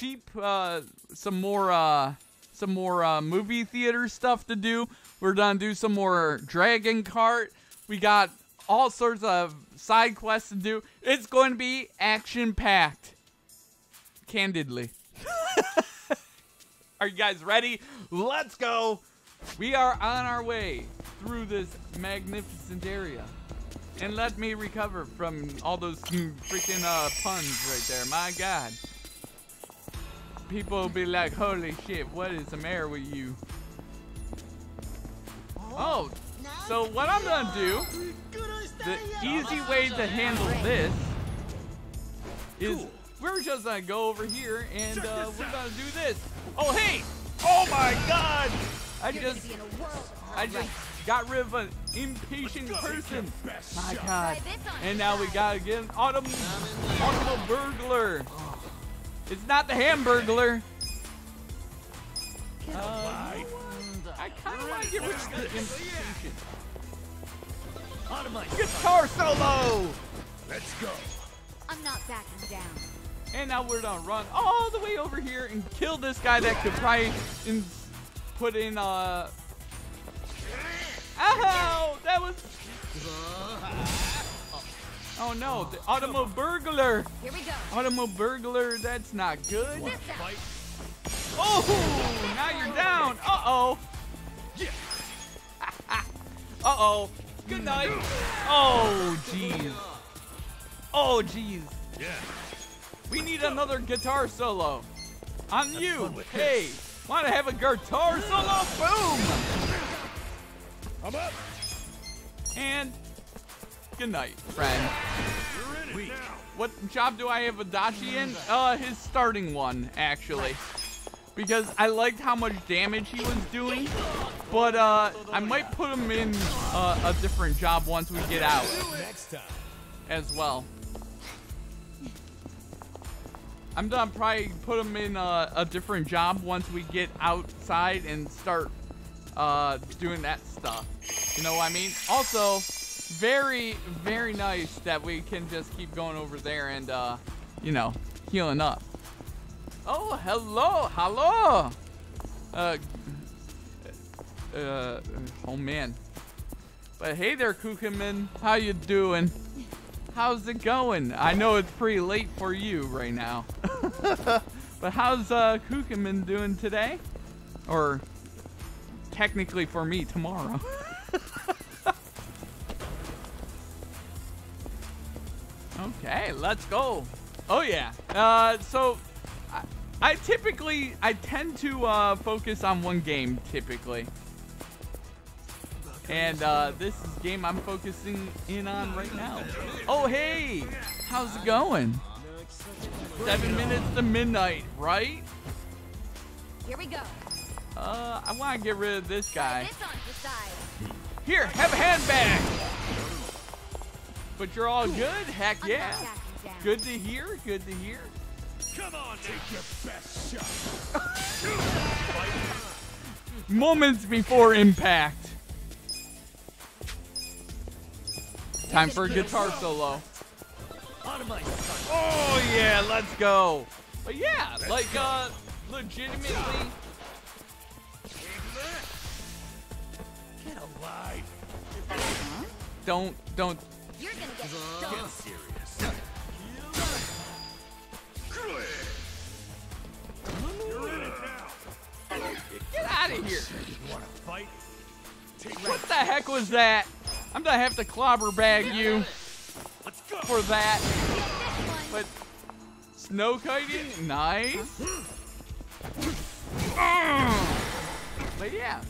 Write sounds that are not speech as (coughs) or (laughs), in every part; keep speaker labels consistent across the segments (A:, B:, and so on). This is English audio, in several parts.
A: cheap, uh, some more, uh, some more uh, movie theater stuff to do. We're gonna do some more Dragon Kart. We got all sorts of side quests to do. It's going to be action packed. Candidly. (laughs) are you guys ready? Let's go. We are on our way through this magnificent area. And let me recover from all those freaking uh, puns right there. My God. People will be like, holy shit, what is the matter with you? Oh, so what I'm gonna do, the easy way to handle this is we're just gonna go over here and uh, we're gonna do this. Oh, hey! Oh my God! I just, I just got rid of an impatient person. My God. And now we gotta get an autom automobile burglar. It's not the hamburglar. Uh, I kind of want to get rid of the impatient. Guitar solo!
B: Let's go.
C: I'm not backing down.
A: And now we're gonna run all the way over here and kill this guy that could probably in, put in uh Ow! That was Oh no, the automobile burglar!
C: Here we go.
A: Automobile burglar, that's not good.
C: This out.
A: Oh, now you're down. Uh-oh. (laughs) Uh-oh. Good night. Oh, jeez. Oh, jeez.
B: Yeah.
A: We need another guitar solo. On you. Hey, want to have a guitar solo? Boom.
B: I'm up.
A: And good night, friend.
B: You're in it now.
A: What job do I have Adachi in? Uh, his starting one, actually. Because I liked how much damage he was doing. But, uh, I might put him in uh, a different job once we get out
B: Next time.
A: as well. I'm done probably put him in a, a different job once we get outside and start uh, doing that stuff. You know what I mean? Also, very, very nice that we can just keep going over there and, uh, you know, healing up. Oh, hello, hello. Uh, uh, oh man. But hey there, Kukaman. How you doing? How's it going? I know it's pretty late for you right now. (laughs) but how's uh, Kukaman doing today? Or technically for me tomorrow. (laughs) okay, let's go. Oh yeah. Uh, so I, I typically I tend to uh, focus on one game typically. And uh, this is game I'm focusing in on right now. Oh, hey! How's it going? Seven minutes to midnight, right?
C: Here we go.
A: Uh, I want to get rid of this guy.
C: This on the side.
A: Here, have a handbag! But you're all good? Heck yeah.
C: not backing down.
A: Good to hear, good to hear.
B: Come on, take your best shot.
A: Moments before impact. Time for a guitar solo. Oh yeah, let's go. But yeah, like uh legitimately
B: Get alive.
A: don't don't
C: You're gonna get
B: Get serious. You're in it now.
A: get out of here.
B: You want to fight?
A: What the heck was that? I'm gonna have to clobber bag you
B: Let's
A: for that. But snow kiting, nice. But yeah.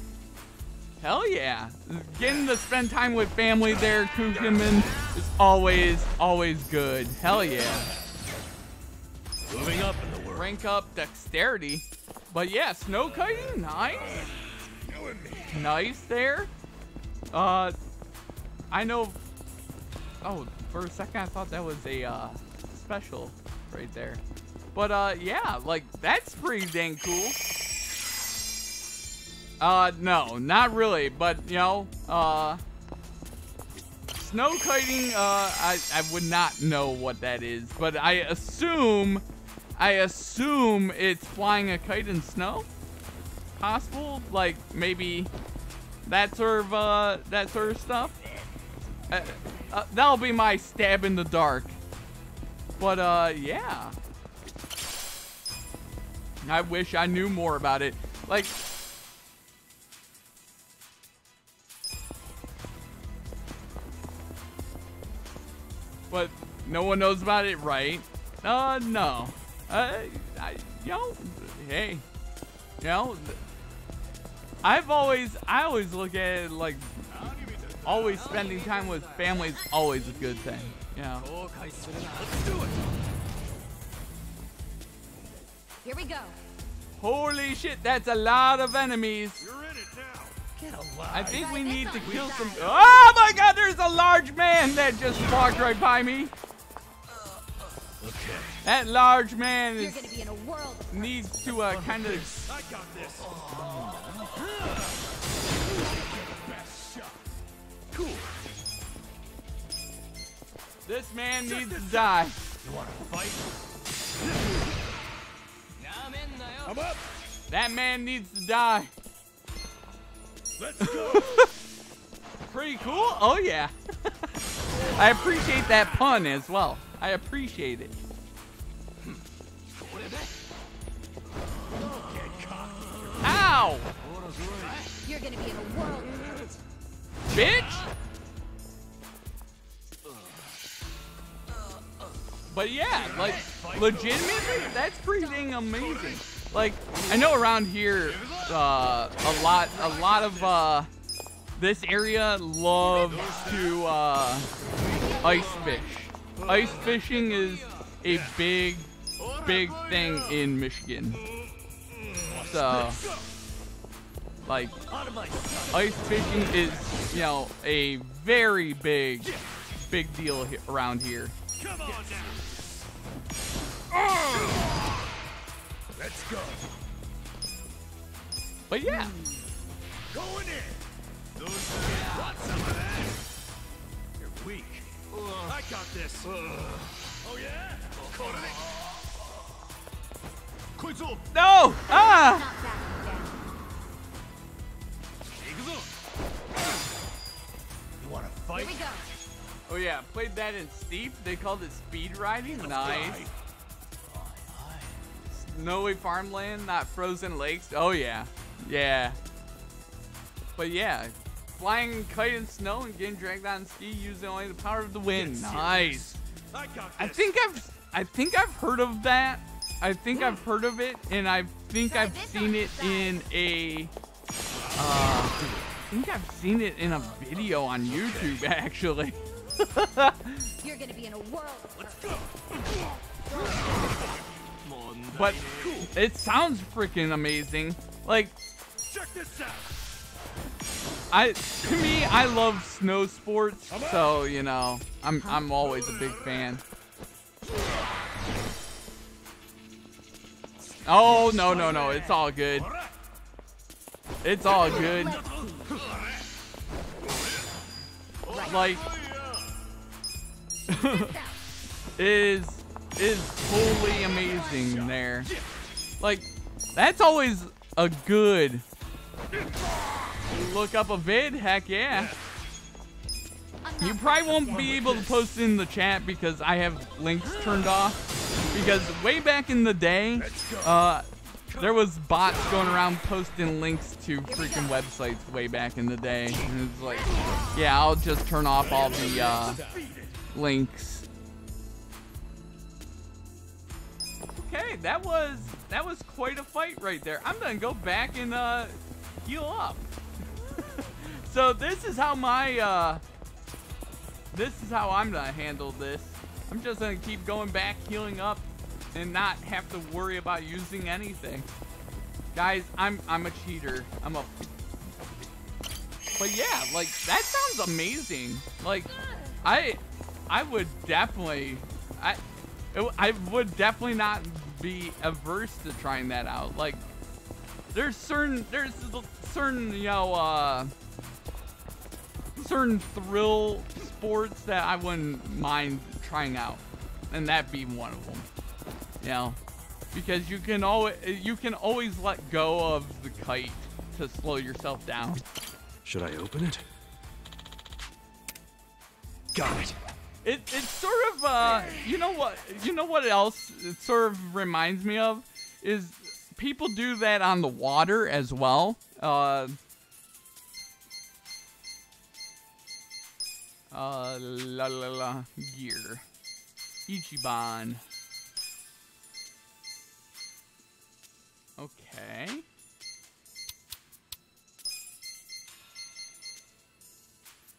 A: Hell yeah. Getting to spend time with family there, Kugelman, is always, always good. Hell yeah.
B: Moving up in the world.
A: Rank up dexterity. But yeah, snow kiting, nice. Nice there. Uh, I know. Oh, for a second I thought that was a uh, special right there. But uh, yeah, like that's pretty dang cool. Uh, no, not really. But you know, uh, snow kiting. Uh, I I would not know what that is, but I assume. I assume it's flying a kite in snow. Possible, like maybe that sort of uh, that sort of stuff. Uh, uh, that'll be my stab in the dark. But uh, yeah. I wish I knew more about it. Like. But no one knows about it, right? Uh, no. Uh, I, you know, hey, you know, I've always, I always look at it like always spending time with family is always a good thing. You know.
B: Let's do it.
C: Here we go.
A: Holy shit, that's a lot of enemies. I think we need to kill some. Oh my god, there's a large man that just walked right by me.
B: Okay.
A: That large man
C: You're
A: is,
C: gonna be in a world.
A: needs to uh, kind of.
B: I got this. Best shot. Cool.
A: This man needs to die.
B: You want to fight? I'm up.
A: That man needs to die.
B: Let's go. (laughs)
A: Pretty cool. Oh yeah. (laughs) I appreciate that pun as well. I appreciate it. Ow,
C: You're gonna be in a world.
A: bitch. But yeah, like legitimately, that's pretty dang amazing. Like I know around here, uh, a lot, a lot of uh, this area loves to uh, ice fish. Ice fishing is a big, big thing in Michigan. So, like, ice fishing is, you know, a very big, big deal around here.
B: Come on now. Let's go.
A: But yeah,
B: Going in. Those guys want some of that. You're weak. I got this. Oh yeah? Korai.
A: No, ah,
C: Not backing down.
B: You want to
C: Here
B: fight?
C: we go.
A: oh yeah, played that in Steep. They called it speed riding. Nice. Snowy farmland, not frozen lakes. Oh yeah, yeah. But yeah, flying kite in snow and getting dragged on ski using only the power of the wind. Nice.
B: I.
A: I think I've I think I've heard of that. I think I've heard of it, and I think I've seen it in a. Uh, I think I've seen it in a video on YouTube actually. (laughs)
C: You're gonna be in a world.
B: Let's go.
A: But it sounds freaking amazing. Like
B: Check this out.
A: I, to me, I love snow sports, so you know, I'm I'm always a big fan. Oh no no no, it's all good. It's all good. Like (laughs) is is totally amazing there. Like that's always a good look up a vid. Heck yeah. You probably won't be able to post in the chat because I have links turned off. Because way back in the day, uh, there was bots going around posting links to freaking websites way back in the day. And it's like, yeah, I'll just turn off all the uh, links. Okay, that was that was quite a fight right there. I'm gonna go back and uh, heal up. (laughs) so this is how my uh, this is how I'm gonna handle this. I'm just gonna keep going back, healing up, and not have to worry about using anything. Guys, I'm I'm a cheater. I'm a. But yeah, like that sounds amazing. Like, I, I would definitely, I, it- I would definitely not be averse to trying that out. Like, there's certain there's certain you know uh certain thrill sports that I wouldn't mind trying out, and that be one of them. You know, because you can always you can always let go of the kite to slow yourself down.
B: Should I open it? Got it.
A: It it's sort of uh you know what you know what else it sort of reminds me of is people do that on the water as well. Uh uh la la la gear. Ichiban. Okay.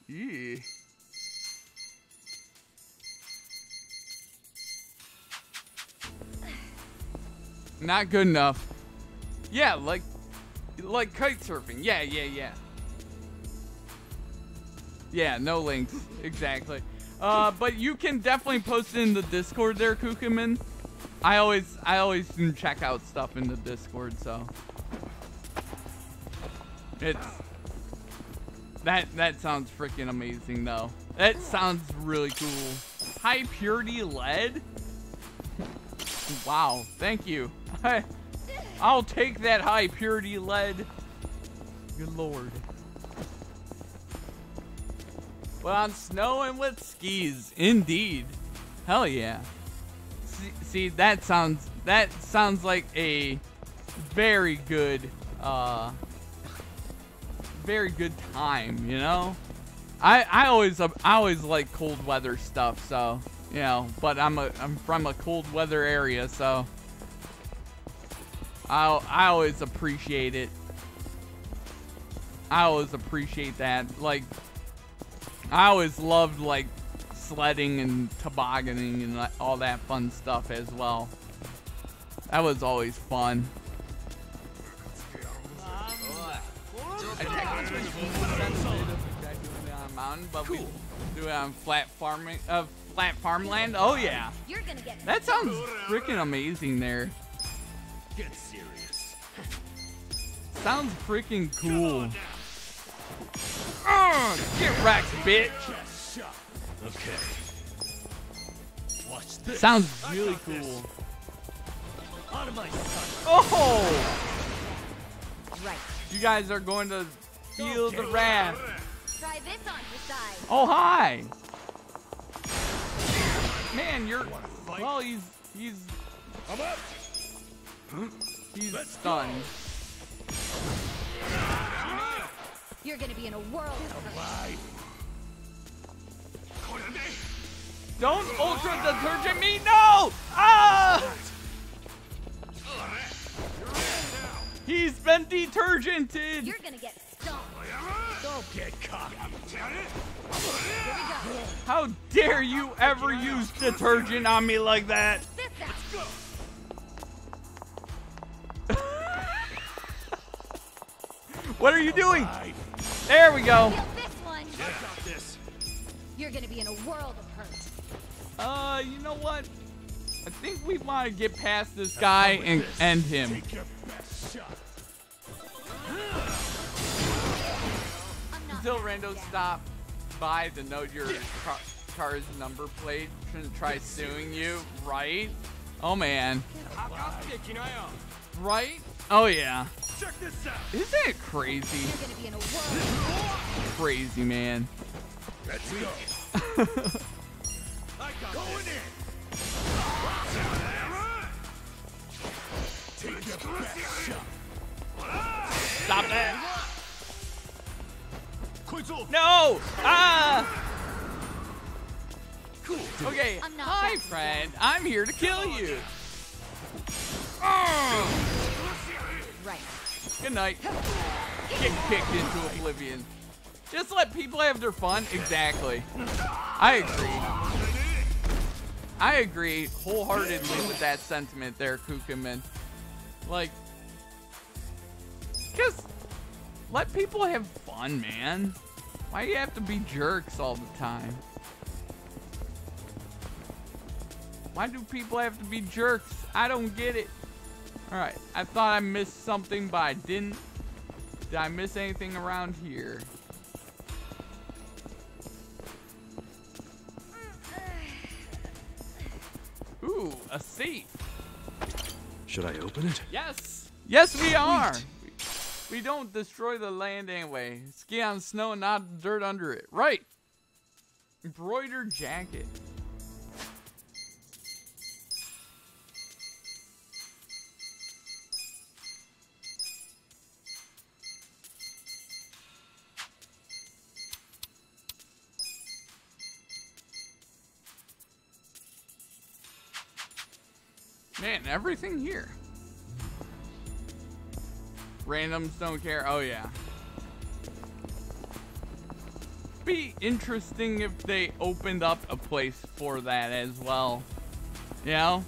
A: Yeah. Not good enough. Yeah, like like kite surfing. Yeah, yeah, yeah. Yeah, no links. (laughs) Exactly. Uh, but you can definitely post in the Discord there, Kukuman. I always I always check out stuff in the Discord, so it's that that sounds freaking amazing though. That sounds really cool. High purity lead? Wow, thank you. I, I'll take that high purity lead. Good lord. Well, on snow and with skis, indeed. Hell yeah. See, see, that sounds that sounds like a very good, uh, very good time. You know, I I always I always like cold weather stuff. So you know, but I'm a I'm from a cold weather area, so I I always appreciate it. I always appreciate that. Like I always loved like sledding and tobogganing and all that fun stuff as well. That was always fun. I technically doing it on a mountain, but we do it on flat farming, uh, flat farmland. Oh yeah,
C: You're gonna get
A: that sounds freaking amazing. There
B: Get serious. (laughs)
A: sounds freaking cool. Uh, get wrecked, bitch.
B: Okay. Watch this.
A: Sounds really
B: got this.
A: cool.
B: Out of my sight.
A: Oh,
C: right.
A: you guys are going to feel the wrath.
C: Try this on your side.
A: Oh hi. Man, you're well. He's he's
B: I'm up.
A: He's
B: Let's
A: stunned.
C: You're gonna be in a world of hurt.
A: Don't ultra detergent me! No! Ah! He's been detergented.
C: You're gonna get stomped.
B: Don't get cocky.
C: Here we go.
A: How dare you ever use detergent on me like that? What are you doing? There we go.
C: Feel this one.
B: I got this.
C: You're gonna be in a world of hurt.
A: Uh, you know what? I think we want to get past this guy and end him.
B: Take your best shot.
C: I'm not
A: Until
C: backing
A: Rando
C: down.
A: stop by to know your car, car's number plate, shouldn't try suing you, right? Oh man, right? Oh yeah.
B: Check this out.
A: Isn't it crazy?
C: You're gonna be in a world
A: Crazy man.
B: Let's go. I got Going in. Take your best shot.
A: Stop that. No! Ah!
B: Cool.
A: Okay, hi friend. I'm here to kill you. Ah!
C: Right.
A: Good night. Get kicked into oblivion. Just let people have their fun. Exactly. I agree. I agree wholeheartedly with that sentiment there, Kukuman. Like, just let people have fun, man. Why do you have to be jerks all the time? Why do people have to be jerks? I don't get it. Alright, I thought I missed something, but I didn't. Did I miss anything around here? Ooh, a safe.
B: Should I open it?
A: Yes. Yes, we are. We don't destroy the land anyway. Ski on snow and not dirt under it. Right. Embroidered jacket. Man, everything here. Randoms don't care. Oh, yeah. Be interesting if they opened up a place for that as well. You know?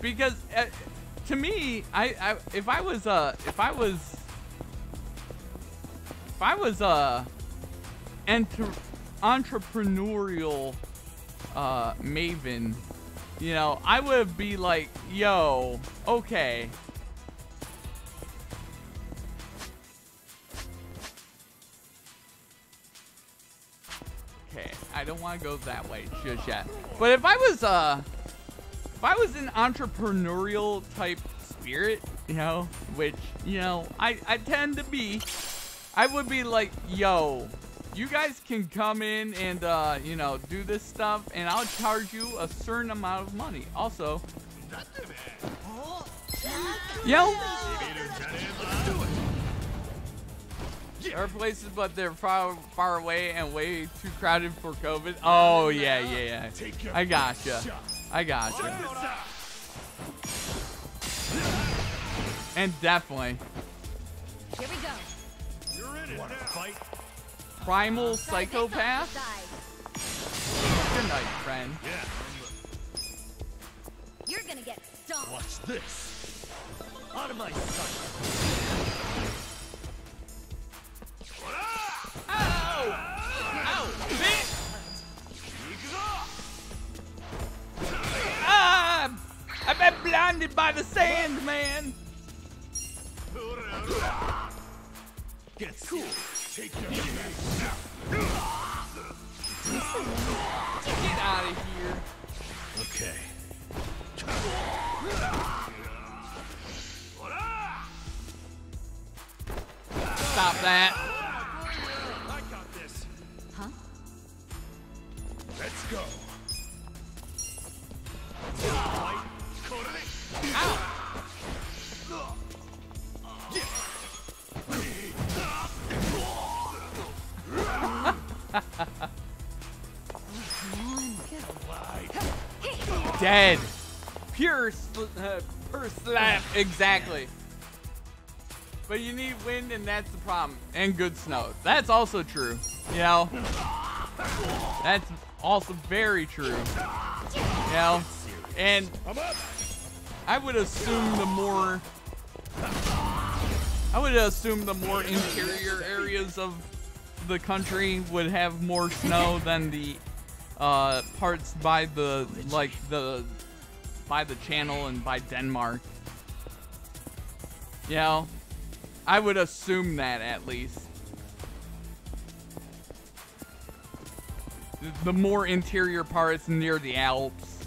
A: Because uh, to me, I, I if I was uh if I was if I was uh enter entrepreneurial uh maven, you know, I would be like, yo, okay, Okay, I don't want to go that way just yet. But if I was uh if I was an entrepreneurial type spirit, you know, which, you know, I, I tend to be, I would be like, yo, you guys can come in and uh, you know, do this stuff and I'll charge you a certain amount of money. Also, yo, there are places, but they're far, far away and way too crowded for COVID. Oh yeah, yeah, yeah. I gotcha. I gotcha. And definitely,
C: Here we go.
B: You're in it now. Fight.
A: Primal psychopath. Good night, friend.
B: Yeah.
C: You're gonna get stomped.
B: Watch this. Out of my sight.
A: Ow! Ow! Bitch! Ah! I've been blinded by the sand, man.
B: Get cool. Take your
A: Get out of here.
B: Okay.
A: Stop that.
B: I got this.
C: Huh?
B: Let's go.
A: Ow! Dead. Pure, sl- uh, slap. Exactly. But you need wind, and that's the problem. And good snow. That's also true. You know? That's also very true. You know? And. I would assume the more I would assume the more interior areas of the country would have more snow (laughs) than the uh, parts by the like the by the channel and by Denmark. You know, I would assume that at least. The more interior parts near the Alps,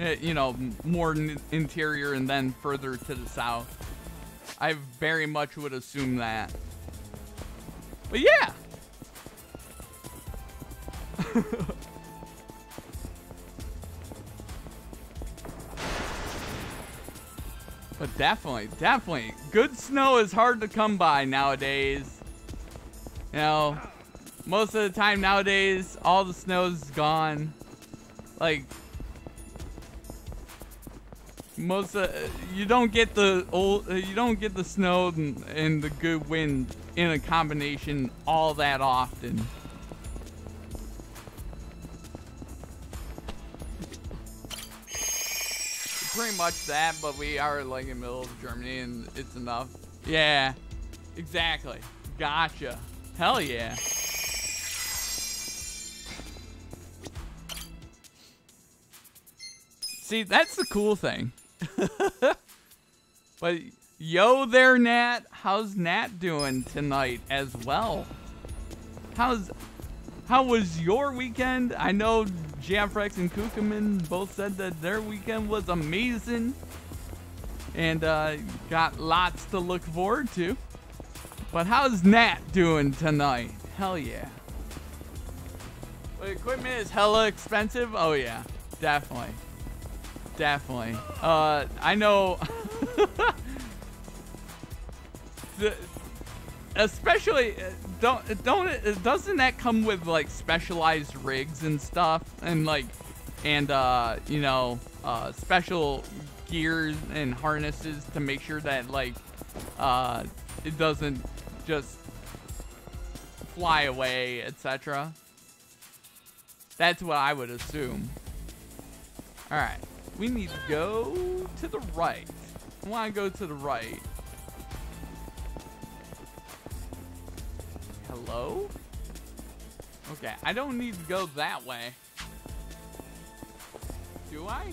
A: uh, you know, more n- interior and then further to the south. I very much would assume that. But yeah. (laughs) but definitely, definitely, good snow is hard to come by nowadays. You know, most of the time nowadays, all the snow's gone. Like, most of you don't get the old uh, you don't get the snow and, and the good wind in a combination all that often pretty much that but we are like in the middle of germany and it's enough. Yeah. Exactly. Gotcha. Hell yeah. See that's the cool thing. (laughs) But yo there, Nat. How's Nat doing tonight as well? How's how was your weekend? I know Jamfrex and Kukaman both said that their weekend was amazing. and uh, got lots to look forward to. But how's Nat doing tonight? Hell yeah. The equipment is hella expensive. Oh yeah, definitely, definitely. Uh, I know. (laughs) the, especially uh, don't don't doesn't that come with like specialized rigs and stuff? And like and uh you know uh special gears and harnesses to make sure that like uh it doesn't just fly away etc that's what i would assume. All right. We need to go to the right. I want to go to the right Hello? Okay, I don't need to go that way. Do I?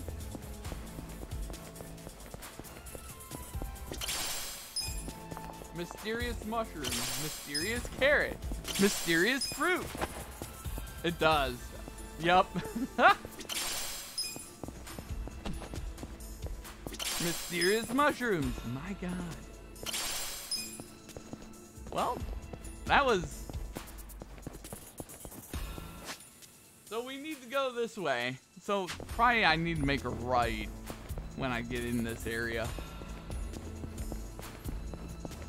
A: Mysterious mushroom, mysterious carrot, mysterious fruit. It does. Yup. (laughs) mysterious mushrooms. My god. Well, that was... So we need to go this way. So probably I need to make a right when I get in this area.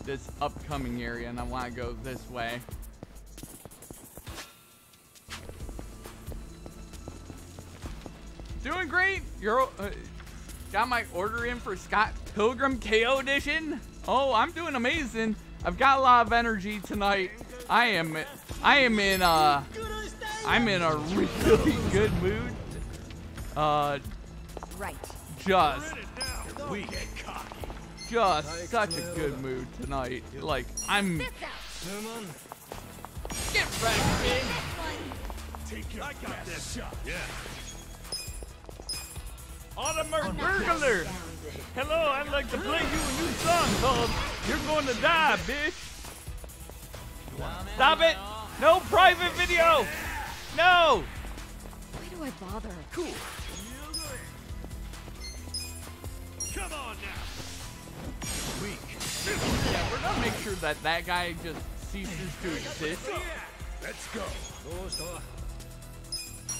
A: This upcoming area, and I want to go this way. Doing great. You're uh, got my order in for Scott Pilgrim KO edition. Oh, I'm doing amazing. I've got a lot of energy tonight. I am I am in uh I'm in a (laughs) really good mood. Uh
C: Right.
A: just we just such a good mood tonight. Like I'm
C: This out.
A: get ready, bitch.
C: Next one.
B: I got this. Yeah.
A: Automer burglar. Hello, I'd like to play you a new song called You're Going to Die, bitch. Stop it! No private video! No!
C: Why do I bother?
B: Cool. Come on now. Weak.
A: Yeah, we're gonna make sure that that guy just ceases to exist.
B: Let's go.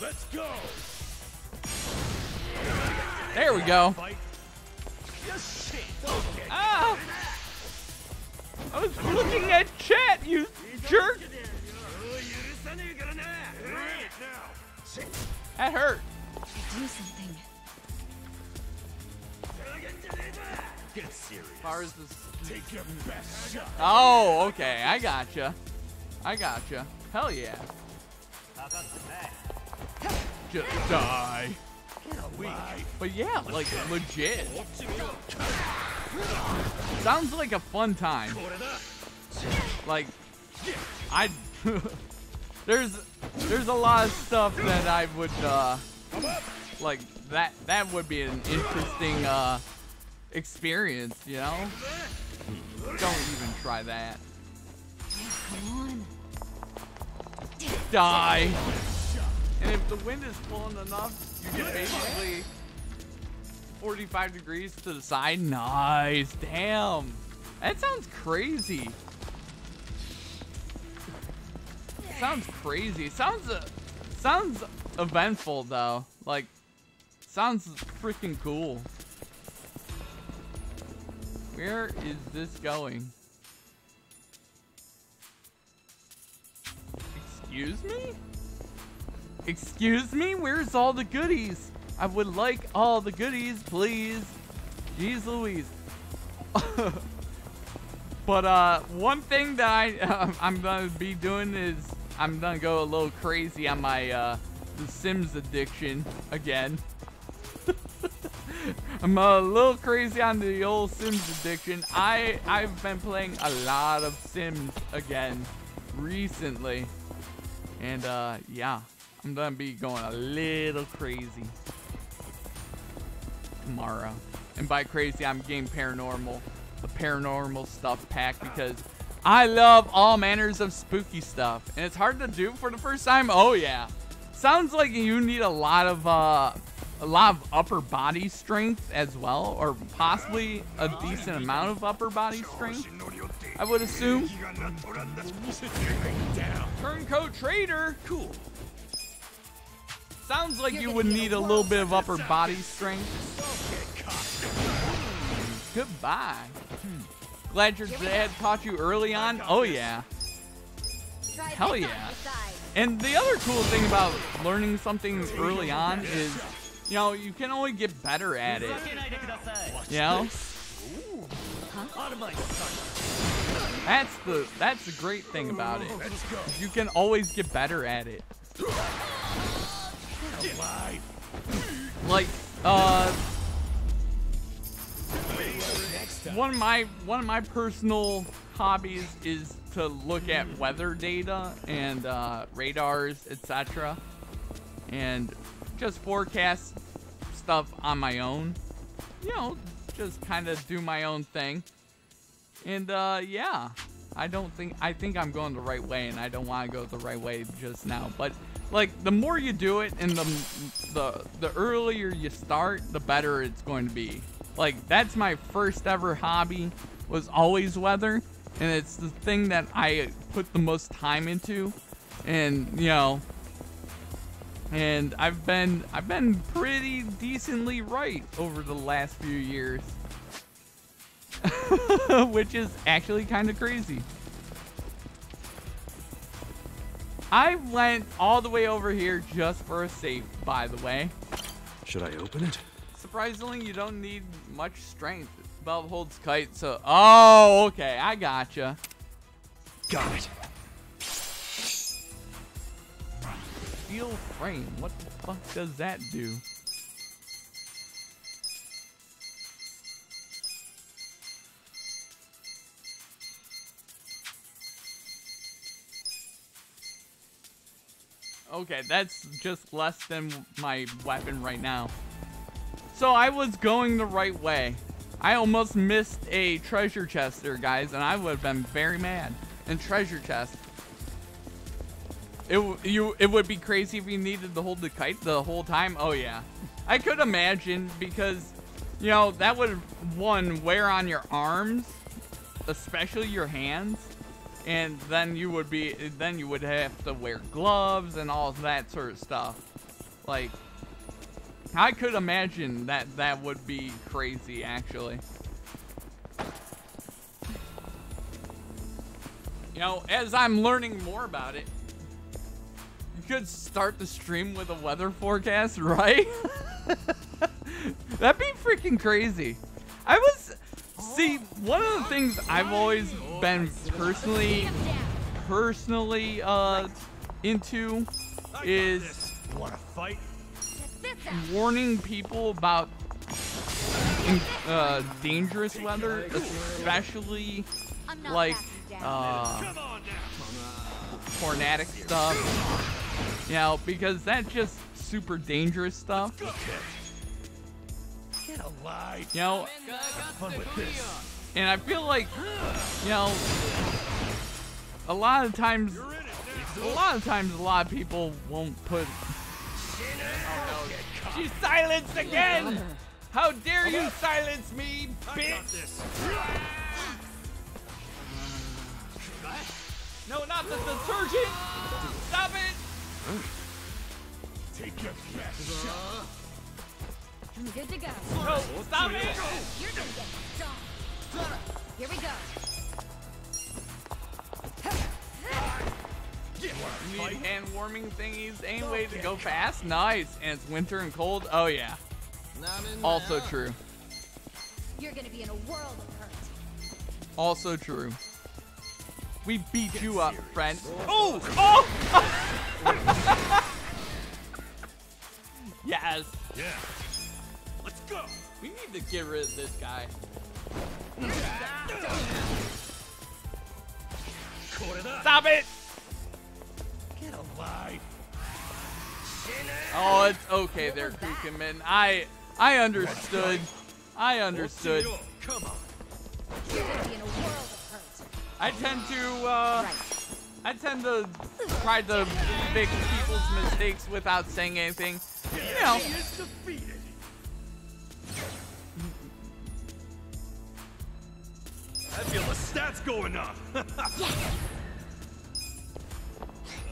B: Let's go.
A: There we go. Ah! I was looking at chat, you jerk! That hurt.
C: Do something.
B: Get serious.
A: As far as this.
B: Take your best shot.
A: Oh, okay. I gotcha. I gotcha. Hell yeah. Just die. But yeah, like legit. Sounds like a fun time. Like, I (laughs) there's there's a lot of stuff that I would uh like that that would be an interesting uh experience, you know? Don't even try that. Die. And if the wind is blowing enough, basically 45 degrees to the side. Nice. Damn. That sounds crazy. Sounds crazy. Sounds uh, sounds eventful though. Like sounds freaking cool. Where is this going? Excuse me? Excuse me? Where's all the goodies? I would like all the goodies, please. Jeez Louise. (laughs) but uh, one thing that I uh, (laughs) I'm gonna be doing is I'm gonna go a little crazy on my uh, The Sims addiction again. (laughs) I'm a little crazy on the old Sims addiction. I I've been playing a lot of Sims again recently, and uh, yeah, I'm gonna be going a little crazy tomorrow. And by crazy, I'm getting paranormal, the paranormal stuff pack because I love all manners of spooky stuff, and it's hard to do for the first time. Oh yeah, sounds like you need a lot of uh, a lot of upper body strength as well, or possibly a decent amount of upper body strength. I would assume. Turncoat trader.
B: Cool.
A: Sounds like you would need a little bit of upper body strength. Goodbye. Hmm. Glad your dad taught you early on. Oh yeah. Hell yeah. And the other cool thing about learning something early on is, you know, you can only get better at it. You know? That's the that's the great thing about it. You can always get better at it. Like, uh, one of my one of my personal hobbies is to look at weather data and uh, radars, etc., and just forecast stuff on my own. You know, just kind of do my own thing. And uh, yeah, I don't think I think I'm going the right way, and I don't want to go the right way just now. But like the more you do it, and the the the earlier you start, the better it's going to be. Like that's my first ever hobby was always weather, and it's the thing that I put the most time into, and you know. And I've been I've been pretty decently right over the last few years. (laughs) which is actually kind of crazy. I went all the way over here just for a safe, by the way.
B: Should I open it?
A: Surprisingly, you don't need much strength. Belt holds kite, so... Oh, okay, I gotcha.
B: Got it.
A: Steel frame, what the fuck does that do? Okay, that's just less than my weapon right now. So I was going the right way. I almost missed a treasure chest there, guys, and I would have been very mad. And treasure chest. It, you, it would be crazy if you needed to hold the kite the whole time. Oh, yeah. I could imagine because, you know, that would, one, wear on your arms, especially your hands and then you would be then you would have to wear gloves and all that sort of stuff. Like i could imagine that that would be crazy actually. You know as i'm learning more about it you could start the stream with a weather forecast (laughs) right? (laughs) That'd be freaking crazy. I was See, one of the things I've always been personally, personally uh, into is warning people about uh, dangerous weather, especially like uh, tornadic stuff. You know, because that's just super dangerous stuff. You know, and I feel like, you know, a lot of times, a lot of times, a lot of people won't put. No! She's silenced again! How dare you silence me, bitch! No, not the detergent! Stop it!
B: Take your best shot.
C: I'm good to go.
A: No, stop it!
C: You're gonna get dumped. Here we go.
A: You need hand warming thingies. Any way to go fast? Nice. And it's winter and cold? Oh, yeah. Also true.
C: You're gonna be in a world of hurt.
A: Also true. We beat you up, friend. Oh! Oh! (laughs) yes.
B: Yeah.
A: We need to get rid of this guy. Stop it!
B: Get alive.
A: Oh, it's okay there, Kukenman. I I understood. I understood.
B: Come on.
A: I tend to uh I tend to try to fix people's mistakes without saying anything. you know,
B: I feel the stats going up. (laughs)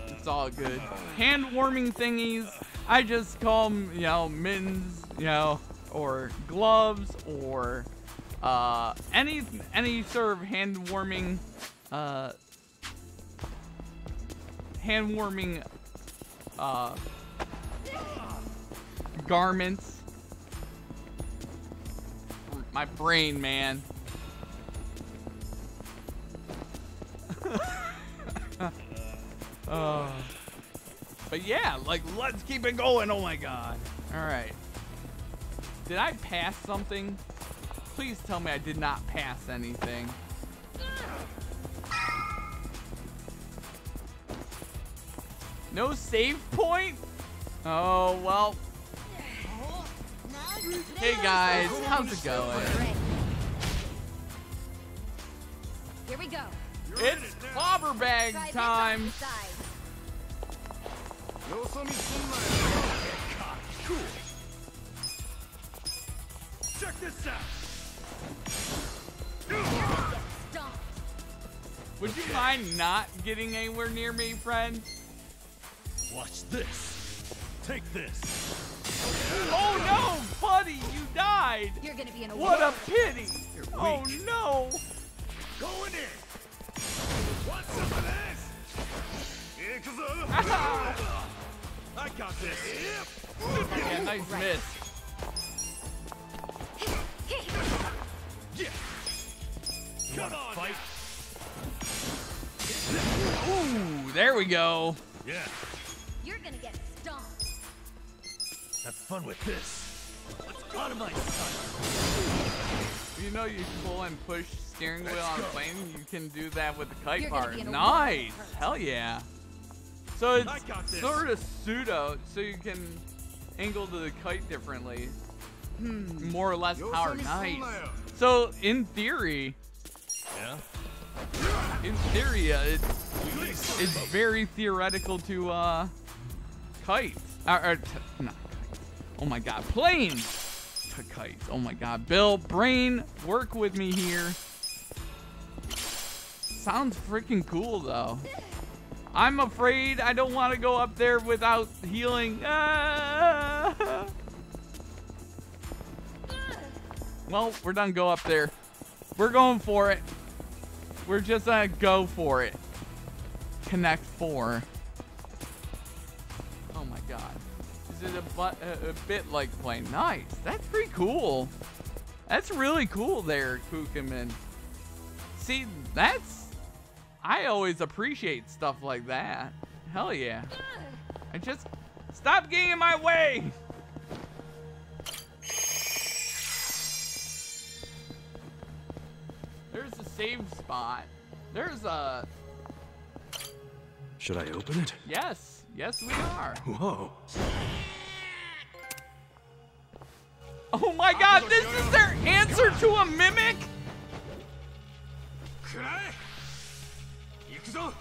A: it's all good. Hand warming thingies, I just call them, you know, mittens, you know, or gloves, or uh, any any sort of hand warming, uh, hand warming, uh, garments. My brain, man. Uh, (laughs) but yeah, like let's keep it going. Oh my god. All right. Did I pass something? Please tell me I did not pass anything. No save point? Oh, well. Hey guys, how's it going? It's clobber bag time.
C: on the side.
B: Cool. Check this out.
A: Would you mind not getting anywhere near me, friend?
B: Watch this. Take this.
A: Oh no, buddy, you died.
C: You're gonna be in a
A: What
C: war.
A: a pity. Oh
B: weak.
A: no.
B: Going in. Want some of this?
A: Ah.
B: I got this.
A: Yeah, nice
C: Right.
A: miss.
B: Yeah. Come on. Fight.
A: Ooh, there we go.
B: Yeah.
C: You're gonna get stomped.
B: Have fun with this. Let's out of my sight.
A: You know you pull and push steering wheel on a plane. You can do that with the kite
C: You're gonna
A: part.
C: be in a
A: Nice. Hell yeah. So it's
B: I got this.
A: sort of pseudo, so you can angle to the kite differently.
C: Hmm.
A: More or less power. Nice. So in theory,
B: Yeah.
A: in theory, uh, it's it's very theoretical to uh kite. Uh, or t- not kite. Oh my god, planes to kite. Oh my god, Bill, brain, work with me here. Sounds freaking cool though. I'm afraid I don't want to go up there without healing. Ah! Well, we're done. Go up there. We're going for it. We're just gonna go for it. Connect four. Oh my god. Is it a, bu- a, a bit like playing? Nice. That's pretty cool. That's really cool there, Kukaman. See, that's. I always appreciate stuff like that. Hell yeah. I just. Stop getting in my way! There's a save spot. There's a.
B: Should I open it?
A: Yes. Yes, we are.
B: Whoa.
A: Oh my god, this is their answer to a mimic?
C: I'm not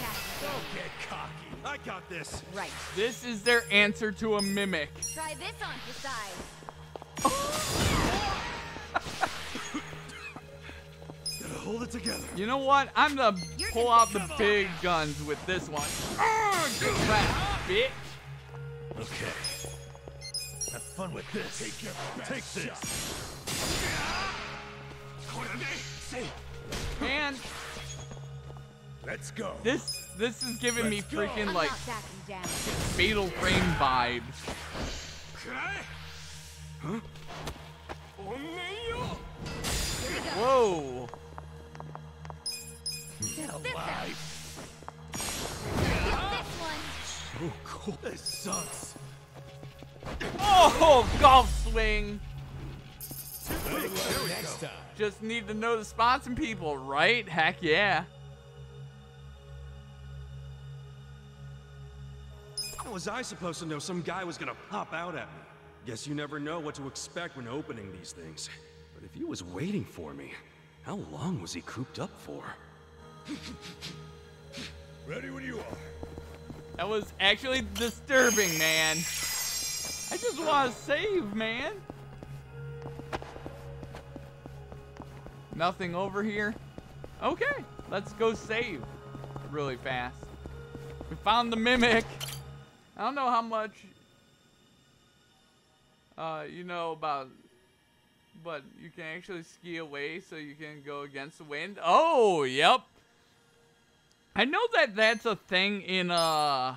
C: passing.
B: Don't get cocky. I got this.
C: Right.
A: This is their answer to a mimic.
C: Try this on the side. (laughs)
B: Gotta hold it together.
A: You know what? I'm gonna
C: You're
A: pull
C: gonna-
A: out the big guns with this one. Arrgh, Get back, bitch.
B: Okay. Have fun with this. Take your best Take this.
A: Man,
B: Let's go.
A: this this is giving me
B: Let's go.
A: freaking
C: I'm
A: like
C: not backing down.
A: fatal frame vibes.
C: Here we go.
A: Whoa. Hmm.
C: Get
B: alive.
C: this one.
B: Oh, cool. This sucks.
A: Oh, golf swing.
B: Next time.
A: Just need to know the spots and people, right? Heck yeah.
D: How was I supposed to know some guy was gonna pop out at me? Guess you never know what to expect when opening these things. But if he was waiting for me, how long was he cooped up for? (laughs)
B: Ready when you are.
A: That was actually disturbing, man. I just want to save, man. Nothing over here. Okay, let's go save really fast. We found the mimic. I don't know how much uh, you know about, but you can actually ski away so you can go against the wind. Oh, yep. I know that that's a thing in, uh,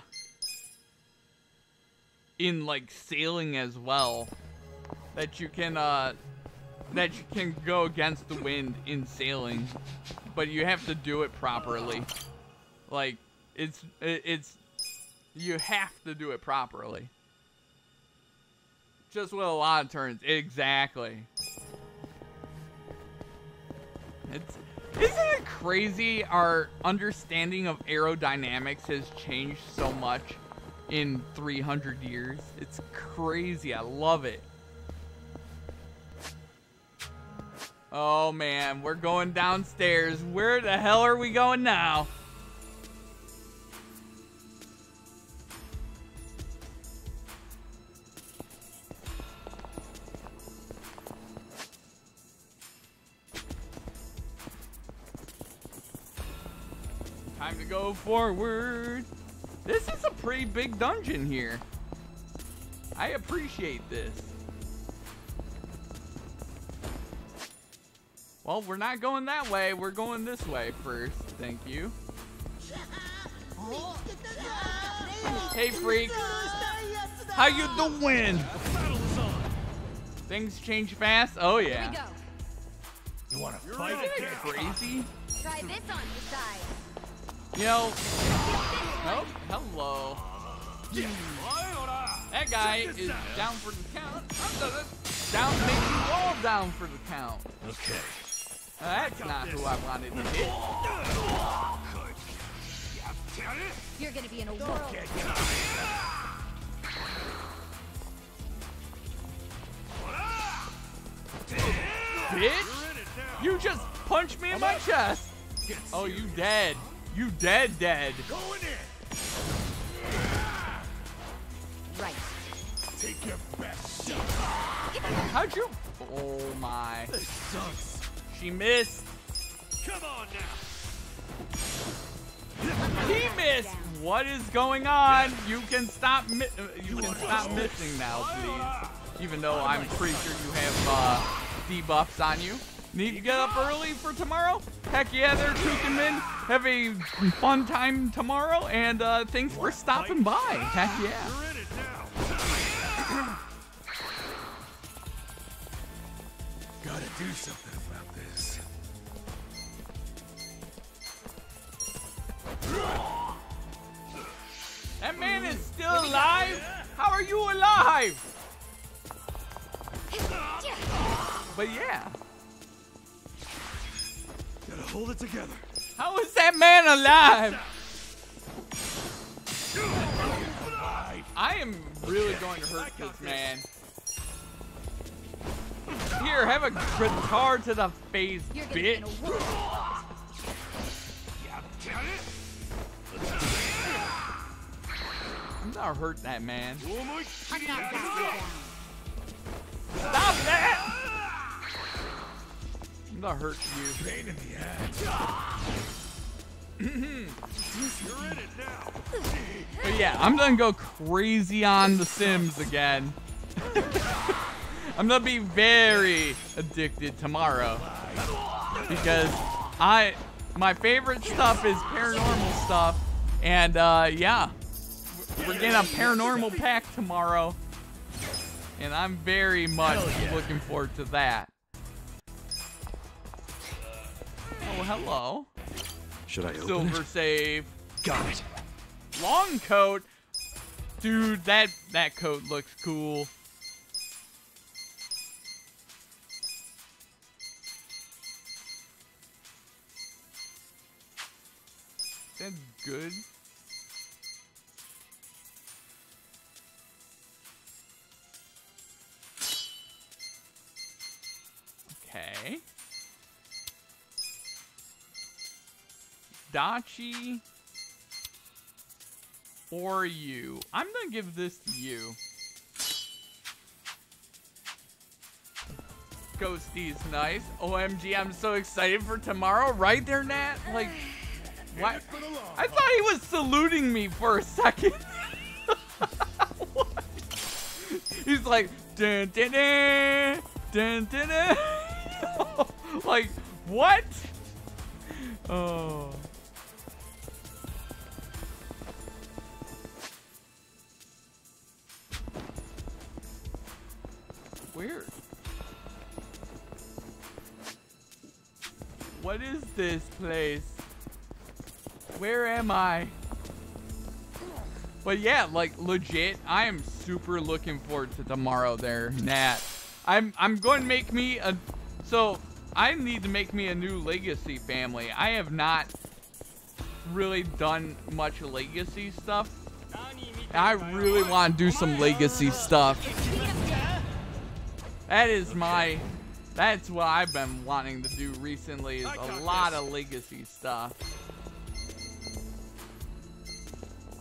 A: in like sailing as well. That you can, uh, that you can go against the wind in sailing, but you have to do it properly. Like, it's, it's, you have to do it properly. Just with a lot of turns. Exactly. It's, isn't it crazy our understanding of aerodynamics has changed so much in 300 years? It's crazy. I love it. Oh man, we're going downstairs. Where the hell are we going now? Time to go forward. This is a pretty big dungeon here. I appreciate this. Well, we're not going that way. We're going this way first. Thank you. Hey, freak. How you doing? Things change fast? Oh, yeah.
B: You wanna fight?
A: it crazy?
C: Try this on your side.
A: You know, oh, hello. That guy is down for the count. Down to make you all down for the count.
B: Okay.
A: Now, that's not who I wanted to hit.
C: You're gonna be in a world.
A: Bitch! You just punched me in my chest. Oh, you dead. You dead, dead.
B: Going in.
C: Right.
B: Take your best shot.
A: How'd you? Oh my.
B: This sucks.
A: She missed.
B: Come on now.
A: He missed. What is going on? You can stop. Mi- uh, you can stop missing now, please. Even though I'm pretty sure you have uh, debuffs on you. Need to get up early for tomorrow? Heck yeah, there, Tukenman. Have a fun time tomorrow, and uh, thanks for stopping by. Heck yeah.
B: You're in it now. Gotta do something about this.
A: That man is still alive? How are you alive? But yeah,
B: Gotta hold it together.
A: how is that man alive? I am really going to hurt this man. Here, have a guitar to the face,
C: You're gonna
A: bitch. I'm gonna hurt that man.
C: I'm not backing down.
A: Stop that! Gonna hurt you.
B: Pain in the ass. You're in it now.
A: But yeah, I'm gonna go crazy on The Sims again. (laughs) I'm gonna be very addicted tomorrow because I my favorite stuff is paranormal stuff, and uh, yeah, we're getting a paranormal pack tomorrow, and I'm very much looking forward to that. Oh, hello,
D: Should I open
A: silver
D: it?
A: save.
D: Got it.
A: long coat. Dude, that that coat looks cool. That's good. Dachi or you. I'm going to give this to you. Ghosty's nice. OMG, I'm so excited for tomorrow. Right there, Nat? Like, what? I thought he was saluting me for a second. (laughs) He's like, dun, dun, dun, dun, dun, dun. (laughs) like, what? Oh. Weird. What is this place? Where am I? But yeah, like legit, I am super looking forward to tomorrow there, Nat. I'm I'm going to make me a so I need to make me a new legacy family. I have not really done much legacy stuff. I really want to do some legacy stuff. That is my that's what I've been wanting to do recently is a lot of legacy stuff.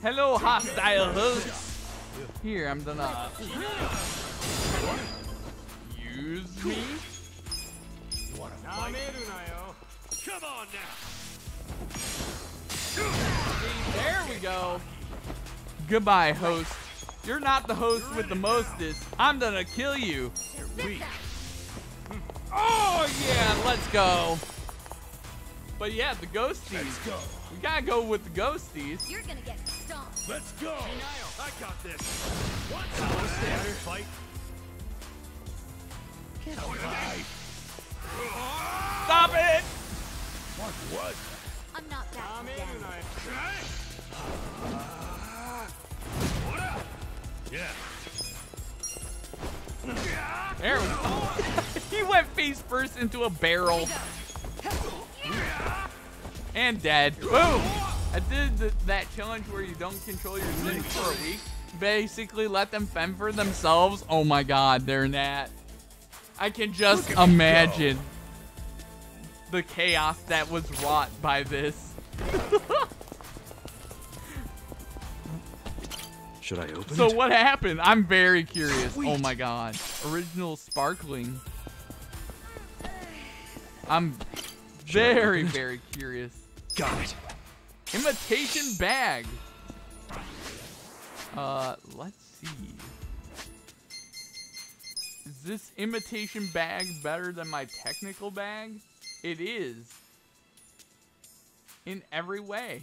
A: Hello, hostile hosts. Here, I'm gonna use me.
B: Come on now.
A: There we go. Goodbye, host. You're not the host with the mostest. I'm gonna kill you.
B: Weak. Hmm.
A: Oh yeah, let's go. But yeah, the ghosties.
B: Let's go.
A: We gotta go with the ghosties.
C: You're gonna get stomped.
B: Let's go. I got this. What's up? Standard fight. Get away.
A: Stop it!
B: What was
C: I'm not that again.
B: Yeah.
A: There we go. (laughs) he went face first into a barrel. And dead. Boom! I did th that challenge where you don't control your Sims for a week. Basically, let them fend for themselves. Oh my god, they're Nat. I can just
B: Look at me
A: imagine the chaos that was wrought by this. (laughs)
D: Should I open
A: So
D: it?
A: what happened? I'm very curious. Oh my god. Original sparkling. I'm
D: Should
A: very, very curious.
D: Got it.
A: Imitation bag. Uh, let's see. Is this imitation bag better than my technical bag? It is. In every way.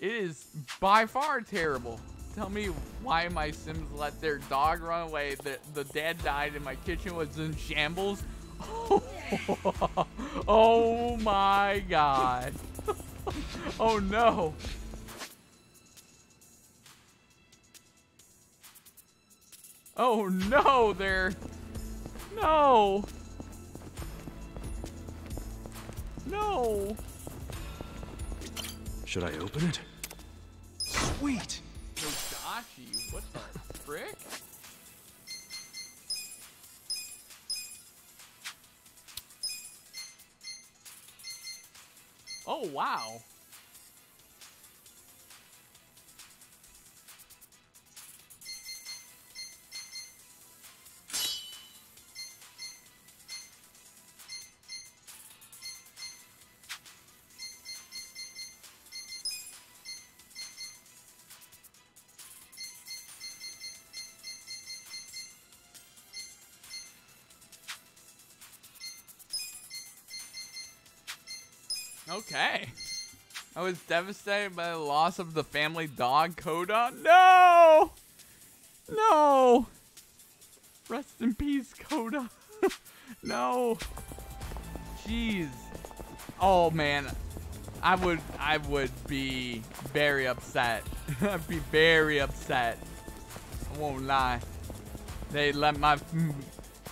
A: It is by far terrible. Tell me why my Sims let their dog run away. The, the dad died and my kitchen was in shambles. (laughs) oh my god. (laughs) oh no. Oh no, there. No. No.
D: Should I open it? Sweet.
A: Yodachi, what the frick? Oh, wow. Okay. I was devastated by the loss of the family dog, Coda. No! No! Rest in peace, Coda. (laughs) no. Jeez. Oh man. I would I would be very upset. (laughs) I'd be very upset. I won't lie. They let my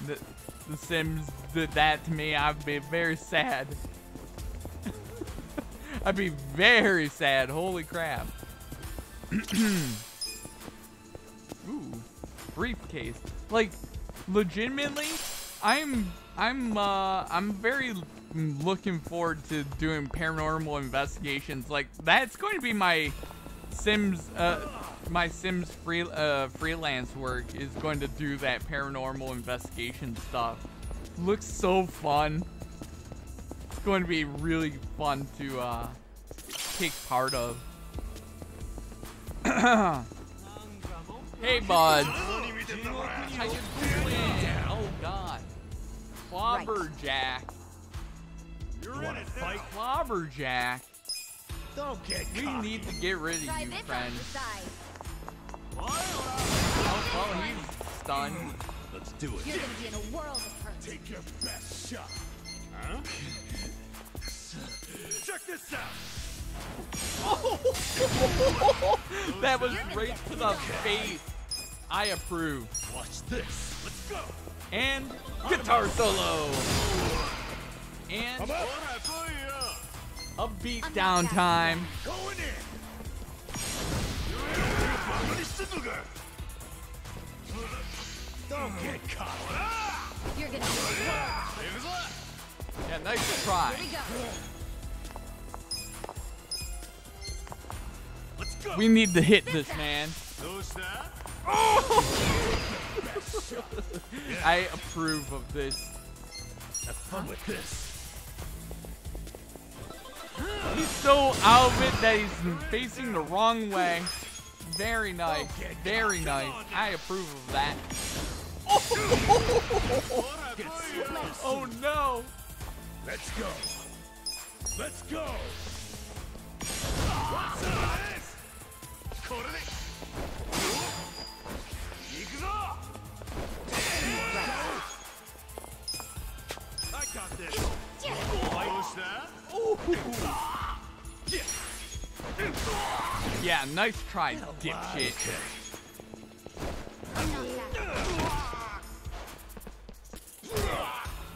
A: the, the Sims did that to me. I'd be very sad. (laughs) I'd be very sad. Holy crap. (clears throat) Ooh, briefcase. Like, legitimately, I'm I'm uh I'm very looking forward to doing paranormal investigations. Like, that's going to be my Sims uh my Sims free uh freelance work is going to do that paranormal investigation stuff. looks so fun. It's going to be really fun to uh, take part of. (clears throat) hey, bud. How you doing? Oh God. Clobberjack.
B: You're in it now.
A: Clobberjack.
B: Don't get
A: We
B: cocky.
A: need to get rid of you, friend. Oh, well, he's stunned.
B: Let's do it.
C: You're gonna be in a world of hurt.
B: Take your best shot. Huh? Check this out. (laughs)
A: that was right to the face. I approve.
B: Watch this. Let's go.
A: And guitar solo. And
B: Come on. for you.
A: a beat down time.
B: Going in. Don't get caught.
C: You're gonna be in a world.
A: Yeah, nice try.
C: Here we go.
A: We need to hit this man. (laughs) I approve of this.
B: Have fun with this.
A: He's so out of it that he's facing the wrong way. Very nice. Very nice. I approve of that. Oh no.
B: Let's go. Let's go.
A: Yeah, nice try, dipshit.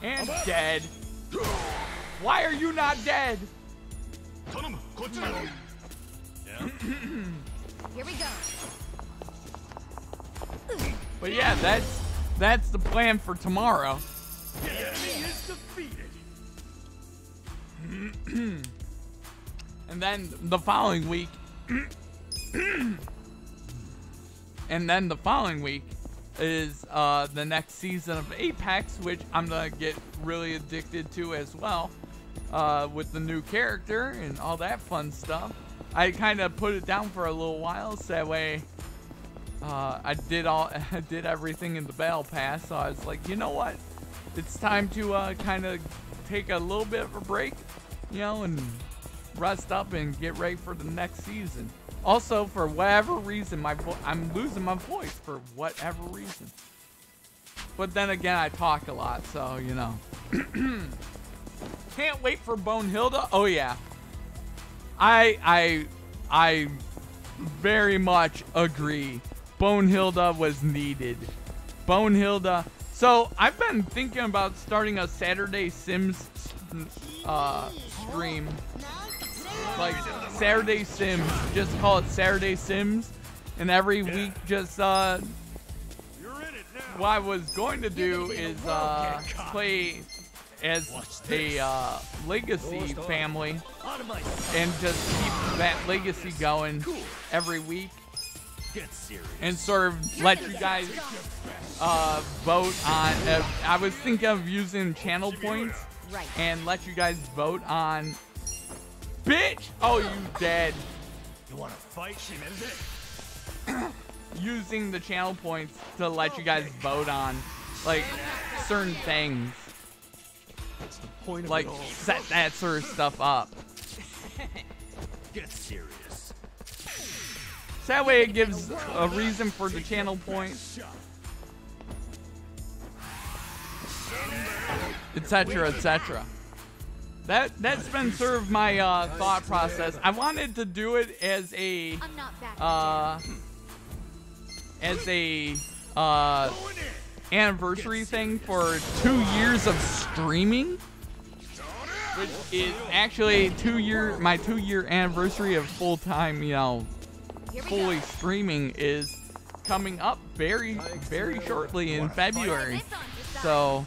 A: And dead. Why are you not dead?
C: Here we go.
A: But yeah, that's that's the plan for tomorrow.
B: Is defeated.
A: and then the following week and then the following week is uh, the next season of Apex, which I'm gonna get really addicted to as well, uh, with the new character and all that fun stuff. I kind of put it down for a little while, so that way uh, I did all, (laughs) I did everything in the battle pass. So I was like, you know what, it's time to uh, kind of take a little bit of a break, you know, and rest up and get ready for the next season. Also, for whatever reason, my I'm losing my voice for whatever reason. But then again, I talk a lot, so you know. (clears throat) Can't wait for Bonehilda. Oh yeah, I I I very much agree. Bonehilda was needed. Bonehilda. So I've been thinking about starting a Saturday Sims uh, stream like Saturday Sims. Just call it Saturday Sims, and every week just uh,
B: You're in it now.
A: what I was going to do is uh, play as a uh, legacy family
B: Out of my
A: and just keep that legacy going every week and sort of let you guys uh, vote on. Uh, I was thinking of using channel points and let you guys vote on. Bitch! Oh, you dead.
B: You want to fight? Shimenze? (clears throat)
A: using the channel points to let you guys vote on like certain things
B: What's the point of
A: like
B: it all?
A: set that sort of stuff up (laughs)
B: Get serious.
A: so that way it gives a reason for the channel points etc etc that that's been sort of my uh, thought process i wanted to do it as a
C: I'm not back.
A: uh as a uh
B: Going in.
A: Anniversary thing for two years of streaming, which is actually two year my two year anniversary of full time, you know, fully
C: go.
A: streaming is coming up very very shortly in February.
C: this on the side.
A: So,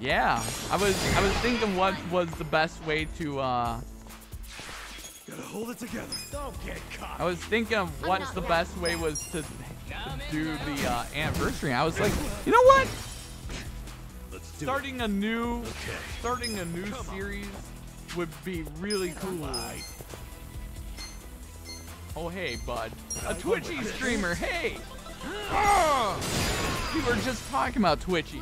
A: yeah, I was I was thinking what was the best way to uh
B: Gotta hold it together. Don't get caught.
A: I was thinking of what the best way was to do the uh, anniversary. I was like, you know what? starting a new,
B: okay.
A: starting a new
B: Come
A: series on. would be really cool. Oh hey, bud, a Twitchy streamer. Hey, ah! oh! we were just talking about Twitchy.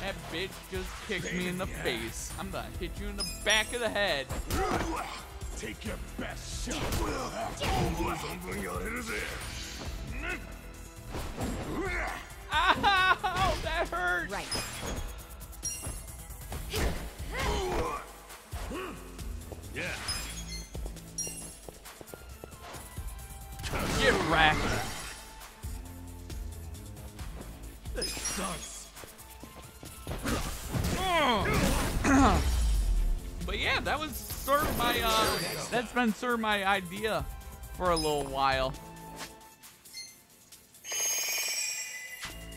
A: That bitch just kicked me in the face. I'm gonna hit you in the back of the head.
B: Take your best shot. We'll have to something of there.
A: Ow! That hurt!
C: Right.
B: Yeah.
A: Get.
B: This sucks.
A: but yeah, that was sort of my uh that's been sort of my idea for a little while.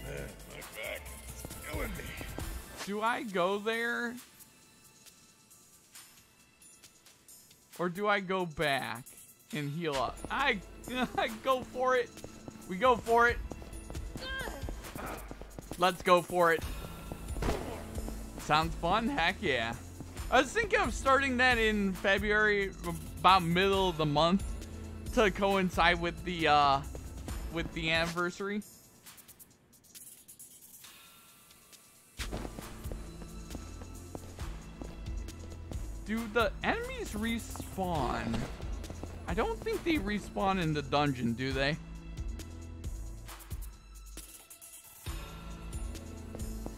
B: My back killing me
A: Do I go there? Or do I go back and heal up? I, (laughs) I go for it. We go for it. Let's go for it. Sounds fun? Heck yeah. I was thinking of starting that in February, about middle of the month, to coincide with the uh, with the anniversary. Do the enemies respawn? I don't think they respawn in the dungeon, do they?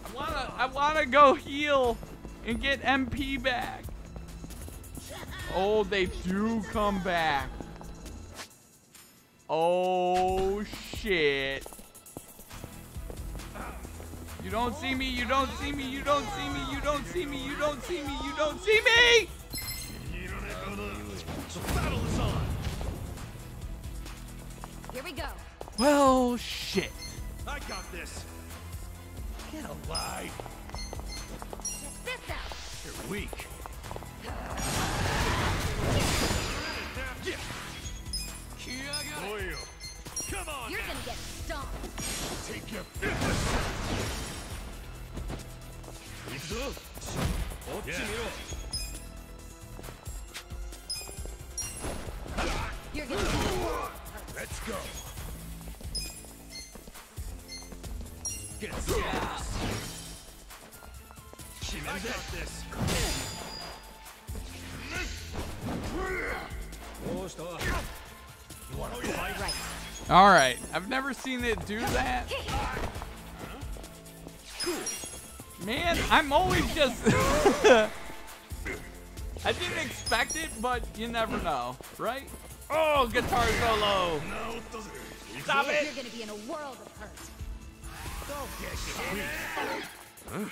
A: I wanna, I wanna go heal and get MP back. Oh, they do come back. Oh shit. You don't see me, you don't see me, you don't see me, you don't see me, you don't see me, you don't see me!
B: The battle is on
C: Here we go.
A: Well, shit.
B: I got this Get alive
C: Check this out.
B: You're weak Oil. Come on
C: You're
B: now.
C: gonna get stomped.
B: Take your business. Let's go. Get serious. I got this. You want to.
A: All right, I've never seen it do that. Man, I'm always just. (laughs) I didn't expect it, but you never know, right? Oh, guitar solo.
B: No, it doesn't.
A: Stop it.
C: You're gonna be in a world of hurt.
B: Don't get weak.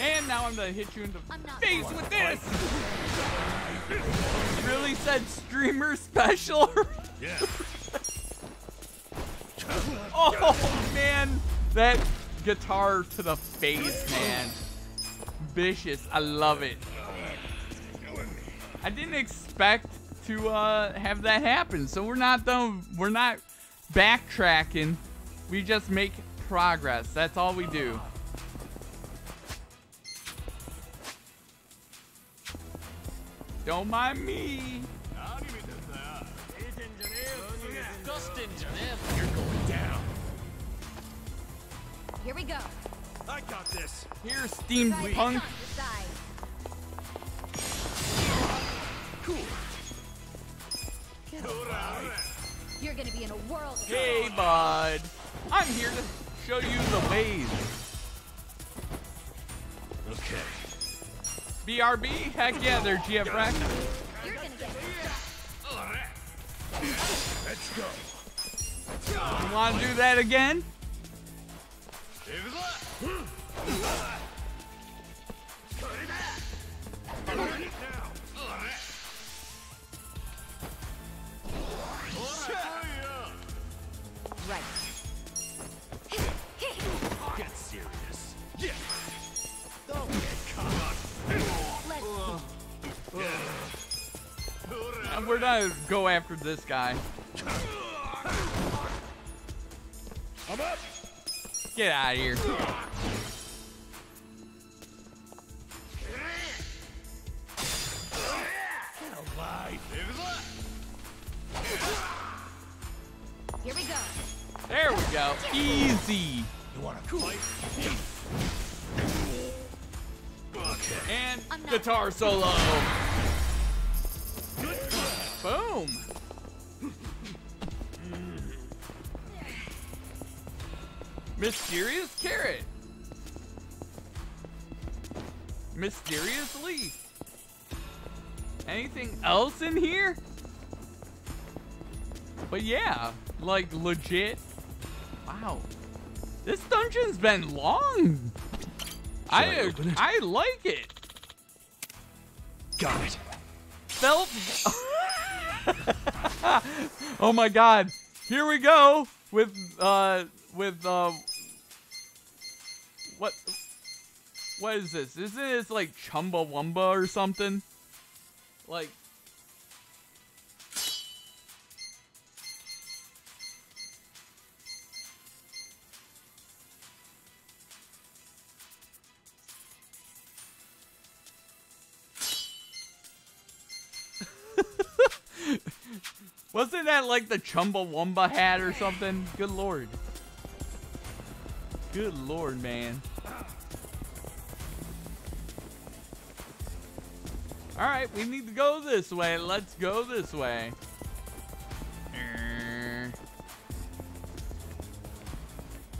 A: And now I'm gonna hit you in the face with this. really said streamer special. (laughs)
B: Yeah.
A: oh man, that guitar to the face, man. Vicious. I love it. I didn't expect to uh, have that happen, so we're not done. We're not backtracking. We just make progress. That's all we do. Don't mind me.
B: You're going down.
C: Here we go.
B: I got this.
A: Here,
C: Right
A: steampunk.
C: on your.
B: Cool.
C: You're gonna be in a world
A: Hey, bud. I'm here to show you the ways.
B: Okay.
A: BRB? Heck yeah, they're GF Rex.
C: You're gonna get
B: Let's go.
A: You want to do that again? We're gonna go after this guy.
B: I'm up.
A: Get out of here.
B: Alive.
C: Here we go.
A: There we go. Easy.
B: You wanna fight? Okay.
A: And guitar solo. Boom. Mysterious carrot. Mysterious leaf. Anything else in here? But yeah, like legit. Wow. This dungeon's been long. I
D: I?
A: I like it.
D: Got it.
A: Felt. (laughs) (laughs) oh my god. Here we go with uh with uh what what is this? Isn't this like Chumbawamba or something? Like (laughs) Wasn't that like the Chumbawamba hat or something? Good lord. Good lord, man. Alright, we need to go this way. Let's go this way.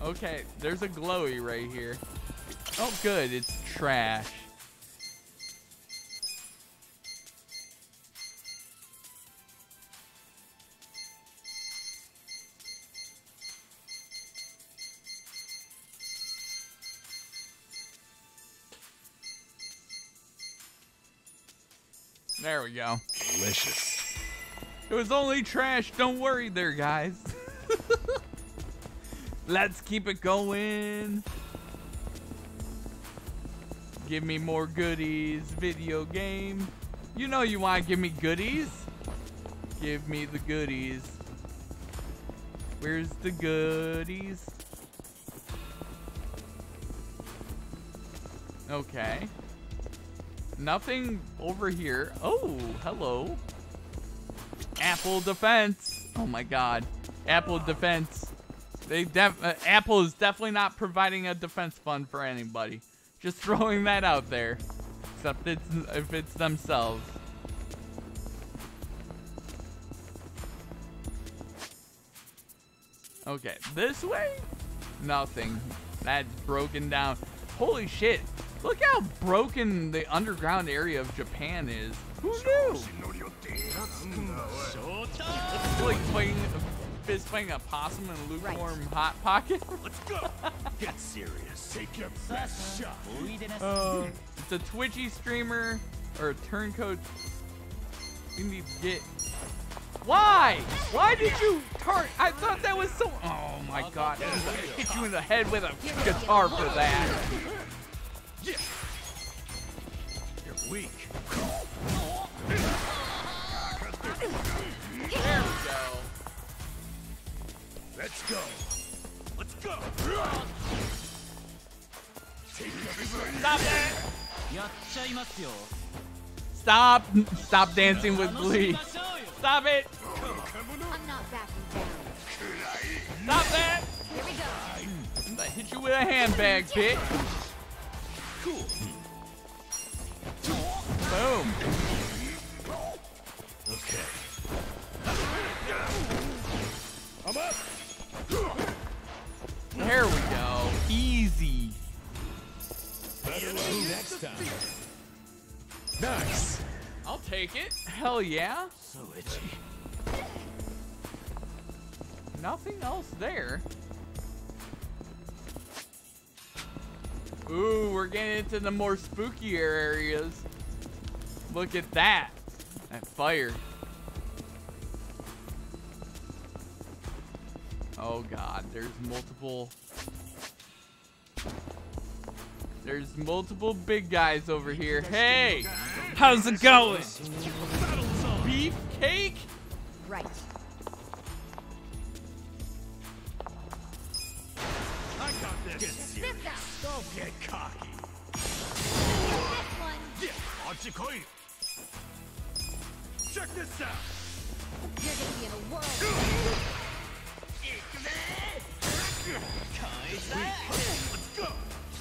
A: Okay, there's a glowy right here. Oh, good. It's trash. There we go.
D: Delicious.
A: It was only trash. Don't worry there, guys. (laughs) Let's keep it going. Give me more goodies, video game. You know you want to give me goodies. Give me the goodies. Where's the goodies? Okay. Nothing over here. Oh, hello. Apple Defense. Oh my God, Apple Defense. They def- uh, Apple is definitely not providing a defense fund for anybody. Just (laughs) throwing that out there. Except it's if it's themselves. Okay, this way? Nothing. That's broken down. Holy shit. Look how broken the underground area of Japan is. Who knew? It's like playing fist fighting a possum in a lukewarm hot pocket. (laughs)
B: Let's go. Get serious. Take your best shot.
A: Uh, it's a Twitchy streamer or a turncoat. You need to get. Why? Why did you turn? I thought that was so. Oh my god! I'm hit you in the head with a guitar for that.
B: You're weak.
A: There we go.
B: Let's go. Let's go.
A: Stop that! Stop! Stop dancing with Glee. Stop it!
C: I'm not backing down.
A: Stop that!
C: Here we go.
A: I'm hit you with a handbag, bitch.
B: Cool.
A: Boom.
B: Okay. I'm up.
A: There we go. Easy.
B: Better luck next time. Nice.
A: I'll take it. Hell yeah.
B: So itchy.
A: Nothing else there. Ooh, we're getting into the more spookier areas. Look at that. That fire. Oh god, there's multiple... There's multiple big guys over here. Hey! How's it going? Beefcake?
C: Right.
B: Yeah, Ochikoi. Check this out.
C: You're gonna be in a whirl.
B: Let's go.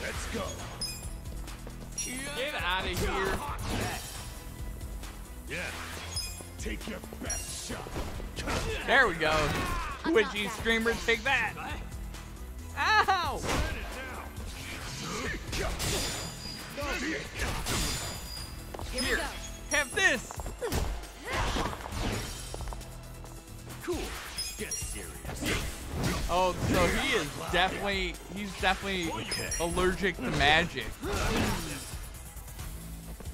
B: Let's go.
A: Get out of here.
B: Yeah. Take your best shot.
A: There we go.
C: I'm
A: Twitchy streamer, take that. Ow!
B: Get it now.
C: Here
A: Here, have this.
B: Cool. Get serious.
A: Oh, so he is definitely, he's definitely
B: Okay.
A: allergic to magic.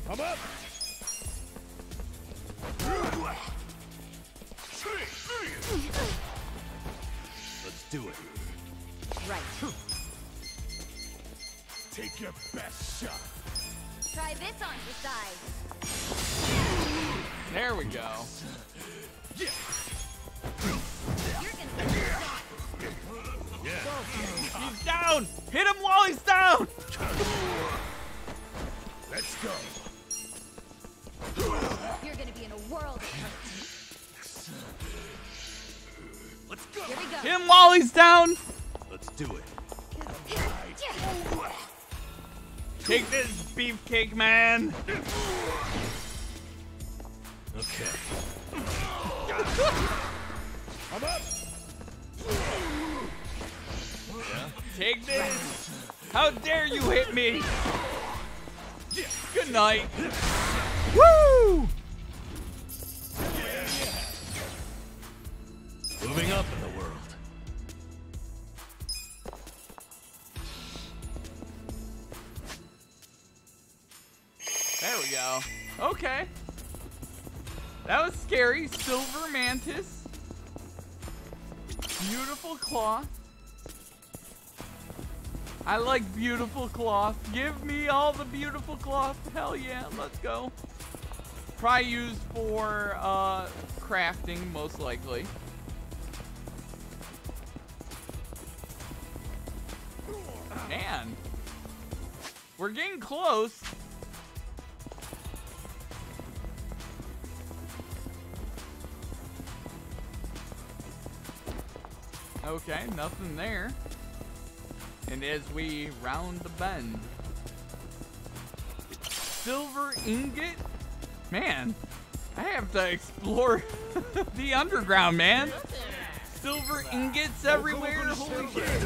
B: I'm up. Let's do it.
C: Right.
B: Take your best shot.
C: Try this on your side.
A: There we go.
B: Yeah.
C: You're gonna get shot.
B: Yeah.
A: He's down. Hit him while he's down.
B: Let's go.
C: You're gonna be in a world of hurt.
B: Let's go.
C: Here we go.
A: Hit him while he's down.
B: Let's do it.
A: Take this, beefcake man.
B: Okay. I'm up.
A: Take this. How dare you hit me? Good night. Woo! Cloth. I like beautiful cloth. Give me all the beautiful cloth. Hell yeah, let's go. Probably used for uh, crafting, most likely. Man. We're getting close. Okay, nothing there. And as we round the bend, silver ingot? Man, I have to explore (laughs) the underground, man. Silver ingots everywhere. Holy shit.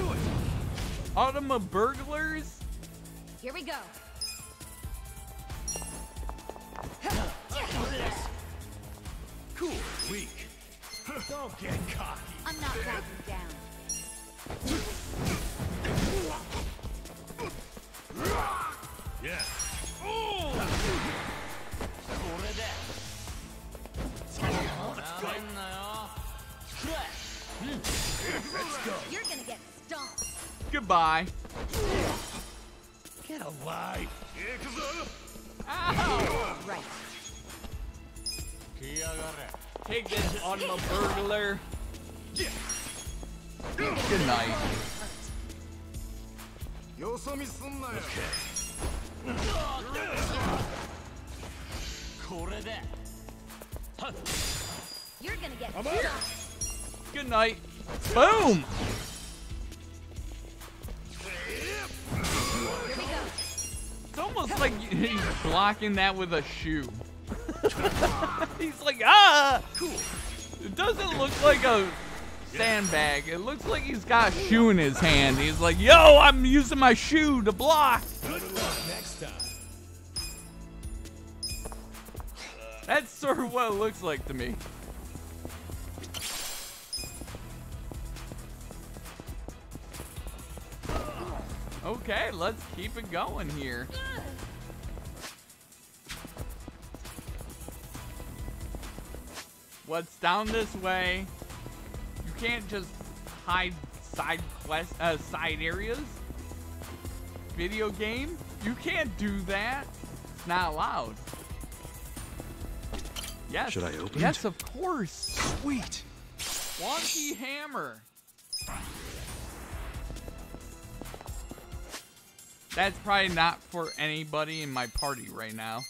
A: Automa burglars?
C: Here we go.
B: Cool. Weak. (laughs) Don't get cocky.
C: I'm not backing down.
B: Yeah. Let's go.
C: You're gonna get stomped.
A: Goodbye.
B: Get alive.
A: Ow!
C: Right.
A: Take this, Automa burglar.
B: Yeah.
A: Good night.
C: You're gonna get
B: I'm up.
A: Good night. Boom!
C: Here we go.
A: It's almost like (laughs) he's blocking that with a shoe. (laughs) he's like, ah! Cool. It doesn't look like a sandbag. It looks like he's got a shoe in his hand. He's like, yo, I'm using my shoe to block. That's sort of what it looks like to me. Okay, let's keep it going here. What's down this way? You can't just hide side quest, uh, side areas. Video game? You can't do that. It's not allowed. Yes.
D: Should I open
A: Yes, of course.
D: Sweet.
A: Wonky hammer. That's probably not for anybody in my party right now.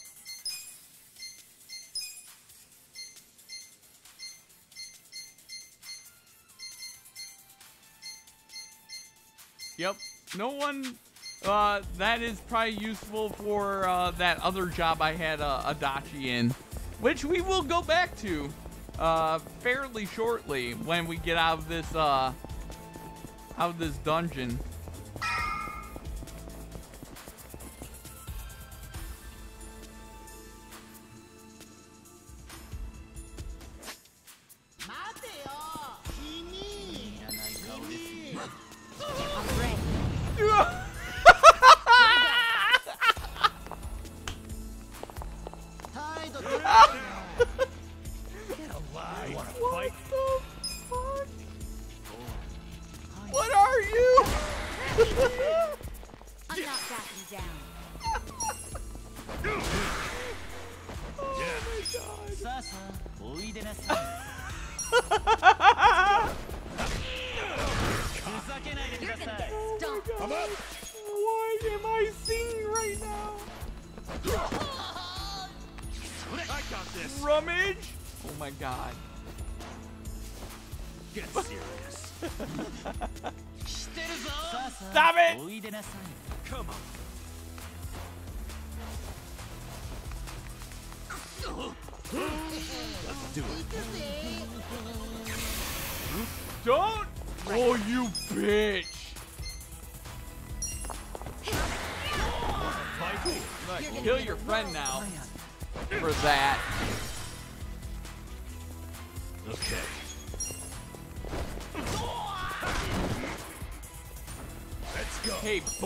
A: Yep. No one. Uh, that is probably useful for uh, that other job I had uh, Adachi in, which we will go back to uh, fairly shortly when we get out of this uh, out of this dungeon.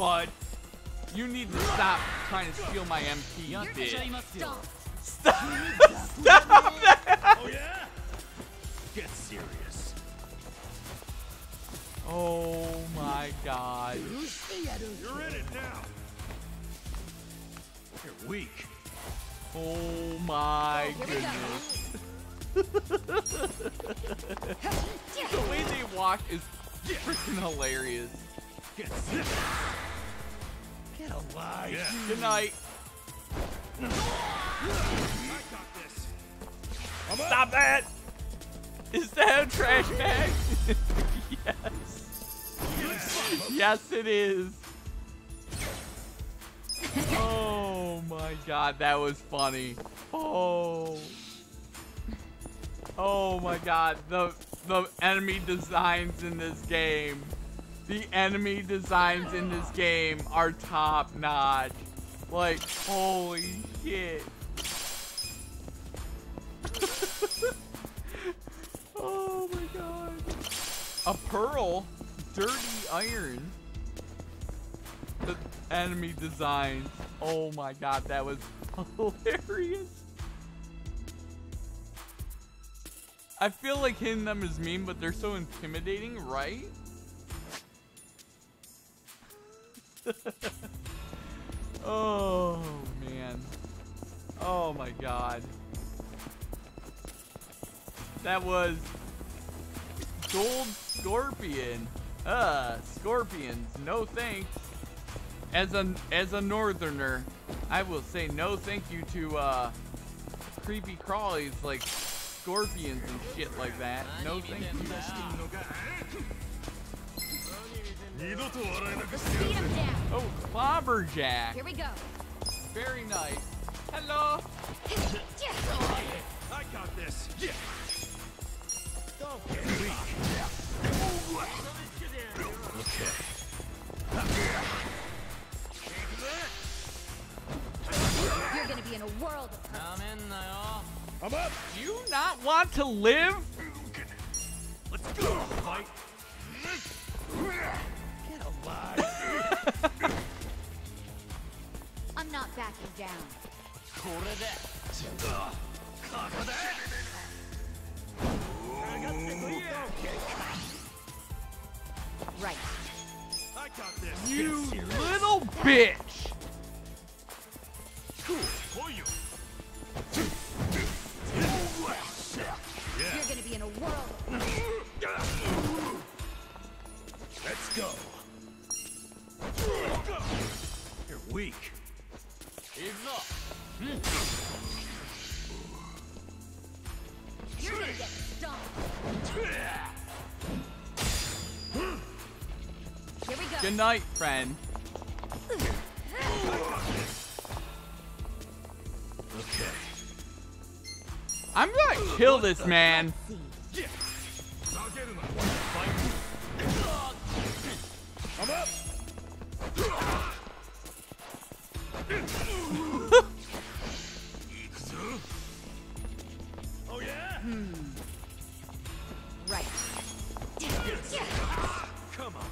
A: Bud. You need to stop trying to steal my MP, you bitch.
C: Stomped.
B: Oh yeah? Get serious.
A: Oh my god.
B: You're in it now. You're weak.
A: Oh my oh,
C: Here we go.
A: goodness. (laughs) The way they walk is freaking hilarious.
B: Get. Get alive. Yeah.
A: Good night.
B: I got this.
A: Stop that! Is that a trash (laughs) bag? yes. Yes, it is. Oh my god, that was funny. Oh. Oh my god, the the enemy designs in this game. The enemy designs in this game are top notch. Like, holy shit. (laughs) oh my god. A pearl? Dirty iron? The enemy designs. Oh my god, that was (laughs) hilarious. I feel like hitting them is mean, but they're so intimidating, right? (laughs) oh man. Oh my god. That was Gold Scorpion. Uh, scorpions, no thanks. As a as a northerner, I will say no thank you to uh creepy crawlies like scorpions and shit like that. No thank you. Oh, Clobberjack.
C: Here we go.
A: Very nice. Hello. (laughs)
B: I got this. Yeah. Don't get weak. Okay.
C: You're gonna be in a world of hurt.
B: I'm up.
A: Do you not want to live?
B: Let's go. Fight. (laughs)
C: I'm not backing down. Right.
B: I got this.
A: You little bitch.
B: You're gonna be
E: in a world.
F: Weak.
A: Enough.
E: You're gonna get. Here we go.
A: Good night, friend.
B: Okay.
A: I'm gonna kill this man.
B: I'm up oh yeah?
C: Right.
B: Come on.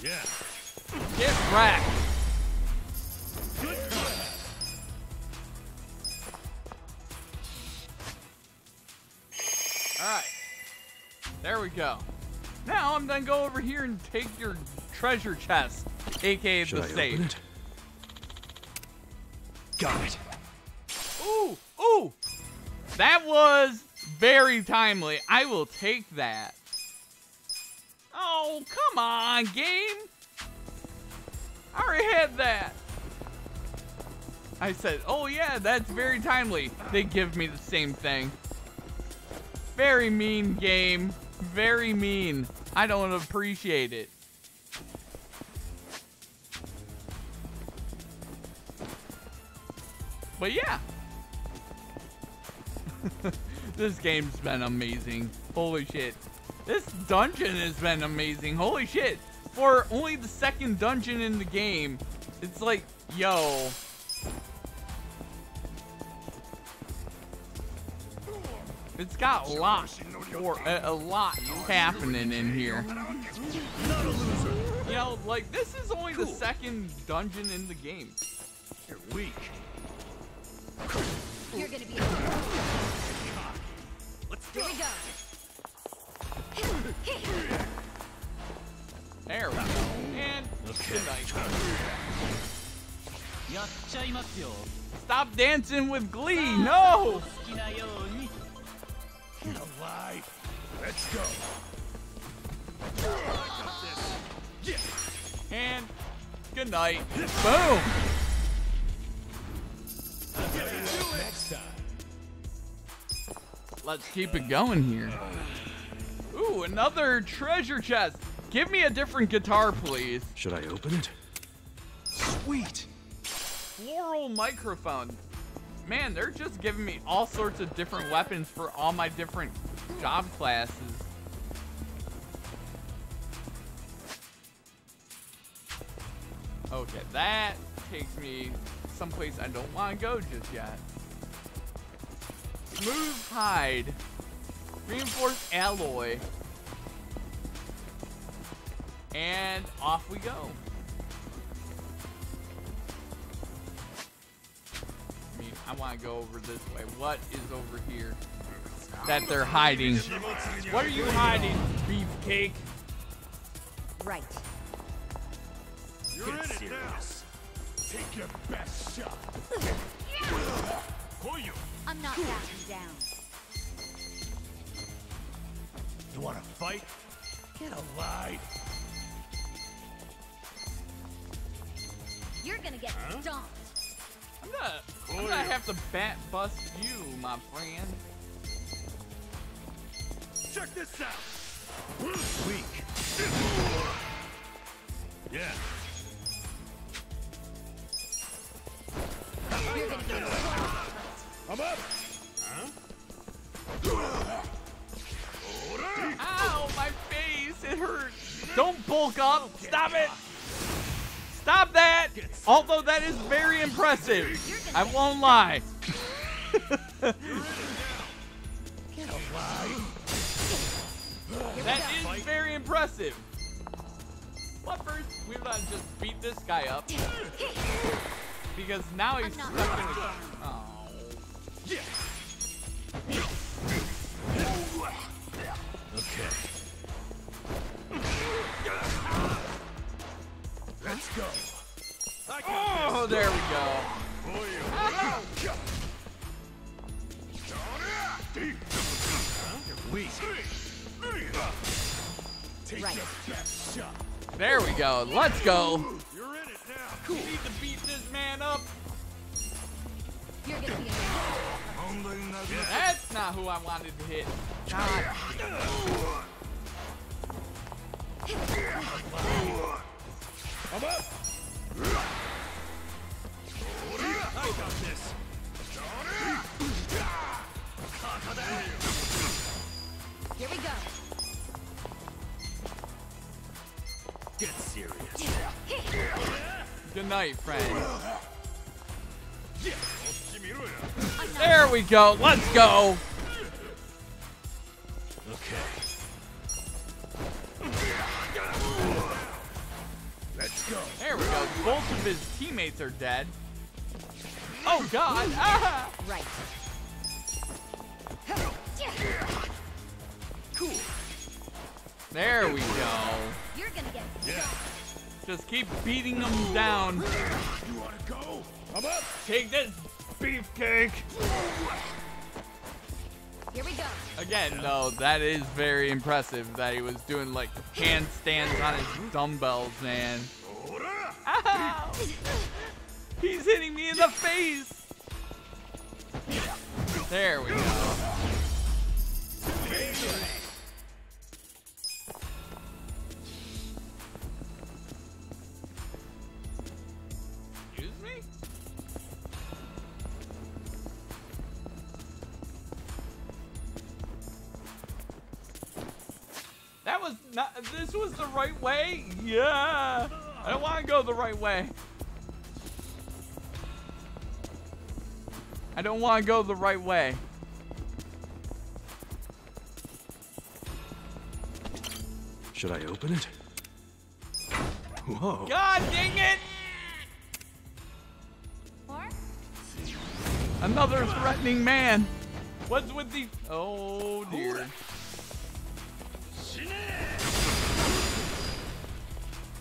A: Get. Alright. There we go. Now I'm gonna go over here and take your treasure chest, aka
D: Should
A: the
D: I
A: safe.
D: open it? Got it.
A: Ooh, ooh. That was very timely. I will take that. Oh, come on, game. I already had that. I said, oh yeah, that's very timely. They give me the same thing. Very mean game. Very mean. I don't appreciate it. But yeah. (laughs) this game's been amazing. Holy shit. This dungeon has been amazing. Holy shit. For only the second dungeon in the game, it's like, yo. It's got a lot, or a, a lot happening in here. You know, like this is only the second dungeon in the game.
B: You're weak.
C: You're gonna be.
B: Let's go.
C: Here we go.
A: There we go. And okay. good night. Stop dancing with glee.
G: Ah.
B: No. Alive. Let's go. Ah.
A: And good night. Boom. Let's keep it going here. Ooh, another treasure chest. Give me a different guitar, please.
D: Should I open it? Sweet.
A: Floral microphone. Man, they're just giving me all sorts of different weapons for all my different job classes. Okay, that takes me someplace I don't want to go just yet. Smooth hide. Reinforced alloy. And off we go. I mean, I want to go over this way. What is over here that they're hiding? What are you hiding, beefcake?
C: Right.
B: You're in it now. Take your best shot. Koyu,
C: I'm not backing down.
B: you wanna fight? Get alive.
C: You're gonna get stomped.
A: I'm gonna, I'm gonna have to bat bust you, my friend.
B: Check this out. Weak. Yeah. I'm up.
A: Ow, my face, it hurts. Don't bulk up. Stop it. Stop that. Although that is very impressive. I won't lie. (laughs) That is very impressive. But first, we're gonna just beat this guy up. Because now he's
C: I'm
A: stuck in a... Oh.
B: Okay. Let's go.
A: Oh, there we go.
B: this. Koyu. You're weak. Take
C: Right.
B: your best shot.
A: There we go. Let's go.
B: You're in it now.
A: We need to beat this man up.
C: You're gonna be in
A: That's not who I wanted to hit. God.
B: I'm up. I got this.
C: Here we go.
B: Get serious.
A: Good night, friend. There we go. Let's go.
B: Okay. Let's go.
A: There we go. Both of his teammates are dead. Oh God! (laughs)
C: Right.
B: Cool.
A: There we go.
C: You're gonna get.
B: Yeah.
A: Just keep beating them down.
B: You wanna go? I'm up.
A: Take this, beefcake.
C: Here we go.
A: Again, though, that is very impressive that he was doing like handstands on his dumbbells, man. Ow! He's hitting me in the face. There we go. The right way? Yeah. I don't want to go the right way. I don't want to go the right way.
D: Should I open it? Whoa.
A: God dang it!
C: Or
A: Another threatening man. What's with the. Oh dear.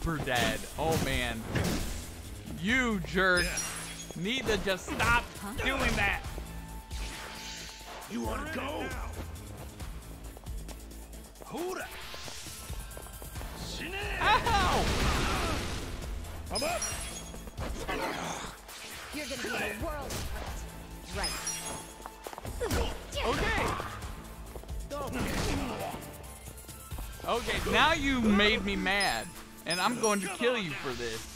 A: super dead. Oh man. You jerk. Need to just stop doing that.
B: I'm
A: going to kill you for this.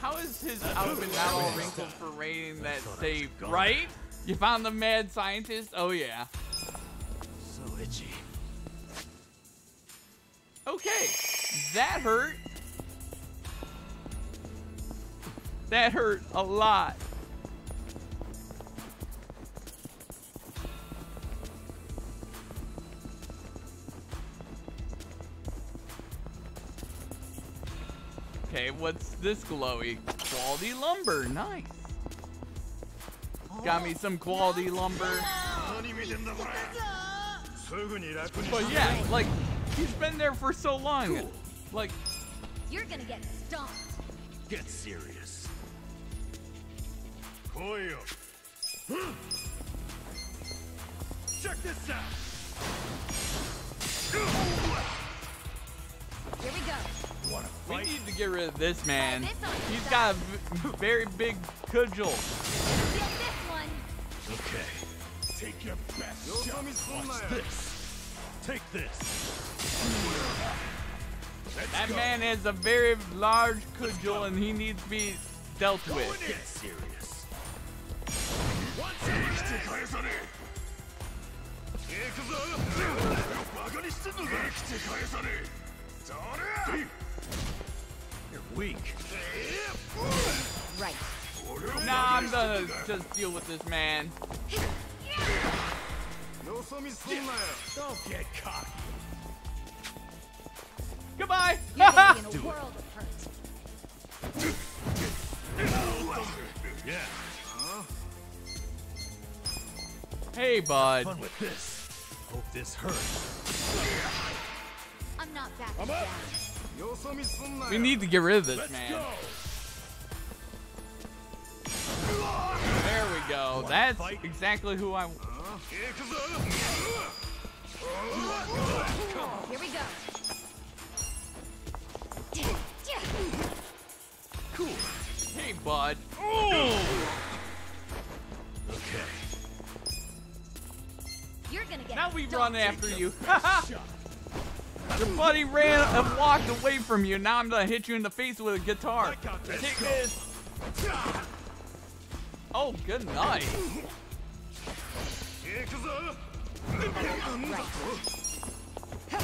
A: How is his outfit not all wrinkled for raiding that safe, right? You found the mad scientist? Oh yeah.
B: So itchy.
A: Okay, that hurt. That hurt a lot. this glowy? Quality lumber, nice. Got me some quality lumber. But yeah, like, he's been there for so long. Like,
C: you're gonna get stomped.
B: Get serious. (gasps) Check this out.
C: Here we go.
B: Wanna
A: we need to get rid of this man.
C: this on
A: He's got a v- (laughs) very big cudgel.
C: Feel this one.
B: Okay. Take your best shot. Watch this. Take this. Let's
A: That
B: go.
A: man has a very large cudgel and he needs to be dealt
B: Go in
A: with.
B: Get serious. Weak.
C: Right.
A: Nah, I'm gonna just deal with this man.
B: Don't get cocky.
A: Goodbye.
C: You're in a (laughs) world of hurt.
B: Yeah.
A: Hey, bud.
B: Fun with this. Hope this hurts.
C: I'm not backing down.
A: We need to get rid of this
B: Let's
A: man.
B: go.
A: There we go. That's exactly who I.
C: Here we go.
B: Cool.
A: Hey, bud. Oh!
B: Okay.
C: You're gonna get
A: Now we run after you. (laughs) Your buddy ran and walked away from you. Now I'm gonna hit you in the face with a guitar.
B: Let's
A: Take this. Oh, good night.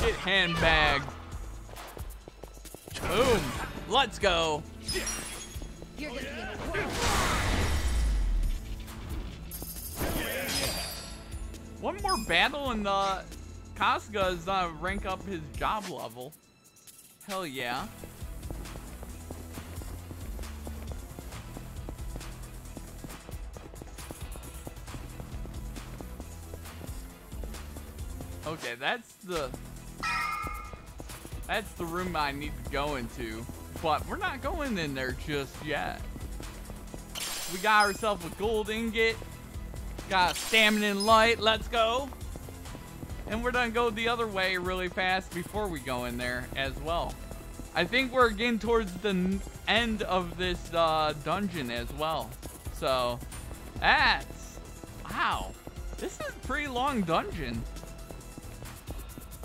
A: Hit handbag. Boom. Let's go.
C: You're gonna be in a.
A: One more battle and uh, Kasuga is uh, rank up his job level. Hell yeah. Okay, that's the that's the room I need to go into, but we're not going in there just yet. We got ourselves a gold ingot, got stamina and light. Let's go. And we're gonna go the other way really fast before we go in there as well. I think we're getting towards the end of this uh, dungeon as well. So, that's wow. This is a pretty long dungeon.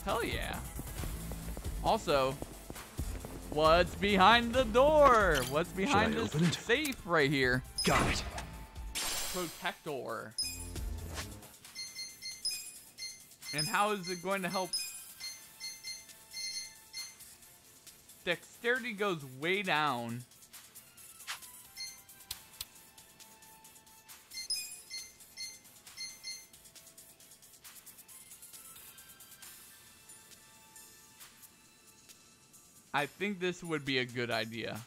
A: Hell yeah. Also, what's behind the door? What's behind this safe right here?
D: Got it.
A: Protector. And how is it going to help? Dexterity goes way down. I think this would be a good idea.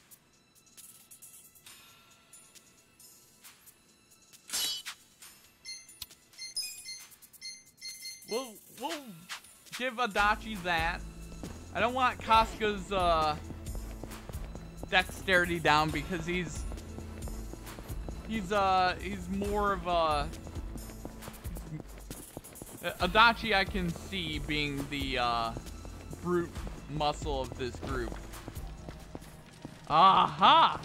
A: We'll we'll give Adachi that. I don't want Kasuga's uh, dexterity down because he's he's uh he's more of a Adachi I can see being the uh, brute muscle of this group. Aha!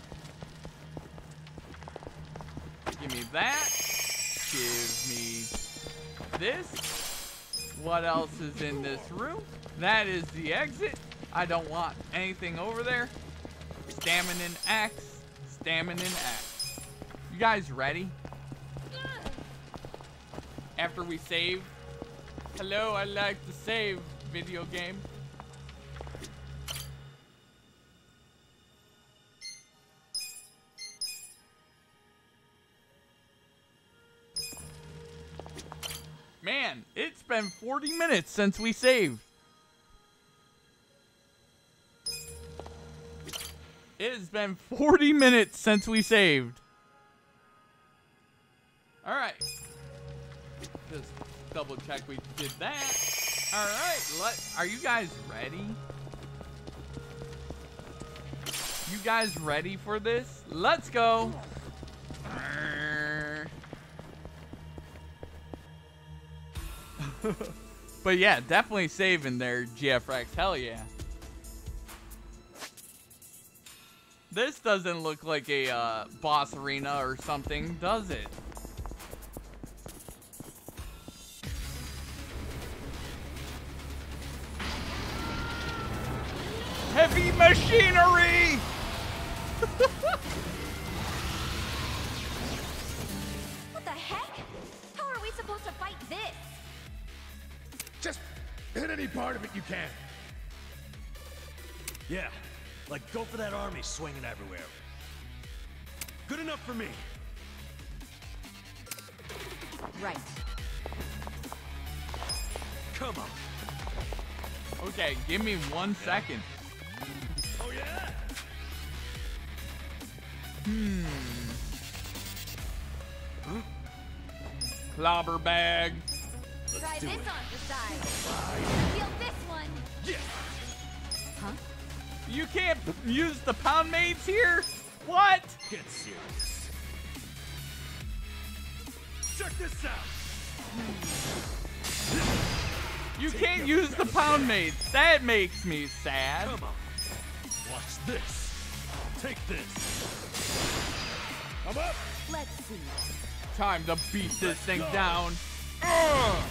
A: Give me that. Give me this. What else is in this room? That is the exit. I don't want anything over there. Stamina and X. Stamina and X. You guys ready? After we save. Hello, I like to save video game. Man, it's been 40 minutes since we saved. It has been 40 minutes since we saved. All right. Just double check we did that. All right. Let are you guys ready? You guys ready for this? Let's go. (laughs) but yeah, definitely saving there, GFX. Hell yeah. This doesn't look like a uh, boss arena or something, does it? Heavy machinery! (laughs)
B: hit any part of it you can.
H: Yeah, like go for that army swinging everywhere.
B: Good enough for me.
C: Right.
H: Come on.
A: Okay, give me one second.
B: Oh yeah.
A: Hmm. Huh? Clobber bag.
E: Try this on the side. Feel this one. Huh?
A: You can't use the Poundmates here? What?
F: Get serious. Check this out.
A: You can't use the Poundmates. That makes me sad.
F: Come on. Watch this. Take this. I'm up.
E: Let's see.
A: Time to beat this thing down. Ugh.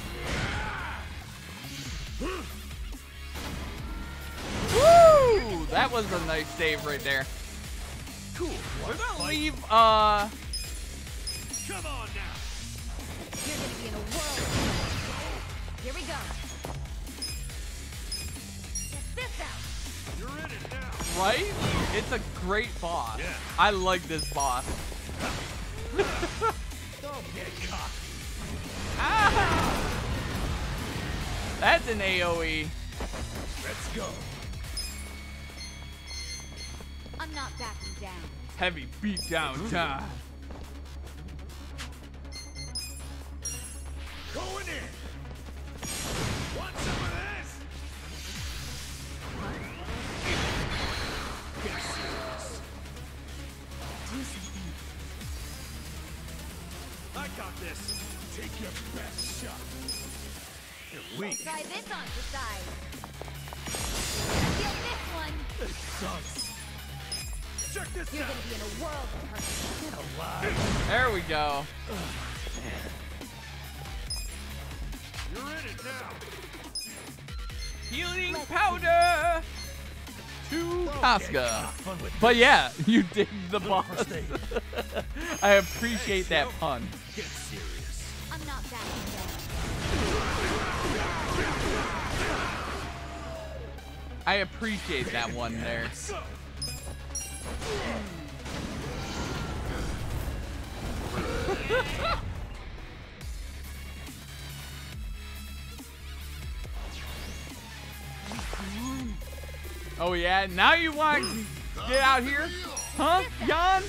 A: Woo! That was a nice save right there.
F: Cool.
A: We're gonna leave, uh,
F: Come on now.
E: You're gonna be in a whirl. Here we go. Check this out.
F: You're in it now.
A: right? It's a great boss.
F: Yeah.
A: I like this boss. (laughs)
F: Don't get cocky.
A: Ah! (laughs) That's an. AoE.
F: Let's go.
E: I'm not backing down.
A: Heavy beatdown time.
F: Going in. Want some of this? Get serious.
E: Do something.
F: I got this. Take your best shot. You're weak.
E: Try this on the side. Feel this one.
F: This sucks. Check this
E: You're
F: out.
E: gonna be in a whirl of hurt.
F: Get alive.
A: There we go.
F: You're in it now.
A: Healing
E: Let's
A: powder to
F: Get
A: Kasuga.
F: fun
A: But yeah, (laughs) you did the boss.
F: Stay. (laughs)
A: I appreciate that pun. I appreciate that one there. Oh yeah, now you want to get out here? Huh, Jan?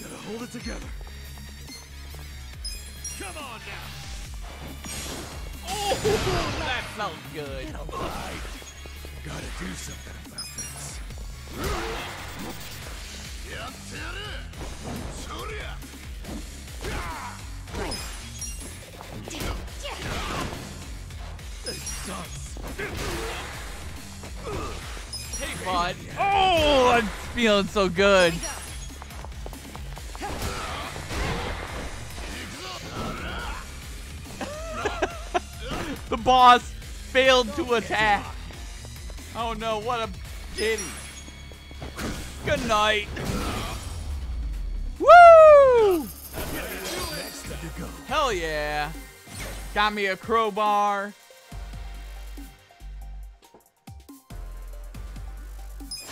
F: Gotta hold it together. Come on now.
A: Oh, that felt good.
F: Gotta do something about this.
A: Hey, bud. Oh, I'm feeling so good. The boss failed to attack. Oh no, what a pity. Good night. Woo! Hell yeah. Got me a crowbar.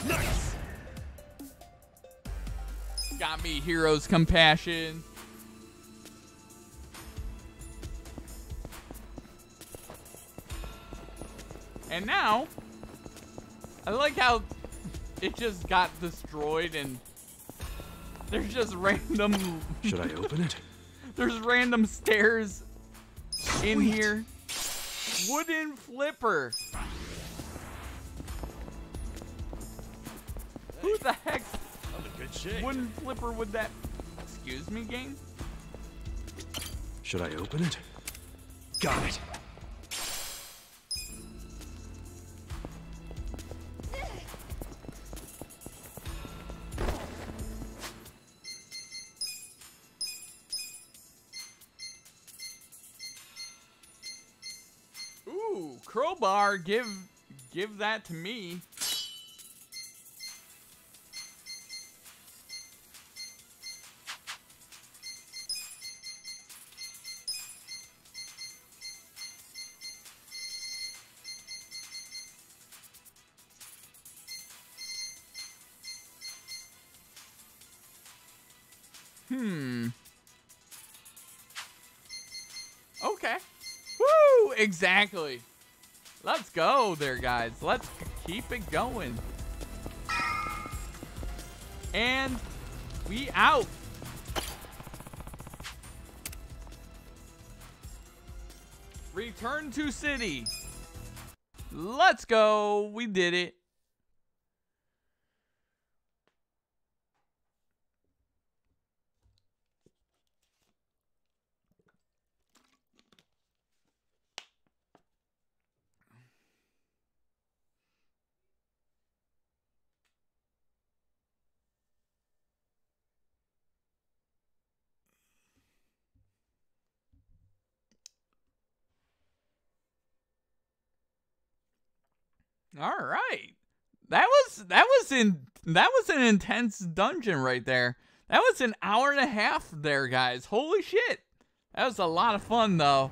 F: Nice.
A: Got me hero's compassion. And now, I like how it just got destroyed and there's just random
D: Should I open it? (laughs)
A: there's random stairs in here. Wooden flipper. Who the heck
F: I'm in good shape.
A: wooden flipper would that? Excuse me, game.
D: Should I open it? Got it.
A: Crowbar. Give, give that to me. Hmm. Okay. Woo! Exactly. Let's go there, guys. Let's keep it going. And we out. Return to city. Let's go. We did it. All right. That was that was in that was an intense dungeon right there. That was an hour and a half there, guys. Holy shit. That was a lot of fun though.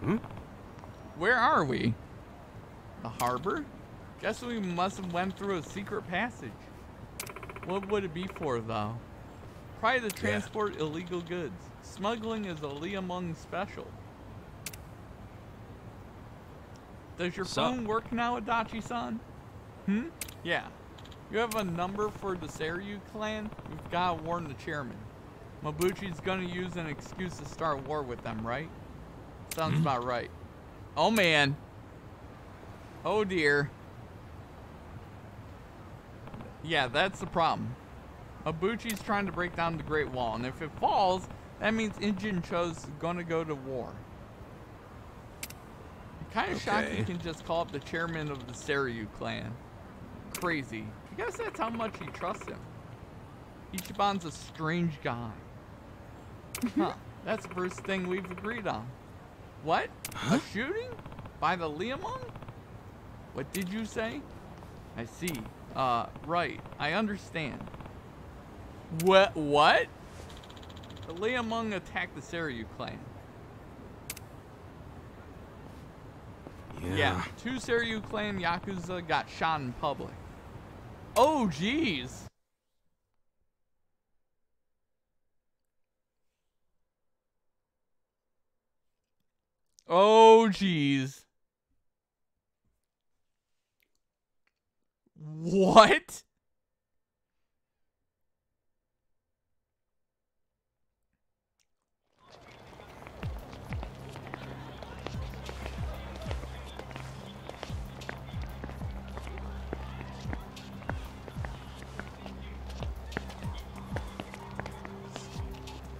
D: Hmm?
A: Where are we? The harbor? Guess we must have went through a secret passage. What would it be for, though? Probably to transport illegal goods. Smuggling is a Liumang special. Does your
D: So-
A: phone work now, Adachi-san? Hmm? Yeah. You have a number for the Seiryu clan? We've got to warn the chairman. Mabuchi's gonna use an excuse to start war with them, right? Sounds about right. Oh man. Oh dear. Yeah, that's the problem. Mabuchi's trying to break down the Great Wall, and if it falls, that means Ijincho's gonna go to war. Kind of shocked he can just call up the chairman of the Seiryu clan. Crazy. I guess that's how much he trusts him. Ichiban's a strange guy. (laughs) Huh. That's the first thing we've agreed on. What? A shooting? By the Liumang? What did you say? I see. Uh, right. I understand. What? What? The Liumang attacked the Seiryu clan.
D: Yeah.
A: Yeah. Two Seiryu clan Yakuza got shot in public. Oh, jeez. Oh, jeez. What?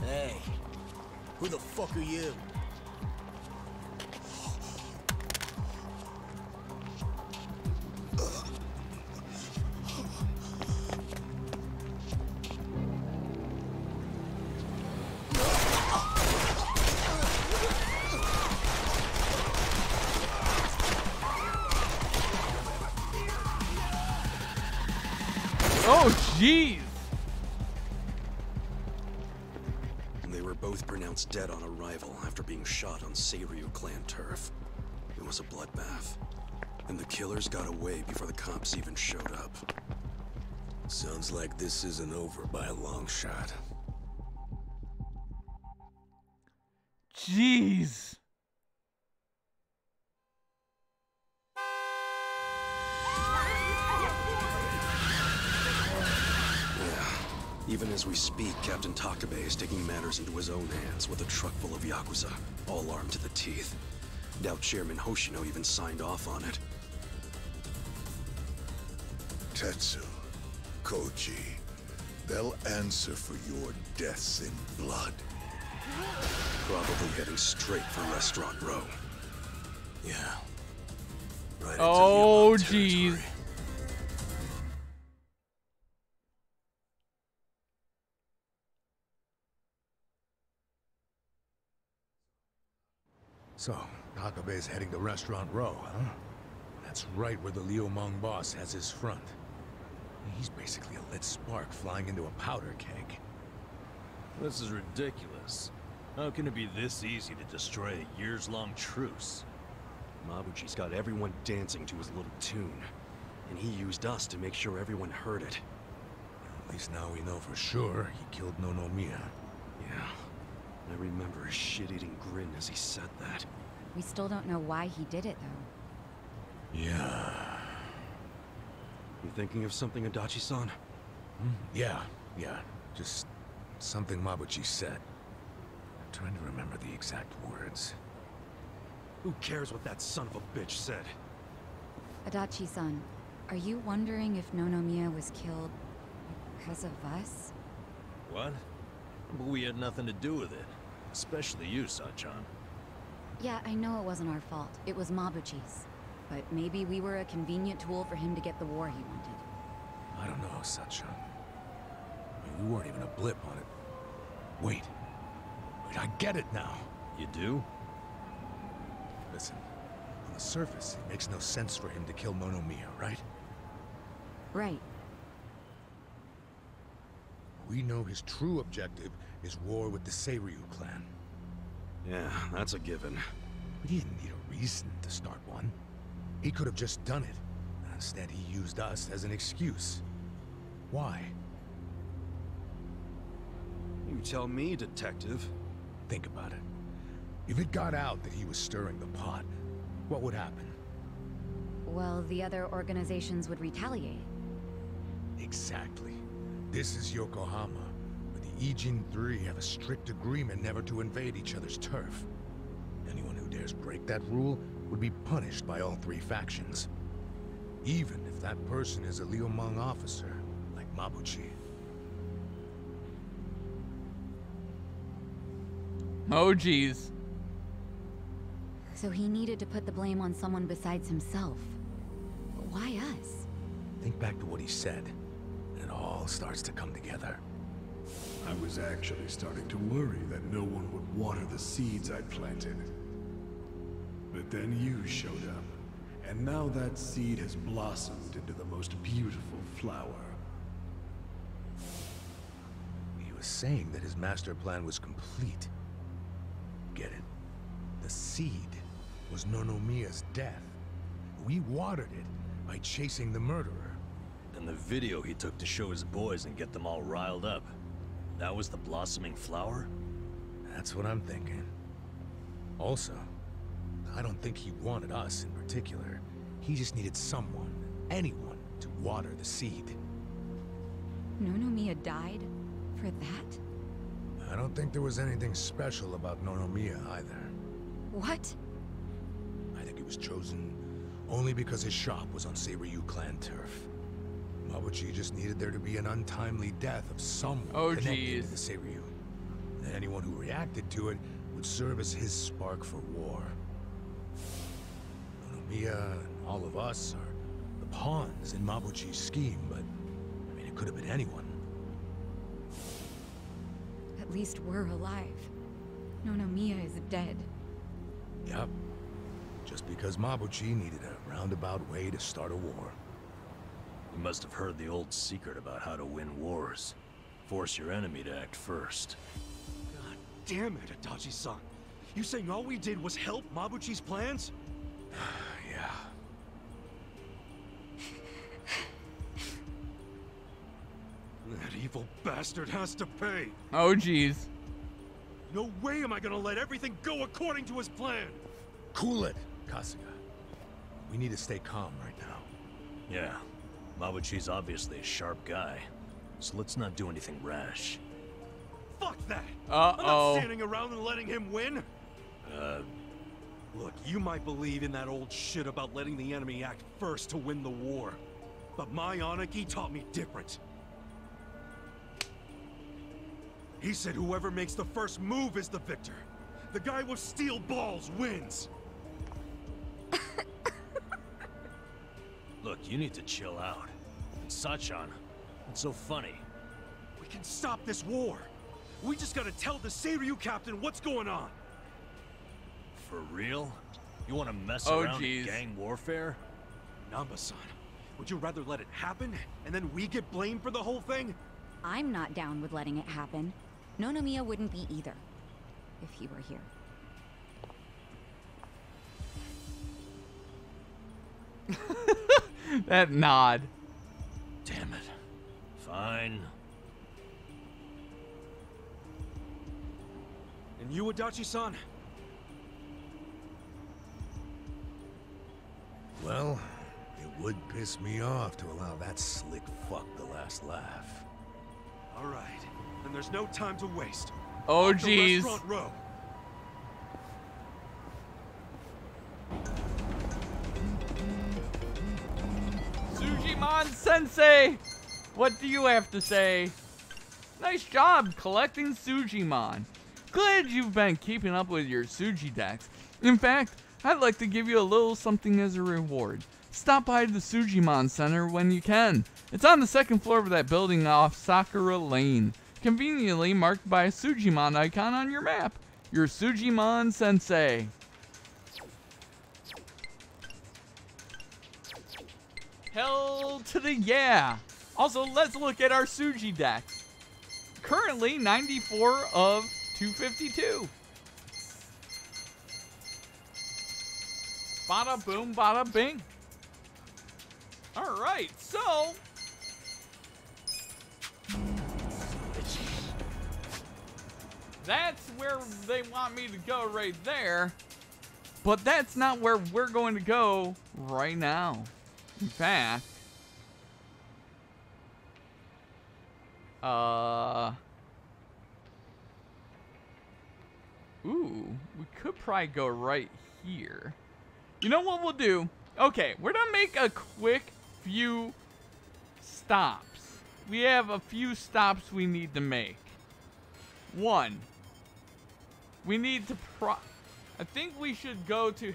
H: Hey, who the fuck are you?
D: Arrival after being shot on Seiryu clan turf. It was a bloodbath. And the killers got away before the cops even showed up.
H: Sounds like this isn't over by a long shot.
A: Jeez.
D: Even as we speak, Captain Takabe is taking matters into his own hands with a truck full of Yakuza, all armed to the teeth. Doubt Chairman Hoshino even signed off on it.
B: Tetsu, Koji, they'll answer for your deaths in blood.
D: Probably heading straight for Restaurant Row.
H: Yeah. Right into
A: Oh,
H: Liumang
A: jeez.
I: So, Takabe's heading to Restaurant Row, huh? That's right where the Liumang boss has his front. He's basically a lit spark flying into a powder keg.
F: This is ridiculous. How can it be this easy to destroy a years-long truce?
D: Mabuchi's got everyone dancing to his little tune. And he used us to make sure everyone heard it.
I: At least now we know for sure he killed Nonomiya.
D: Yeah. I remember his shit-eating grin as he said that.
C: We still don't know why he did it, though.
I: Yeah.
D: You thinking of something, Adachi-san?
I: Hmm, yeah, yeah. Just something Mabuchi said. I'm trying to remember the exact words.
D: Who cares what that son of a bitch said?
C: Adachi-san, are you wondering if Nonomiya was killed because of us?
F: What? But we had nothing to do with it. Especially you, Sachan.
C: Yeah, I know it wasn't our fault. It was Mabuchi's. But maybe we were a convenient tool for him to get the war he wanted.
I: I don't know, Sachan. I mean, we weren't even a blip on it. Wait. Wait, I get it now.
F: You do?
I: Listen, on the surface, it makes no sense for him to kill Nonomiya, right?
C: Right.
I: We know his true objective is war with the Seiryu clan.
D: Yeah, that's a given.
I: But he didn't need a reason to start one. He could have just done it. Instead, he used us as an excuse. Why?
D: You tell me, detective.
I: Think about it. If it got out that he was stirring the pot, what would happen?
C: Well, the other organizations would retaliate.
I: Exactly. This is Yokohama, where the Ijin Three have a strict agreement never to invade each other's turf. Anyone who dares break that rule would be punished by all three factions. Even if that person is a Liumang officer, like Mabuchi.
A: Oh, jeez.
C: So he needed to put the blame on someone besides himself. But why us?
I: Think back to what he said, and it all starts to come together.
H: I was actually starting to worry that no one would water the seeds I'd planted. But then you showed up, and now that seed has blossomed into the most beautiful flower.
I: He was saying that his master plan was complete. Get it? The seed was Nonomiya's death. We watered it by chasing the murderer.
F: And the video he took to show his boys and get them all riled up. That was the blossoming flower?
I: That's what I'm thinking. Also, I don't think he wanted us in particular. He just needed someone, anyone, to water the seed.
C: Nonomiya died for that?
I: I don't think there was anything special about Nonomiya either.
C: What?
I: I think he was chosen only because his shop was on Seiryu clan turf. Mabuchi just needed there to be an untimely death of someone
A: Oh,
I: connected to the Seiryu. And anyone who reacted to it would serve as his spark for war. Nonomiya and all of us are the pawns in Mabuchi's scheme, but I mean, it could have been anyone.
C: At least we're alive. Nonomiya is dead.
I: Yup. Just because Mabuchi needed a roundabout way to start a war.
F: You must have heard the old secret about how to win wars. Force your enemy to act first.
D: God damn it, Adachi-san. You saying all we did was help Mabuchi's plans? (sighs)
I: Yeah.
D: That evil bastard has to pay.
A: Oh, jeez.
D: No way am I gonna let everything go according to his plan.
I: Cool it, Kasuga. We need to stay calm right now.
F: Yeah, Mabuchi's obviously a sharp guy. So let's not do anything rash.
D: Fuck that. I'm not standing around and letting him win.
F: Uh,
D: Look, you might believe in that old shit about letting the enemy act first to win the war. But my Aniki taught me different. He said whoever makes the first move is the victor. The guy with steel balls wins.
F: You need to chill out. And Sachan, it's so funny?
D: We can stop this war. We just gotta tell the Seiryu captain what's going on.
F: For real? You want to mess
A: Oh,
F: around
A: jeez.
F: in gang warfare?
D: Nanba-san, would you rather let it happen, and then we get blamed for the whole thing?
C: I'm not down with letting it happen. Nonomiya wouldn't be either. If he were here. (laughs) (laughs)
A: that nod.
F: Damn it. Fine.
D: And you, Adachi-san?
I: Well, it would piss me off to allow that slick fuck the last laugh.
D: All right, and there's no time to waste.
A: Oh, jeez. Sujimon Sensei, what do you have to say? Nice job collecting Sujimon. Glad you've been keeping up with your Suji decks. In fact, I'd like to give you a little something as a reward. Stop by the Sujimon Center when you can. It's on the second floor of that building off Sakura Lane, conveniently marked by a Sujimon icon on your map. Your Sujimon Sensei. Hell to the yeah! Also, let's look at our Suji deck. Currently 94 of 252. Bada boom, bada bing. Alright, so. That's where they want me to go right there. But that's not where we're going to go right now. In fact, uh, ooh, we could probably go right here. You know what we'll do? Okay, we're gonna make a quick few stops. We have a few stops we need to make. One, we need to pro. I think we should go to.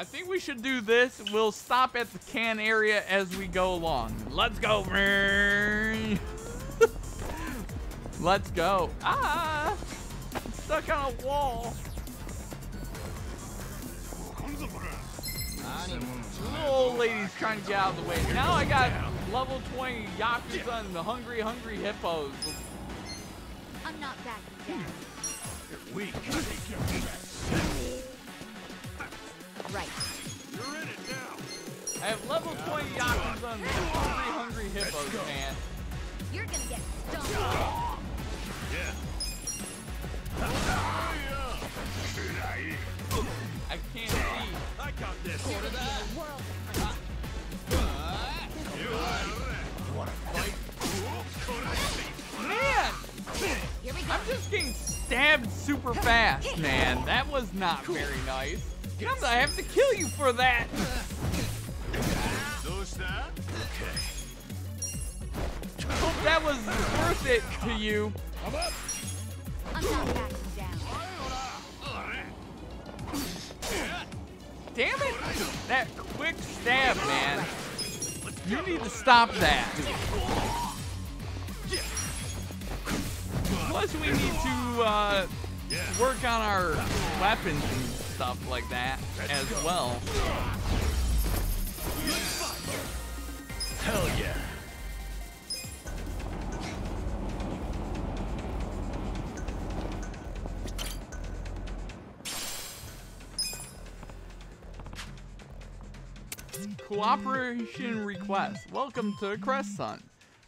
A: I think we should do this. We'll stop at the can area as we go along. Let's go. (laughs) Let's go. Ah! I'm stuck on a wall. Little old lady's trying to get out of the way. Now I got level 20 Yakuza and the Hungry Hungry Hippos.
C: I'm not backing down.
B: Weak.
C: Right.
B: You're in it now.
A: I have level 20 Yakuza and the Hungry Hungry Hippos, man.
C: You're gonna get stoned.
B: Yeah.
A: I can't see.
B: I got this.
C: World.
A: Man!
C: Here we go.
A: I'm just getting stabbed super fast, man. That was not very nice. I have to kill you for that. Hope that was worth it to you.
C: I'm not backing down.
A: Damn it! That quick stab, man. You need to stop that. Plus, we need to uh, work on our weapons and stuff like that as well.
F: Hell yeah.
A: Cooperation request. Welcome to Crest Sun.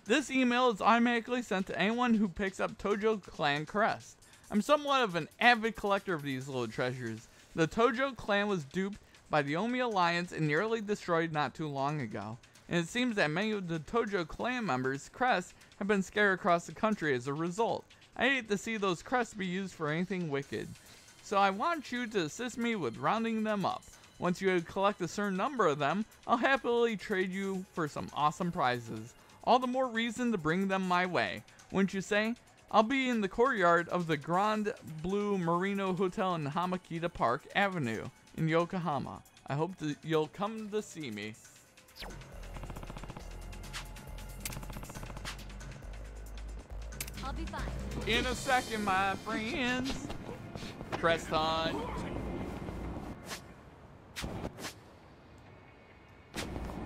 A: This email is automatically sent to anyone who picks up Tojo Clan Crest. I'm somewhat of an avid collector of these little treasures. The Tojo clan was duped by the Omi Alliance and nearly destroyed not too long ago. And it seems that many of the Tojo clan members' crests have been scattered across the country as a result. I hate to see those crests be used for anything wicked. So I want you to assist me with rounding them up. Once you collect a certain number of them, I'll happily trade you for some awesome prizes. All the more reason to bring them my way, wouldn't you say? I'll be in the courtyard of the Grand Blue Marino Hotel in Hamakita Park Avenue in Yokohama. I hope that you'll come to see me.
C: I'll be fine.
A: In a second, my friends. Press on.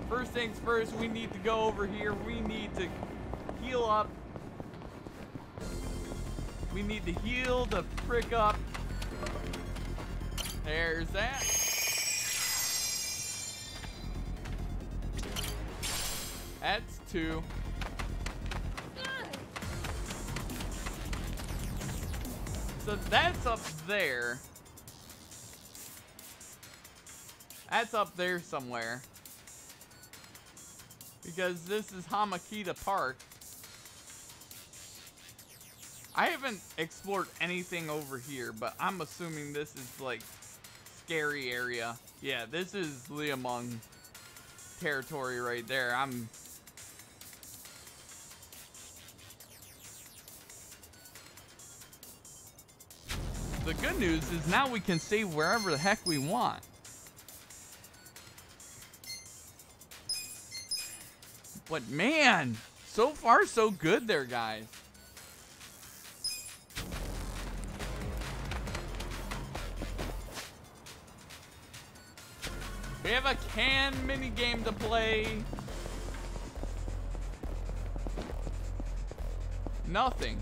A: First things first, we need to go over here. We need to heal up. We need to heal the prick up. There's that. That's two. So that's up there. That's up there somewhere. Because this is Hamakita Park. I haven't explored anything over here, but I'm assuming this is like scary area. Yeah, this is Liumang territory right there. I'm The good news is now we can save wherever the heck we want. But man, so far so good there, guys. We have a can mini game to play. Nothing.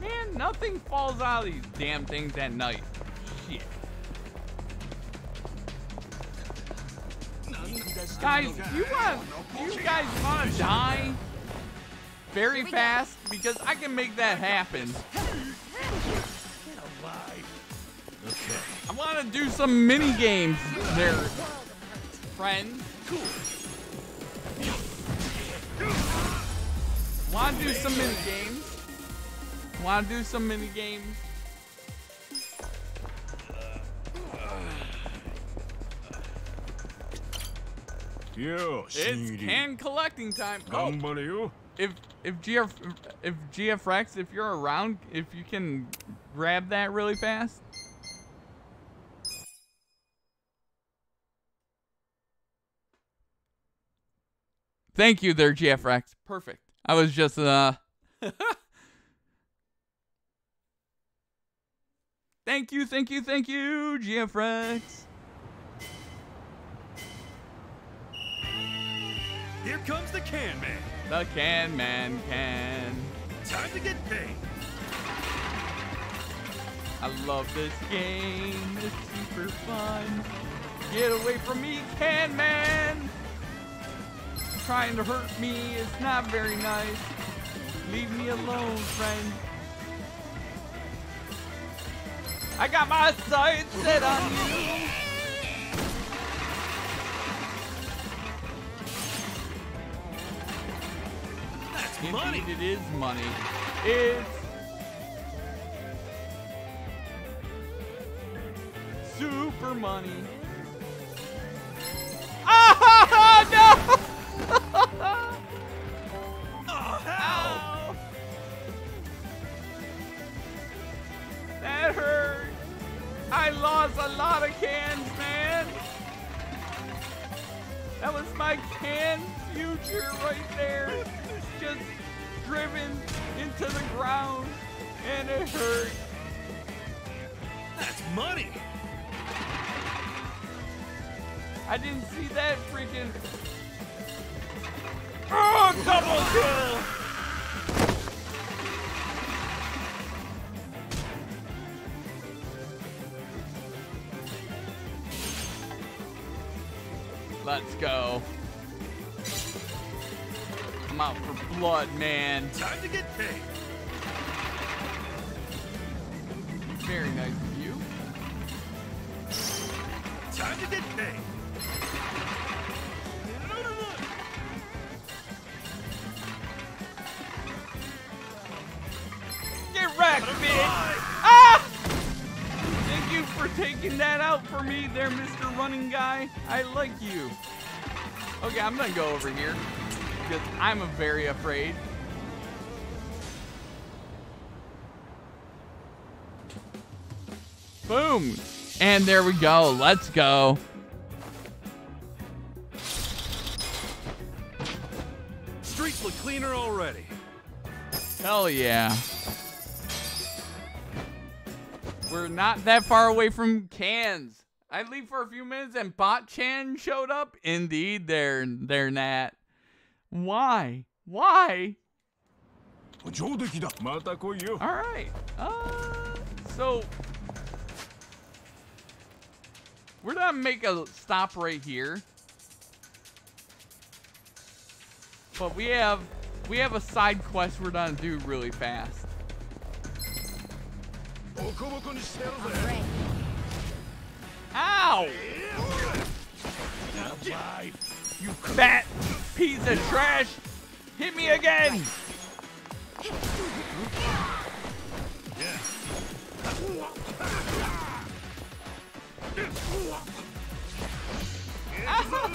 A: Man, nothing falls out of these damn things at night. Shit. Guys, you want you guys want to die very fast because I can make that happen.
F: Okay.
A: I want to do some mini games there, friends. Cool. Want to do some mini games? Want to do some mini games? It's can collecting time. Oh, if if GF if GF Rex, if you're around, if you can grab that really fast. Thank you there, GF Rex. Perfect. I was just uh (laughs) Thank you, thank you, thank you, GF Rex.
D: Here comes the can man.
A: The can man can.
D: Time to get paid.
A: I love this game. It's super fun. Get away from me, Can Man! Trying to hurt me is not very nice. Leave me alone, friend. I got my sights set on you. Indeed,
D: money.
A: it is money. It's super money. Ah (laughs) no!
D: Oh, (laughs) hell.
A: Ow! That hurt. I lost a lot of cans, man. That was my can future right there. Just driven into the ground, and it hurt.
D: That's money.
A: I didn't see that freaking. Oh, double kill! Let's go. I'm out for blood, man.
D: Time to get paid.
A: Very nice of you.
D: Time to get paid.
A: Get wrecked, bitch! Ah! Thank you for taking that out for me there, Mr. Running Guy. I like you. Okay, I'm gonna go over here. Because I'm very afraid. Boom! And there we go. Let's go.
D: Streets look cleaner already.
A: Hell yeah. We're not that far away from cans. I leave for a few minutes and Bot Chan showed up. Indeed, they're they're not. Why? Why? Alright. Uh, so... We're gonna make a stop right here. But we have... We have a side quest we're gonna do really fast. Ow! You fat piece of trash! Hit me again! Ow!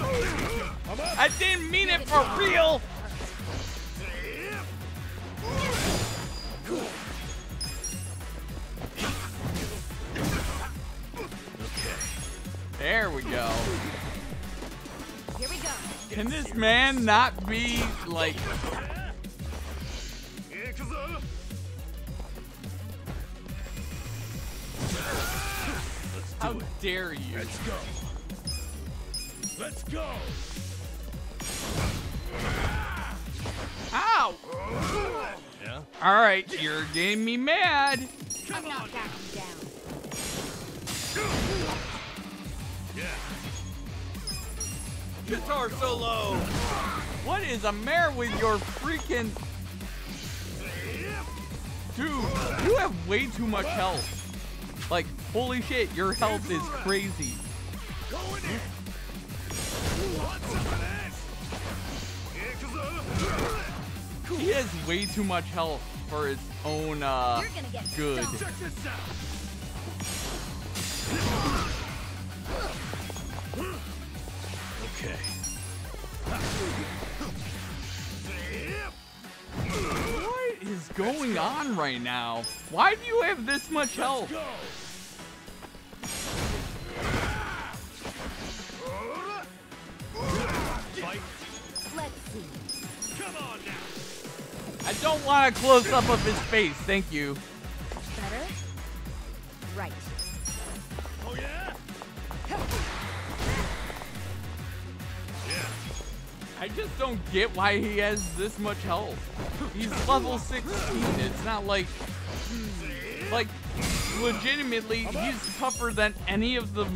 A: I didn't mean it for real! There we go. Can this man not be, like... How dare you?
B: Let's go. Let's go.
A: Ow!
F: Yeah.
A: All right, you're getting me mad.
C: Come I'm not backing down.
A: Yeah guitar solo! What is a mare with your freaking... Dude, you have way too much health. Like, holy shit, your health is crazy. He has way too much health for his own uh, good.
F: Okay.
A: What is going on right now? Why do you have this much health?
C: Let's see.
B: Come on now
A: I don't want a close up of his face, thank you. I just don't get why he has this much health. He's level 16. It's not like like legitimately he's tougher than any of the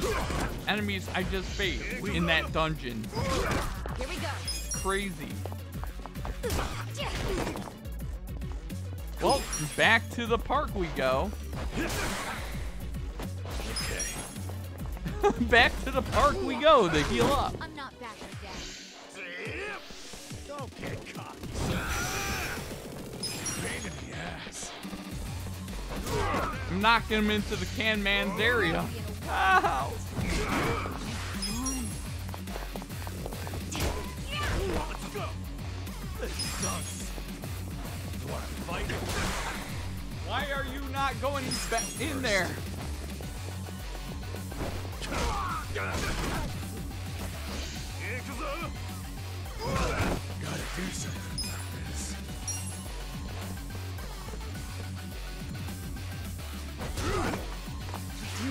A: enemies I just faced in that dungeon.
C: Here we go.
A: Crazy. Well, back to the park we go. Okay. (laughs) back to the park we go to heal up.
C: I'm not backing down.
B: Don't get Pain in the ass
A: I'm knocking him into the can man's area. Ow!
B: Let's go This sucks You wanna fight?
A: Why are you not going back in there?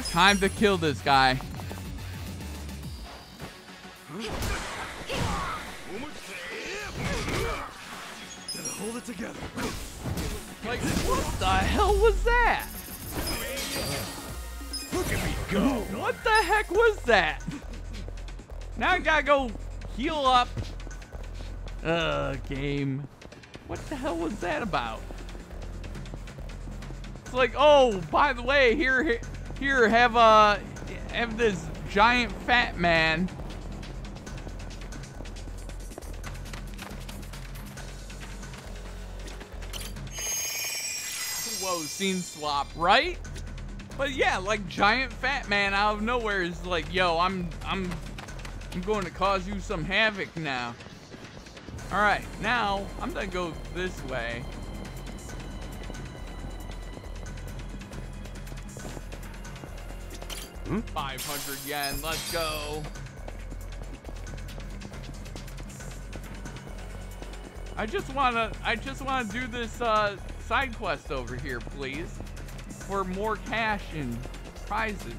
A: Time to kill this guy.
B: Hold it together.
A: Like, what the hell was that?
B: Look at me go.
A: What the heck was that? Now I gotta go heal up. Uh, game. What the hell was that about? It's like, oh, by the way, here, here, have uh, have this giant fat man. Whoa, scene swap, right? But yeah, like giant fat man out of nowhere is like, yo, I'm I'm I'm going to cause you some havoc now. Alright, now I'm gonna go this way.
D: Hmm?
A: 500 yen, let's go. I just wanna, I just wanna do this uh, side quest over here, please, for more cash and prizes.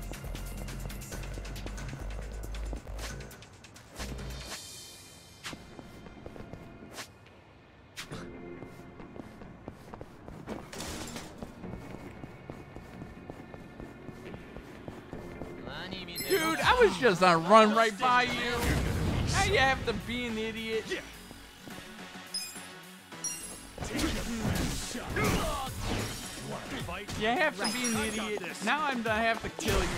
A: just I run right by you. Now you have to be an idiot. You have to be an idiot. Now I'm gonna have to kill you.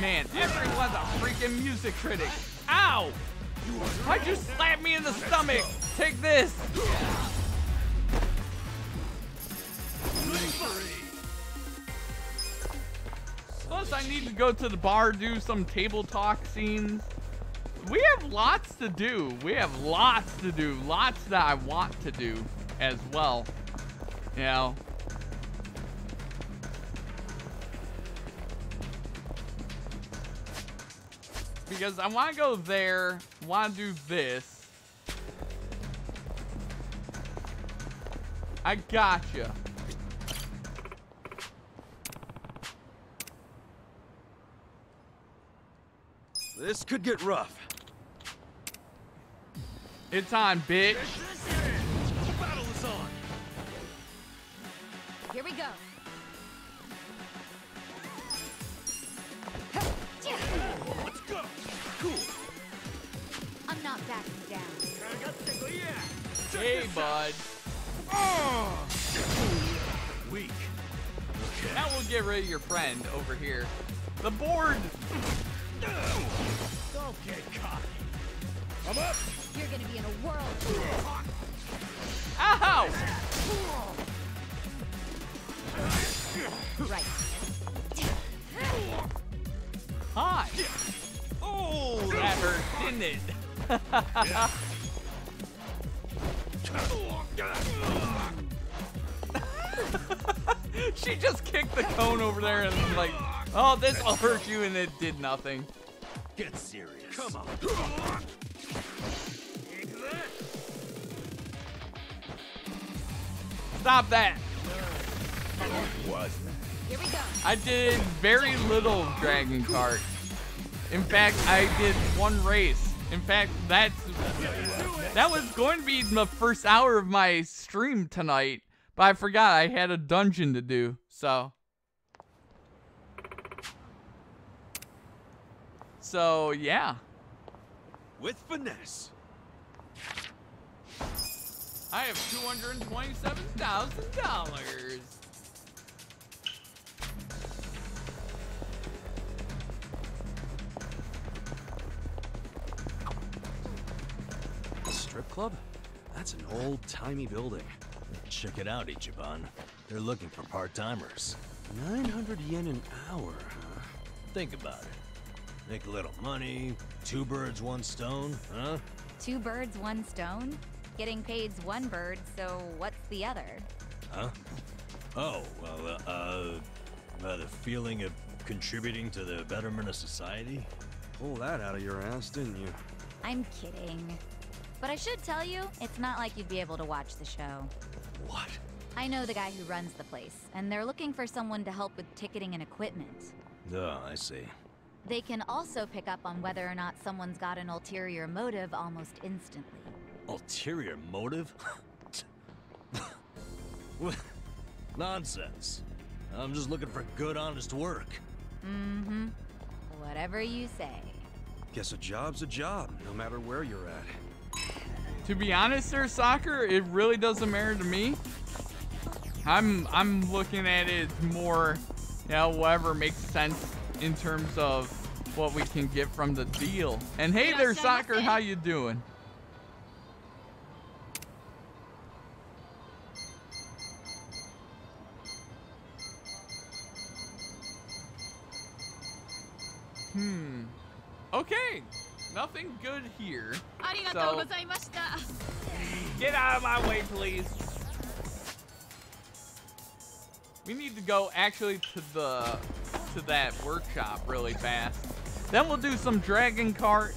A: Man, everyone's a freaking music critic. Ow! Why'd you slap me in the stomach? Take this! I go to the bar, do some table talk scenes. We have lots to do. We have lots to do. Lots that I want to do as well. You know? Because I want to go there, want to do this. I gotcha.
D: This could get rough.
A: It's on, bitch.
F: The battle is on.
C: Here we go.
F: Let's go. Cool.
C: I'm not backing down.
A: Hey, bud. Ah.
F: Weak.
A: That will get rid of your friend over here. The board. (laughs)
F: Don't get cocky. I'm up.
C: You're gonna be in a world.
A: Ow!
C: Right.
A: Hi. Oh, that hurt, didn't it? (laughs) she just kicked the cone over there and like, oh, this will hurt you, and it did nothing.
F: Get serious.
D: Come on.
A: Stop that.
C: Here we go.
A: I did very little Dragon Kart. In fact, I did one race. In fact, that's that was going to be the first hour of my stream tonight, but I forgot I had a dungeon to do. So So, yeah.
D: With finesse.
A: I have $227,000.
D: Strip club? That's an old-timey building.
F: Check it out, Ichiban. They're looking for part-timers.
D: 900 yen an hour, huh?
F: Think about it. Make a little money, two birds, one stone, huh?
C: Two birds, one stone? Getting paid's one bird, so what's the other?
F: Huh? Oh, well, uh, uh, uh, the feeling of contributing to the betterment of society?
D: Pull that out of your ass, didn't you?
C: I'm kidding. But I should tell you, it's not like you'd be able to watch the show.
D: What?
C: I know the guy who runs the place, and they're looking for someone to help with ticketing and equipment.
F: Oh, I see.
C: They can also pick up on whether or not someone's got an ulterior motive almost instantly.
F: Ulterior motive? Nonsense. I'm just looking for good, honest work.
C: Mm-hmm. Whatever you say.
D: Guess a job's a job, no matter where you're at.
A: To be honest, there, soccer, it really doesn't matter to me. I'm I'm looking at it more, you know, whatever makes sense in terms of what we can get from the deal. And hey there, soccer, how you doing? Hmm. Okay. Nothing good here. So, get out of my way, please. We need to go actually to the to that workshop really fast. Then we'll do some Dragon Kart.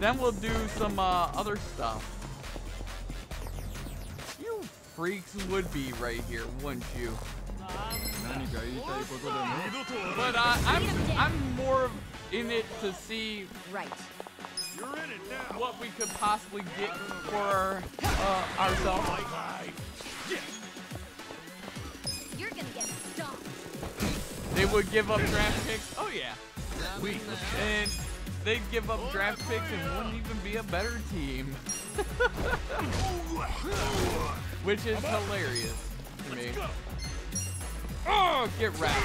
A: Then we'll do some uh, other stuff. You freaks would be right here, wouldn't you? But uh, I'm I'm more in it to see
C: Right.
B: You're in it now.
A: what we could possibly get for uh, ourselves. They would give up draft picks. Oh yeah.
F: Weak.
A: And they'd give up draft picks and wouldn't even be a better team. (laughs) Which is hilarious to me. Oh, get wrecked.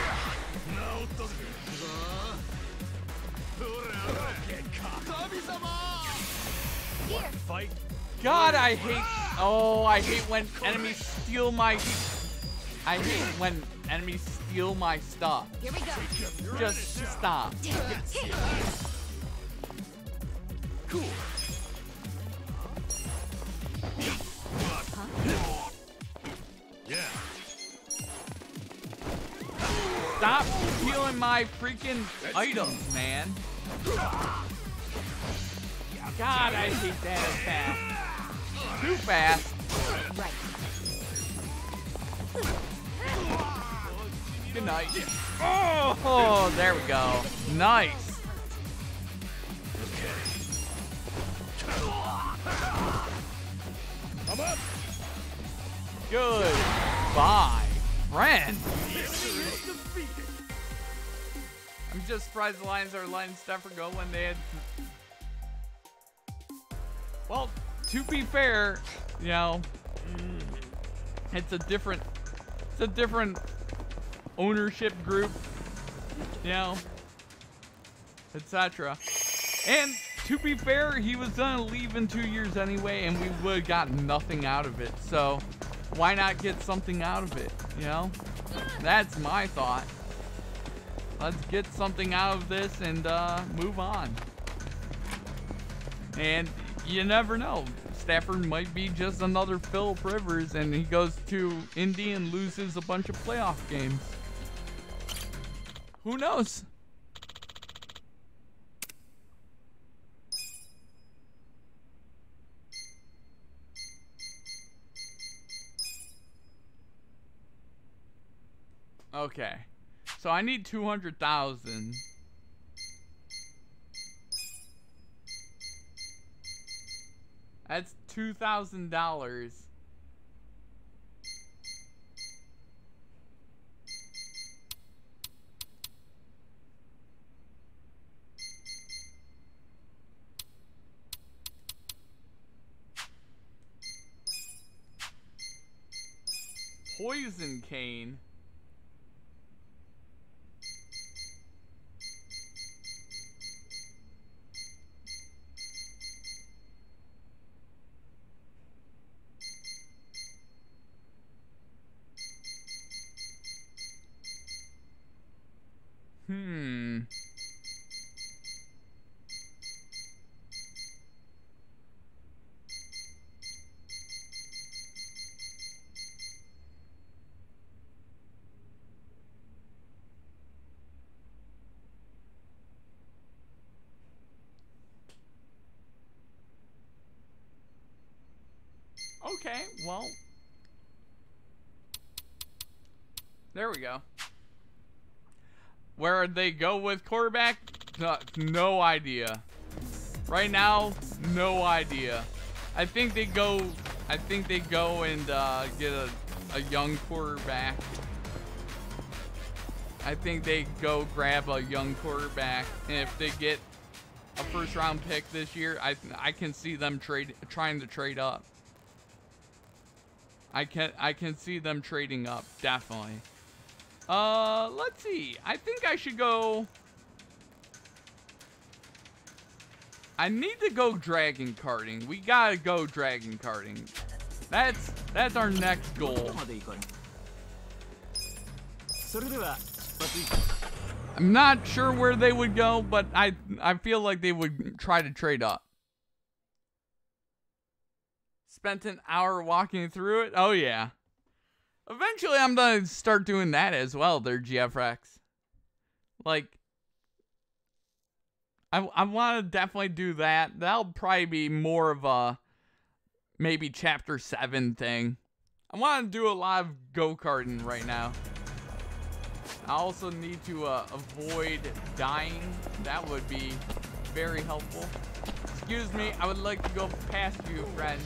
F: Fight.
A: God, I hate. Oh, I hate when enemies steal my. I hate when enemies steal my stuff.
C: Here we go.
A: Just stop.
B: Cool.
F: Yeah.
A: Stop stealing my freaking items, man. God, I hate that fast. Too fast.
C: Right.
A: Good night. Oh, oh, there we go. Nice.
B: Up.
A: Goodbye, friend. I'm just surprised the Lions are letting Stafford go when they had. Well, to be fair, you know, it's a different, it's a different ownership group, you know, etc. And to be fair, he was gonna leave in two years anyway, and we would have got nothing out of it. So why not get something out of it? You know, that's my thought. Let's get something out of this and uh, move on. And you never know. Stafford might be just another Philip Rivers, and he goes to Indy and loses a bunch of playoff games. Who knows? Okay. So I need 200,000. That's $2,000. Poison cane. Hmm. Okay, well. There we go. They go with quarterback? No, no idea. Right now, no idea. I think they go. I think they go and uh, get a, a young quarterback. I think they go grab a young quarterback, and if they get a first round pick this year, I I can see them trade trying to trade up. I can I can see them trading up definitely. Uh, let's see. I think I should go... I need to go dragon karting. We gotta go dragon karting. That's that's our next goal. I'm not sure where they would go, but I I feel like they would try to trade up. Spent an hour walking through it. Oh yeah. Eventually, I'm gonna start doing that as well. There, GFX. Like, I I want to definitely do that. That'll probably be more of a maybe chapter seven thing. I want to do a lot of go karting right now. I also need to uh, avoid dying. That would be very helpful. Excuse me, I would like to go past you, friend.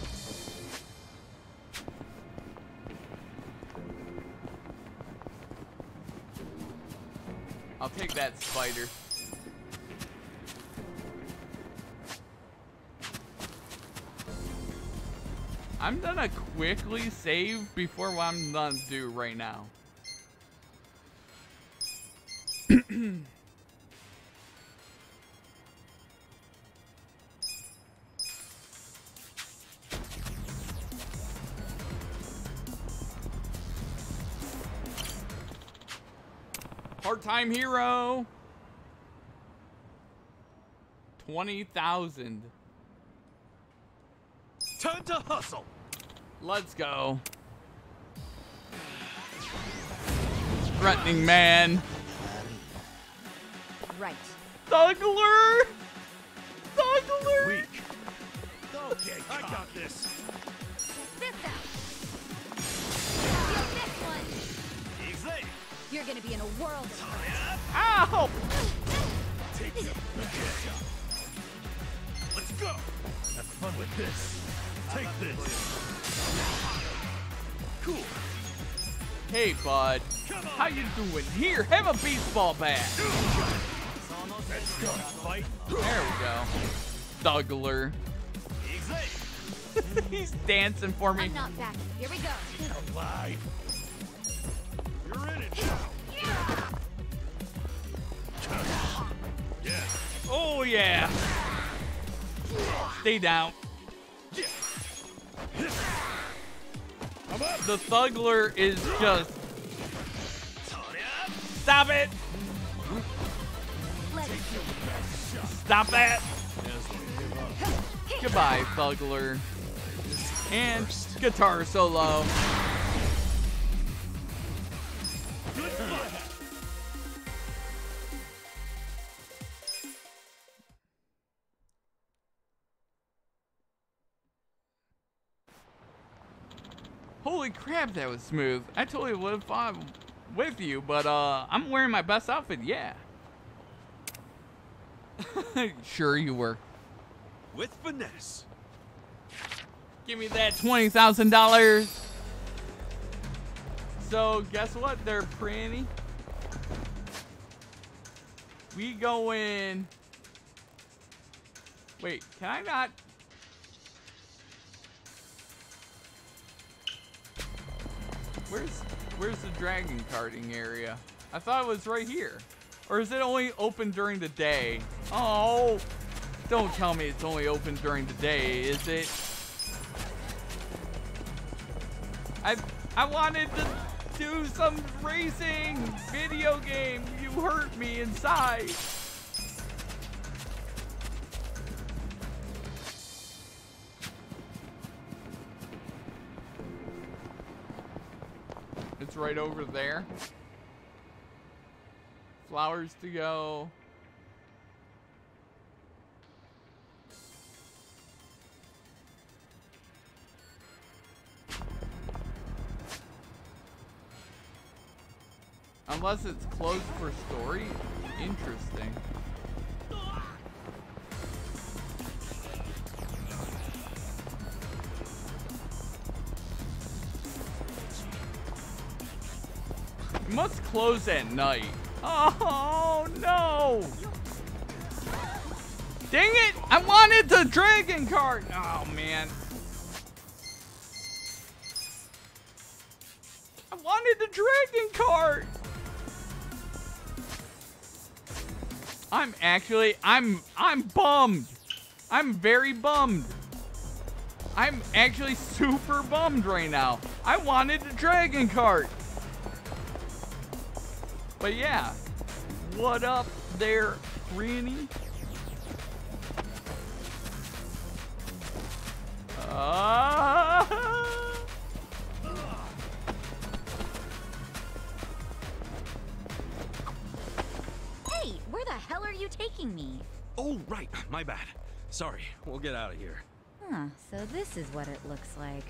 A: I'll take that spider. I'm gonna quickly save before what I'm done to do right now. (clears throat) Part-time hero. 20,000.
G: Time to hustle.
A: Let's go. Threatening man.
C: Right.
A: Thuggler! Thuggler!
G: Weak. Okay, I got this.
C: This out. You're gonna be in a world of hurt.
A: Ow!
G: Take it. Let's go. Have fun with this. Take this. Cool.
A: Hey, bud. How you doing? Here, have a baseball bat.
G: Let's go. Fight.
A: There we go. Thuggler.
G: Easy. (laughs)
A: He's dancing for me.
C: I'm not backing. Here we go.
G: Alive. You're in it now.
A: Oh, yeah. Stay down. The Thugler is just... Stop it Stop that! Goodbye, Thugler. And guitar solo. (laughs) Holy crap, that was smooth. I totally would have fought with you, but uh, I'm wearing my best outfit, yeah. (laughs) sure you were.
G: With finesse.
A: Give me that $20,000. So, guess what? They're pretty. We going. Wait, can I not? Where's where's the dragon karting area? I thought it was right here. Or is it only open during the day? Oh, don't tell me it's only open during the day, is it? I I wanted to do some racing video game. You hurt me inside. It's right over there. Flowers to go. Unless it's closed for story? Interesting. It must close at night. Oh no! Dang it! I wanted the Dragon Kart! Oh man. I wanted the Dragon Kart! I'm actually I'm I'm bummed. I'm very bummed. I'm actually super bummed right now. I wanted the Dragon Kart. But yeah. What up there, Granny? Ah!
C: Hey, (laughs) where the hell are you taking me?
D: Oh, right. My bad. Sorry. We'll get out of here.
C: Huh, so this is what it looks like.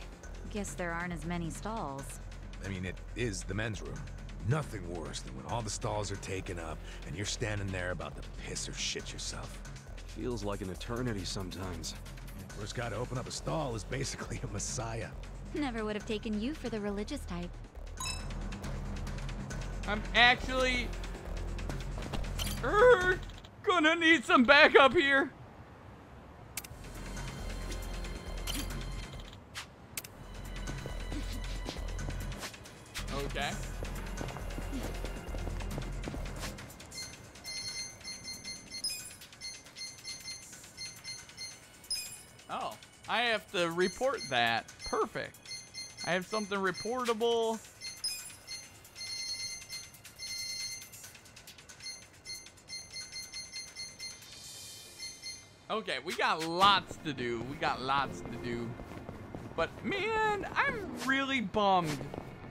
C: Guess there aren't as many stalls.
I: I mean, it is the men's room. Nothing worse than when all the stalls are taken up and you're standing there about to piss or shit yourself.
D: Feels like an eternity sometimes.
I: First guy to open up a stall is basically a messiah.
C: Never would have taken you for the religious type.
A: I'm actually we're gonna need some backup here. Okay. Oh, I have to report that. Perfect. I have something reportable. Okay, we got lots to do. We got lots to do. But man, I'm really bummed.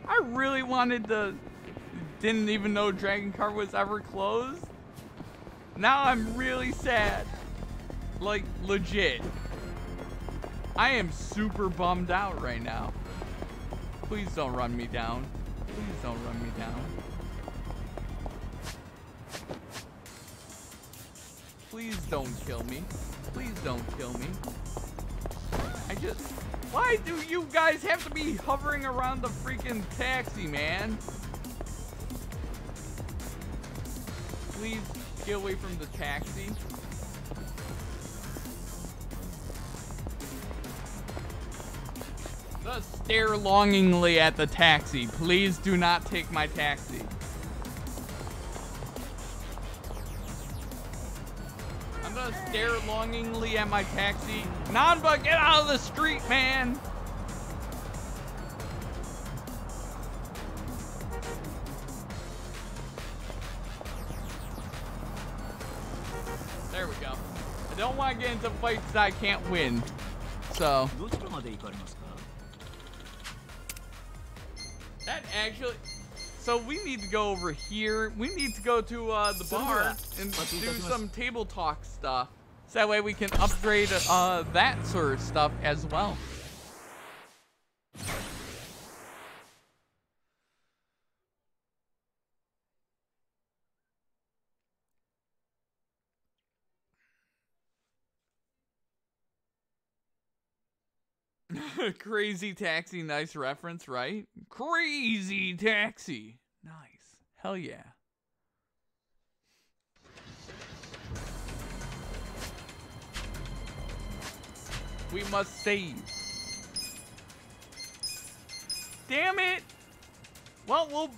A: I really wanted to. Didn't even know Dragon Kart was ever closed. Now I'm really sad. Like, legit. I am super bummed out right now. Please don't run me down. Please don't run me down. Please don't kill me. Please don't kill me. I just... Why do you guys have to be hovering around the freaking taxi, man? Please get away from the taxi. The stare longingly at the taxi. Please do not take my taxi. Stare longingly at my taxi. Nanba, get out of the street, man! There we go. I don't want to get into fights that I can't win. So. That actually. So we need to go over here. We need to go to uh, the bar and do some table talk stuff. So that way we can upgrade uh, that sort of stuff as well. (laughs) Crazy Taxi, nice reference, right? Crazy Taxi. Nice. Hell yeah. We must save. Damn it! Well, we'll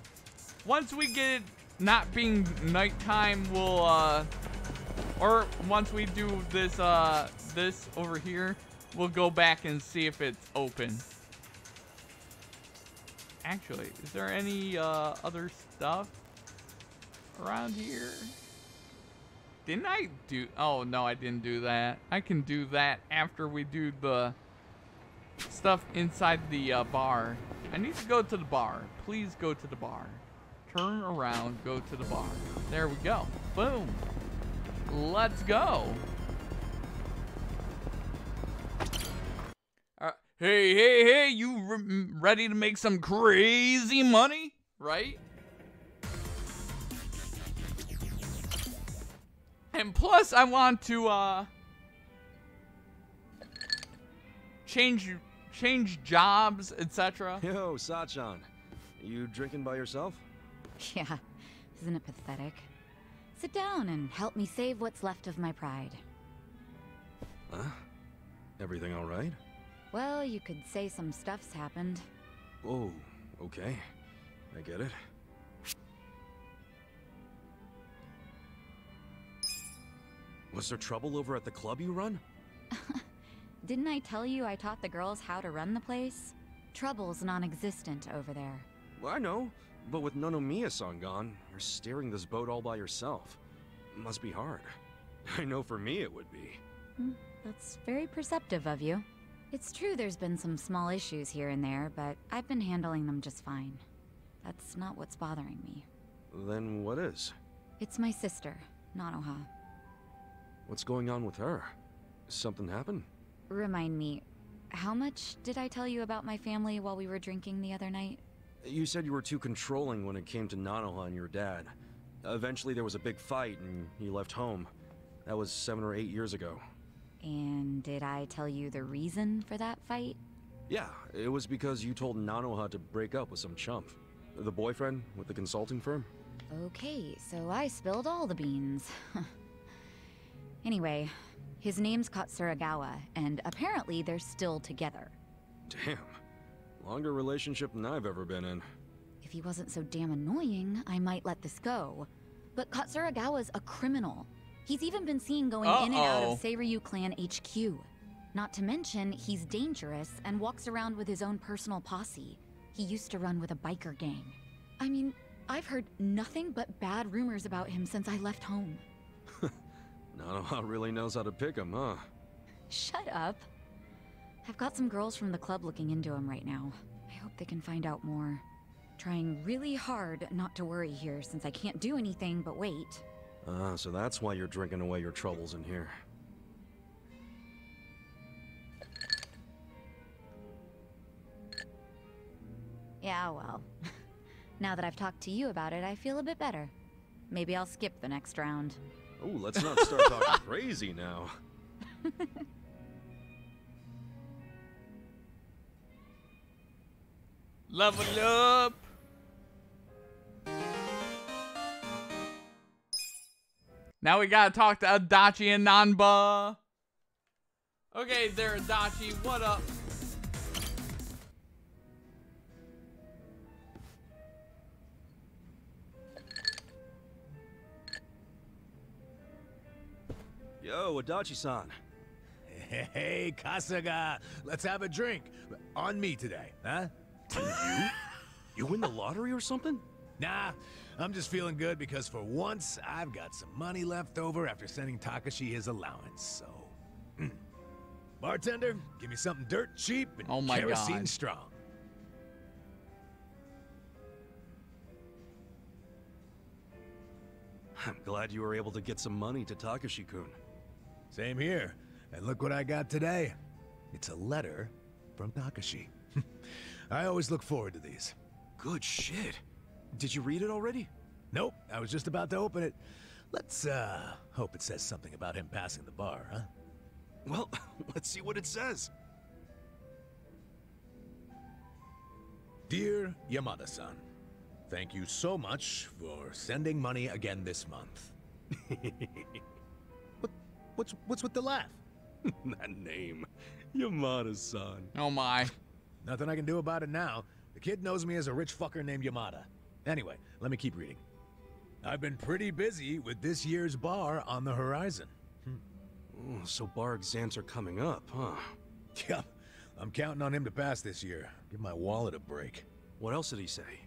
A: once we get it not being nighttime, we'll uh or once we do this uh this over here, we'll go back and see if it's open. Actually, is there any uh other stuff around here? Didn't I do? Oh, no, I didn't do that. I can do that after we do the stuff inside the uh, bar. I need to go to the bar. Please go to the bar. Turn around, go to the bar. There we go. Boom. Let's go. Uh, hey, hey, hey, you re ready to make some crazy money? Right? And plus, I want to, uh, change, change jobs, etc. (laughs)
D: Yo, Sachan. You drinking by yourself?
C: Yeah, isn't it pathetic? Sit down and help me save what's left of my pride.
D: Huh? Everything all right?
C: Well, you could say some stuff's happened.
D: Oh, okay. I get it. Was there trouble over at the club you run? (laughs)
C: Didn't I tell you I taught the girls how to run the place? Trouble's non-existent over there.
D: Well, I know, but with Nonomiya-san gone, you're steering this boat all by yourself. Must be hard. I know for me it would be.
C: Hmm, that's very perceptive of you. It's true there's been some small issues here and there, but I've been handling them just fine. That's not what's bothering me.
D: Then what is?
C: It's my sister, Nanoha.
D: What's going on with her? Something happened?
C: Remind me, how much did I tell you about my family while we were drinking the other night?
D: You said you were too controlling when it came to Nanoha and your dad. Eventually there was a big fight and you left home. That was seven or eight years ago.
C: And did I tell you the reason for that fight?
D: Yeah, it was because you told Nanoha to break up with some chump. The boyfriend with the consulting firm?
C: Okay, so I spilled all the beans. (laughs) anyway, his name's Katsuragawa, and apparently they're still together.
D: Damn. Longer relationship than I've ever been in.
C: If he wasn't so damn annoying, I might let this go. But Katsuragawa's a criminal. He's even been seen going in and out of Seiryu Clan HQ. Not to mention, he's dangerous and walks around with his own personal posse. He used to run with a biker gang. I mean, I've heard nothing but bad rumors about him since I left home.
D: Nanoha really knows how to pick him, huh?
C: Shut up. I've got some girls from the club looking into him right now. I hope they can find out more. Trying really hard not to worry here since I can't do anything but wait.
D: Ah, so that's why you're drinking away your troubles in here.
C: Yeah, well. (laughs) now that I've talked to you about it, I feel a bit better. Maybe I'll skip the next round.
D: Oh, let's not start talking (laughs) crazy now.
A: Level up. Now we gotta talk to Adachi and Nanba. Okay, there, Adachi. What up?
D: Yo, Adachi-san.
I: Hey, Kasuga, let's have a drink. On me today, huh?
D: You? You win the lottery or something?
I: Nah, I'm just feeling good because for once, I've got some money left over after sending Takashi his allowance, so... mm. Bartender, give me something dirt cheap and
A: Oh my
I: kerosene
A: God.
I: strong.
D: I'm glad you were able to get some money to Takashi-kun.
I: Same here. And look what I got today. It's a letter from Takashi. (laughs) I always look forward to these.
D: Good shit. Did you read it already?
I: Nope, I was just about to open it. Let's, uh, hope it says something about him passing the bar, huh?
D: Well, (laughs) let's see what it says.
I: Dear Yamada-san, thank you so much for sending money again this month. (laughs) what, what's, what's with the laugh? (laughs)
D: that name. Yamada-san.
A: Oh my.
I: Nothing I can do about it now. The kid knows me as a rich fucker named Yamada. Anyway, let me keep reading. I've been pretty busy with this year's bar on the horizon.
D: Oh, so bar exams are coming up, huh? (laughs)
I: Yeah, I'm counting on him to pass this year. Give my wallet a break.
D: What else did he say?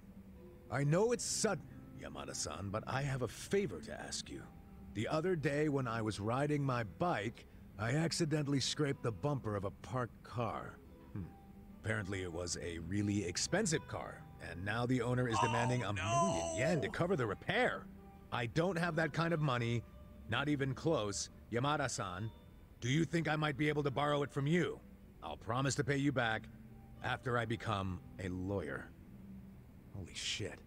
I: I know it's sudden, Yamada-san, but I have a favor to ask you. The other day when I was riding my bike, I accidentally scraped the bumper of a parked car. Hmm. Apparently it was a really expensive car, and now the owner is demanding a million yen to cover the repair. I don't have that kind of money, not even close. Yamada-san, do you think I might be able to borrow it from you? I'll promise to pay you back after I become a lawyer. Holy shit.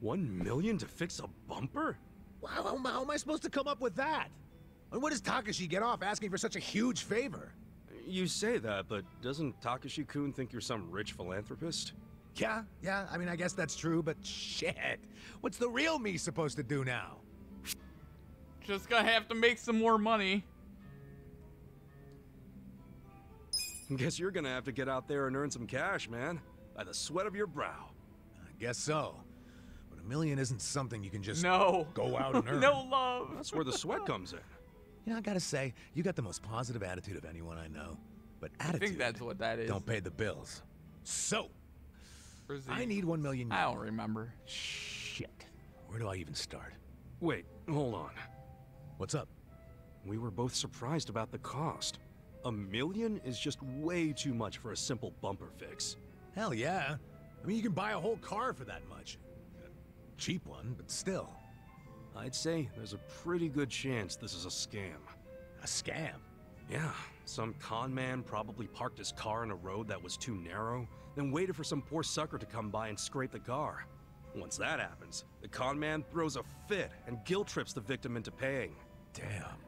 D: One million to fix a bumper?
I: How, how, how am I supposed to come up with that? And what does Takashi get off asking for such a huge favor?
D: You say that, but doesn't Takashi-kun think you're some rich philanthropist?
I: Yeah, yeah, I mean, I guess that's true, but shit. What's the real me supposed to do now?
A: Just gonna have to make some more money. (laughs)
D: Guess you're gonna have to get out there and earn some cash, man. By the sweat of your brow.
I: I guess so. But a million isn't something you can just
A: No.
I: go out and (laughs) earn.
A: no love.
D: That's where the sweat comes in.
I: You know, I gotta say, you got the most positive attitude of anyone I know. But
A: I
I: attitude
A: think that's what that is.
I: don't pay the bills. So, I need one million
A: I don't remember.
I: Shit. Where do I even start?
D: Wait, hold on.
I: What's up?
D: We were both surprised about the cost. A million is just way too much for a simple bumper fix.
I: Hell yeah. I mean, you can buy a whole car for that much. Cheap one, but still.
D: I'd say there's a pretty good chance this is a scam.
I: A scam.
D: Yeah, some con man probably parked his car in a road that was too narrow, then waited for some poor sucker to come by and scrape the car. Once that happens, the con man throws a fit and guilt trips the victim into paying.
I: Damn.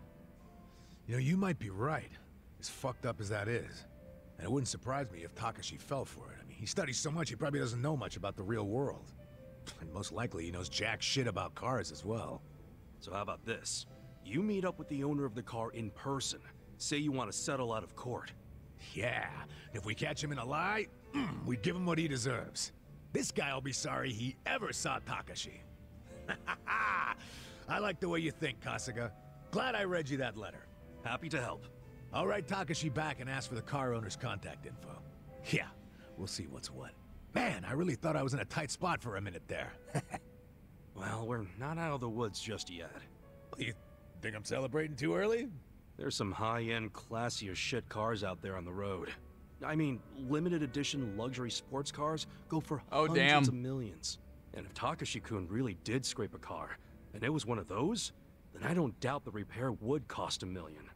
I: You know, you might be right, as fucked up as that is. And it wouldn't surprise me if Takashi fell for it. I mean, he studies so much he probably doesn't know much about the real world. And most likely he knows jack shit about cars as well.
D: So how about this? You meet up with the owner of the car in person. Say you want to settle out of court.
I: Yeah, if we catch him in a lie, mm, we'd give him what he deserves. This guy'll be sorry he ever saw Takashi. (laughs) I like the way you think, Kasuga. Glad I read you that letter.
D: Happy to help.
I: I'll write Takashi back and ask for the car owner's contact info. Yeah, we'll see what's what. Man, I really thought I was in a tight spot for a minute there. (laughs)
D: Well, we're not out of the woods just yet.
I: you think I'm celebrating too early?
D: There's some high-end, classier shit cars out there on the road. I mean, limited edition luxury sports cars go for
A: Oh,
D: hundreds
A: damn.
D: of millions. And if Takashi-kun really did scrape a car, and it was one of those, then I don't doubt the repair would cost a million.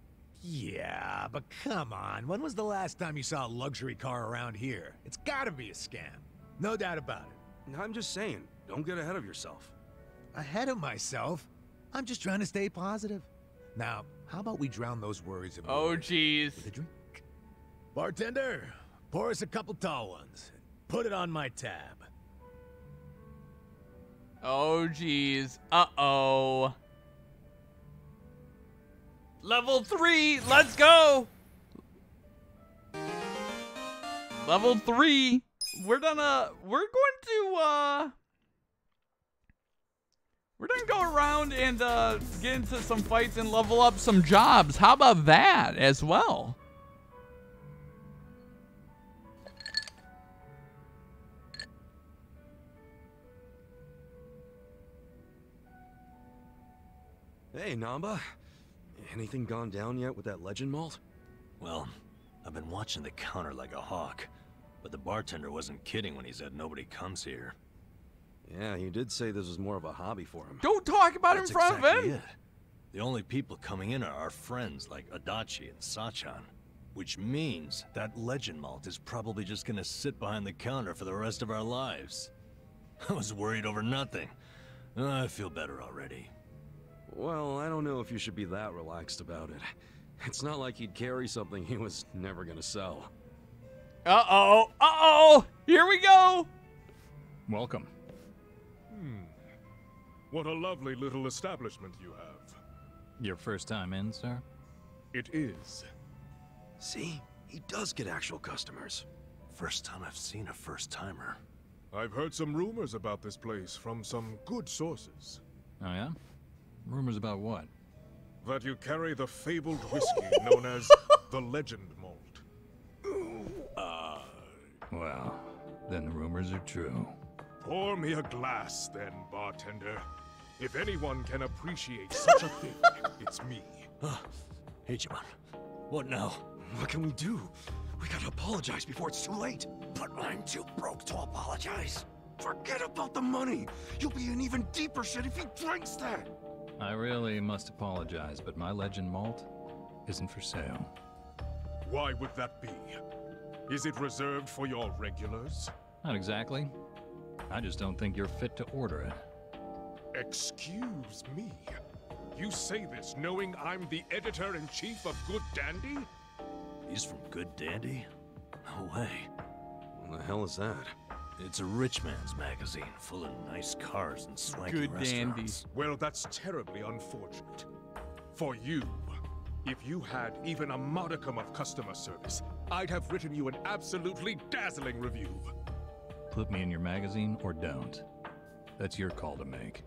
I: Yeah, but come on. When was the last time you saw a luxury car around here? It's gotta be a scam. No doubt about it.
D: I'm just saying, don't get ahead of yourself.
I: Ahead of myself? I'm just trying to stay positive. Now, how about we drown those worries in
A: Oh,
I: water
A: jeez.
I: with a drink? Bartender, pour us a couple tall ones. Put it on my tab.
A: Oh, jeez. Uh-oh. Level three. Let's go. Level three. We're gonna. We're going to. uh We're gonna go around and uh get into some fights and level up some jobs. How about that as well?
D: Hey, Nanba. Anything gone down yet with that legend malt?
F: Well, I've been watching the counter like a hawk, but the bartender wasn't kidding when he said nobody comes here.
D: Yeah, he did say this was more of a hobby for him.
A: Don't talk about it in front
F: exactly
A: of him.
F: it. The only people coming in are our friends like Adachi and Sachan. Which means that legend malt is probably just gonna sit behind the counter for the rest of our lives. I was worried over nothing. I feel better already.
D: Well, I don't know if you should be that relaxed about it. It's not like he'd carry something he was never gonna sell.
A: Uh-oh. Uh-oh. Here we go.
G: Welcome. Hmm.
J: What a lovely little establishment you have.
G: Your first time in, sir?
J: It is.
D: See? He does get actual customers.
F: First time I've seen a first timer.
J: I've heard some rumors about this place from some good sources.
G: Oh, yeah? Rumors about what?
J: That you carry the fabled whiskey (laughs) known as the Legend Malt.
G: Well, then the rumors are true.
J: Pour me a glass, then, bartender. If anyone can appreciate such a thing, (laughs) it's me.
F: Ah, Ichiban, what now?
D: What can we do? We gotta apologize before it's too late.
F: But I'm too broke to apologize.
D: Forget about the money. You'll be in even deeper shit if he drinks that.
G: I really must apologize, but my legend malt isn't for sale.
J: Why would that be? Is it reserved for your regulars?
G: Not exactly. I just don't think you're fit to order it.
J: Excuse me. You say this knowing I'm the editor-in-chief of Good Dandy?
F: He's from Good Dandy? No way.
D: What the hell is that?
F: It's a rich man's magazine full of nice cars and swanky
A: Good Dandy.
J: Well, that's terribly unfortunate. For you, if you had even a modicum of customer service, I'd have written you an absolutely dazzling review.
G: Put me in your magazine or don't. That's your call to make.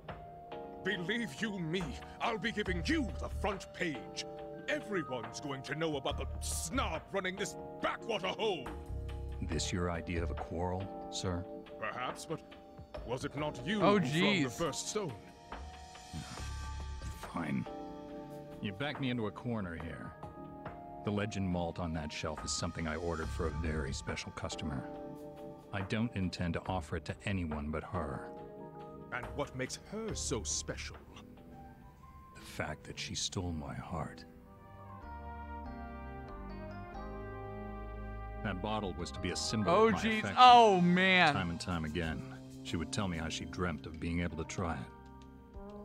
J: Believe you me, I'll be giving you the front page. Everyone's going to know about the snob running this backwater hole.
G: This your idea of a quarrel, sir?
J: Perhaps, but was it not you
A: Oh,
J: who flung the first stone?
G: Fine. You backed me into a corner here. The legend malt on that shelf is something I ordered for a very special customer. I don't intend to offer it to anyone but her.
J: And what makes her so special?
G: The fact that she stole my heart. That bottle was to be a symbol
A: Oh,
G: of my
A: jeez.
G: affection.
A: Oh, man.
G: Time and time again, she would tell me how she dreamt of being able to try it.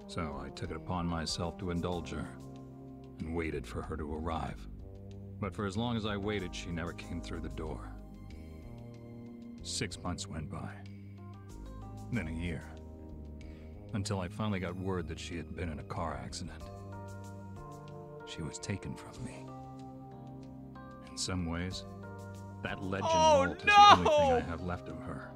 G: So I took it upon myself to indulge her and waited for her to arrive. But for as long as I waited, she never came through the door. Six months went by. Then a year. Until I finally got word that she had been in a car accident. She was taken from me. In some ways, that legend
A: Oh,
G: malt is the only thing! I have left of her.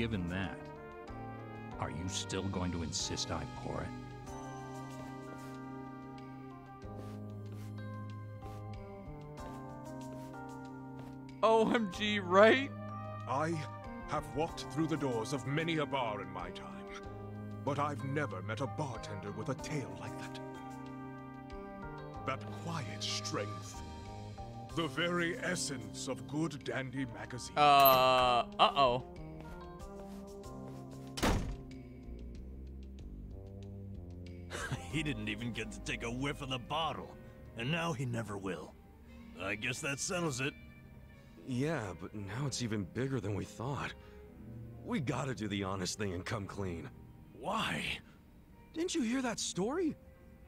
G: Given that, are you still going to insist I pour it?
A: OMG, right?
B: I have walked through the doors of many a bar in my time, but I've never met a bartender with a tale like that. That quiet strength. The very essence of good dandy magazine.
A: Uh, uh-oh.
F: He didn't even get to take a whiff of the bottle, and now he never will. I guess that settles it.
D: Yeah, but now it's even bigger than we thought. We gotta do the honest thing and come clean.
F: Why?
D: Didn't you hear that story?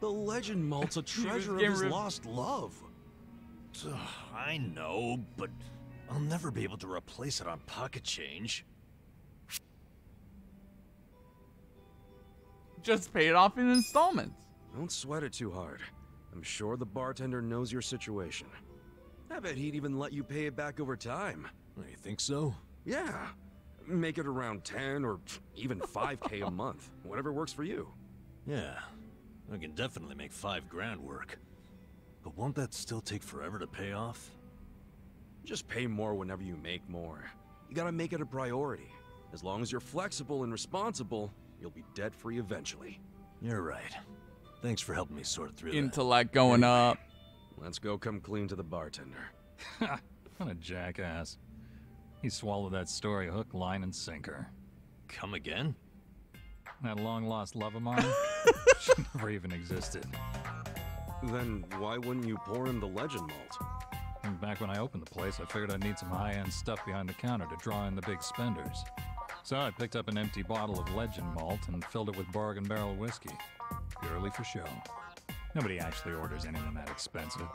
D: The legend malt's a (laughs) treasure of his lost love.
F: I know, but I'll never be able to replace it on pocket change.
A: Just pay it off in installments.
D: Don't sweat it too hard. I'm sure the bartender knows your situation. I bet he'd even let you pay it back over time.
F: You think so?
D: Yeah. Make it around 10 or even 5k a (laughs) month. Whatever works for you.
F: Yeah, I can definitely make five grand work. But won't that still take forever to pay off?
D: Just pay more whenever you make more. You gotta make it a priority. As long as you're flexible and responsible, you'll be debt free eventually.
F: You're right. Thanks for helping me sort through that.
A: Intellect going up.
D: Let's go come clean to the bartender. (laughs)
G: what a jackass. He swallowed that story hook, line, and sinker.
F: Come again?
G: That long lost love of mine? (laughs) she never even existed.
D: Then why wouldn't you pour in the legend malt?
G: And back when I opened the place, I figured I'd need some high end stuff behind the counter to draw in the big spenders. So I picked up an empty bottle of legend malt and filled it with bargain barrel whiskey, purely for show. Nobody actually orders anything that expensive.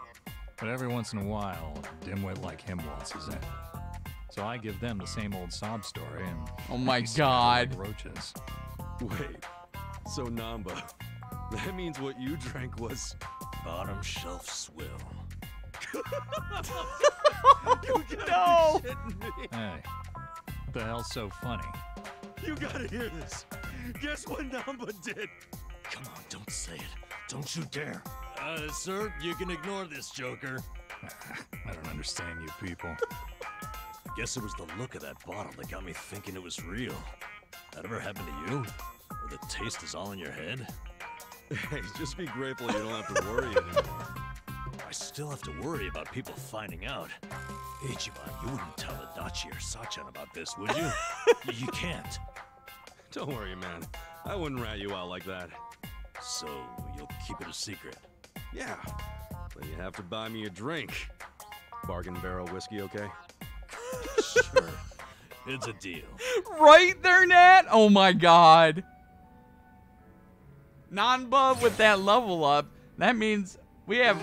G: But every once in a while, a dimwit like him waltzes in. So I give them the same old sob story and
A: Oh my
G: they scatter like
A: God.
G: roaches.
D: Wait, so Nanba, (laughs) that means what you drank was.
F: Bottom shelf swill. (laughs)
D: You (laughs) gotta
A: No!
D: be shitting me.
G: Hey, what the hell's so funny?
D: You gotta hear this. Guess what Nanba did?
F: Come on, don't say it. Don't you dare. Uh, sir, you can ignore this, Joker. (laughs)
G: I don't understand you people.
F: Guess it was the look of that bottle that got me thinking it was real. That ever happened to you? Where the taste is all in your head? (laughs)
D: Hey, just be grateful you don't have to worry anymore.
F: I still have to worry about people finding out. Ichiban, you wouldn't tell Adachi or Sachan about this, would you? (laughs) You can't.
D: Don't worry, man. I wouldn't rat you out like that.
F: So, you'll keep it a secret.
D: Yeah, but you have to buy me a drink. Bargain barrel whiskey, okay?
F: Sure. it's a deal.
A: Right there, Nat? Oh my god. Non-bub with that level up. That means we have...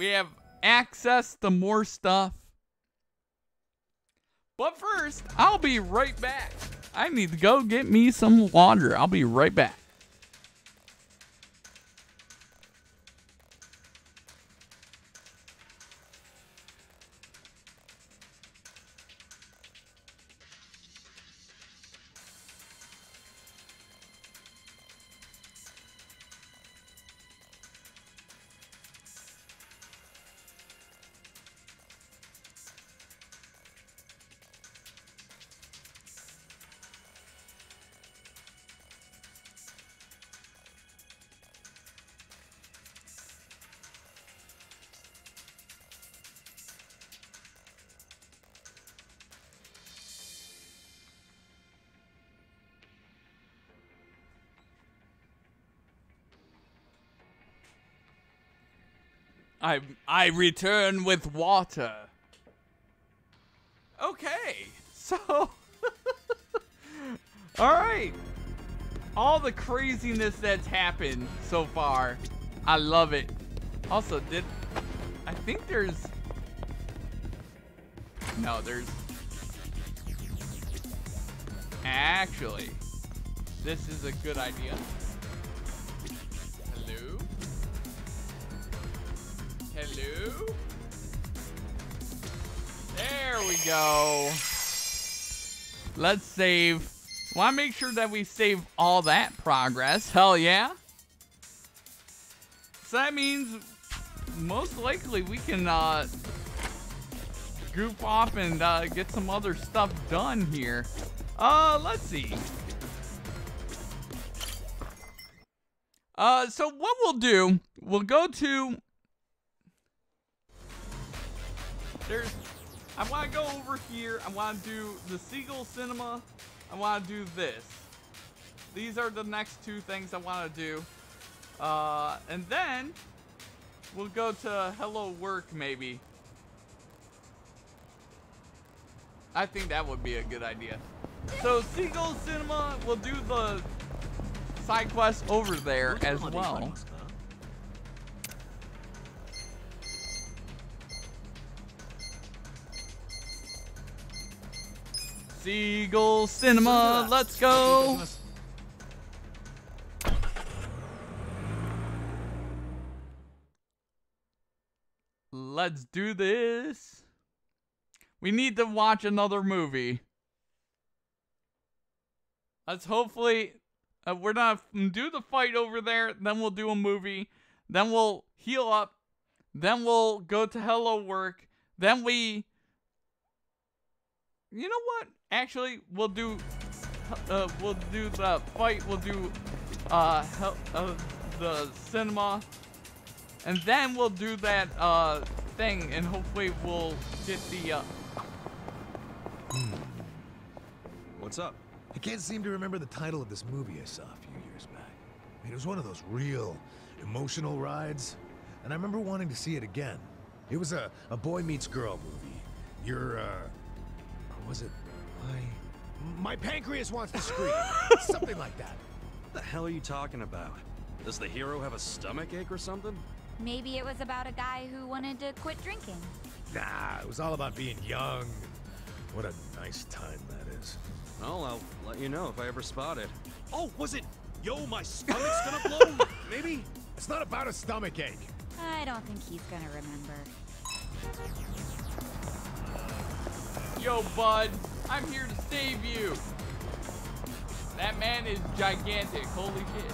A: We have access to more stuff. But first, I'll be right back. I need to go get me some water. I'll be right back. I I return with water. Okay, so (laughs) all right, all the craziness that's happened so far, I love it. Also, did I think there's no there's actually this is a good idea. Hello? There we go. Let's save. Want to make sure that we save all that progress. Hell yeah. So that means most likely we can uh, goof off and uh, get some other stuff done here. Uh, let's see. Uh, so what we'll do, we'll go to. There's. I want to go over here. I want to do the Seagull Cinema. I want to do this. These are the next two things I want to do. Uh, and then we'll go to Hello Work maybe. I think that would be a good idea. So Seagull Cinema, we'll do the side quest over there as well. Seagull Cinema, let's go. Let's do this. We need to watch another movie. Let's hopefully uh, we're gonna do the fight over there, then we'll do a movie, then we'll heal up, then we'll go to Hello Work, then we. You know what? Actually, we'll do. Uh, we'll do the fight. We'll do uh, hel- uh the cinema, and then we'll do that uh thing, and hopefully we'll get the. Uh,
D: What's up?
I: I can't seem to remember the title of this movie I saw a few years back. I mean, it was one of those real emotional rides, and I remember wanting to see it again. It was a, a boy meets girl movie. You're, uh, was it my my pancreas wants to (laughs) scream? Something like that.
D: What the hell are you talking about? Does the hero have a stomach ache or something?
C: Maybe it was about a guy who wanted to quit drinking.
I: Nah, it was all about being young. What a nice time that is.
D: Well, I'll let you know if I ever spot it.
B: Oh, was it? Yo, my stomach's gonna blow. (laughs)
I: Maybe it's not about a stomach ache.
C: I don't think he's gonna remember.
A: Yo, bud, I'm here to save you. That man is gigantic. Holy shit.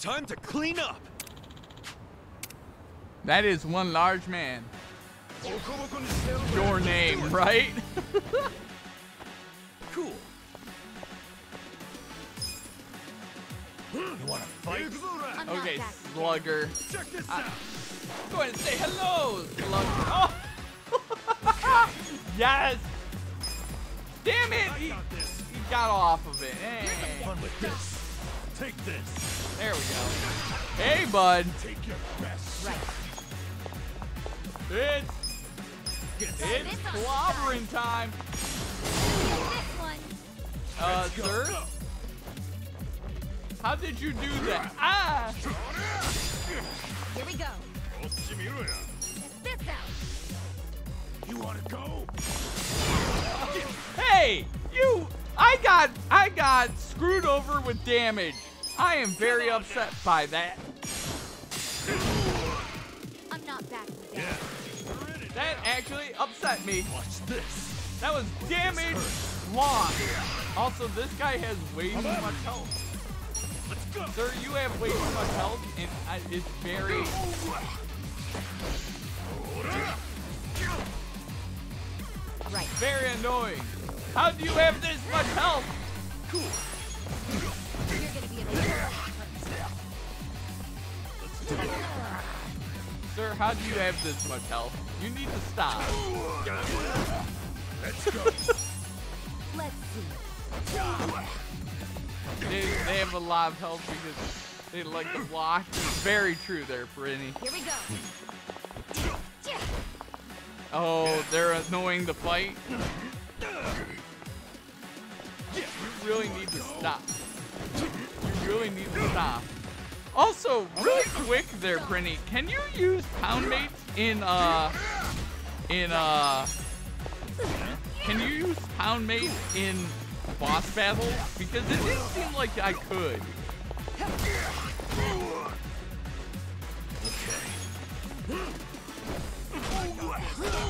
B: Time to clean up.
A: That is one large man. Your name, right? (laughs)
I: You want to fight?
C: I'm
A: Okay,
C: that
A: slugger.
B: Check this
A: I-
B: out.
A: Go ahead and say hello, slugger. Oh! (laughs) yes! Damn it! He,
B: Got
A: he got off of it. Eh.
B: Fun with this. Take this.
A: There we go. Hey, bud.
B: Take your best.
C: Right.
A: It's it's
C: this
A: clobbering time. Uh,
B: Let's go.
A: sir, how did you do that? Ah!
C: Here we go. Check this out.
B: You wanna go?
A: Hey! You! I got, I got screwed over with damage. I am very upset by that.
C: I'm not back that.
B: Yeah.
A: That actually upset me.
B: Watch this.
A: That was damage lost. Also, this guy has way too much health.
B: Let's go.
A: Sir, you have way too much health, and I, it's very.
C: Right.
A: Very annoying. How do you have this much health?
C: You're gonna be a big
A: Sir, how do you have this much health? You need to stop.
B: Let's go. (laughs)
C: Let's see.
A: They, they have a lot of health because they like to block. Very true there, Brittany.
C: Here we go.
A: Oh, they're annoying the fight. You really need to stop. You really need to stop. Also, really quick there, Brittany, can you use Poundmates in uh in uh can you use Poundmates in boss battle because it didn't seem like I could.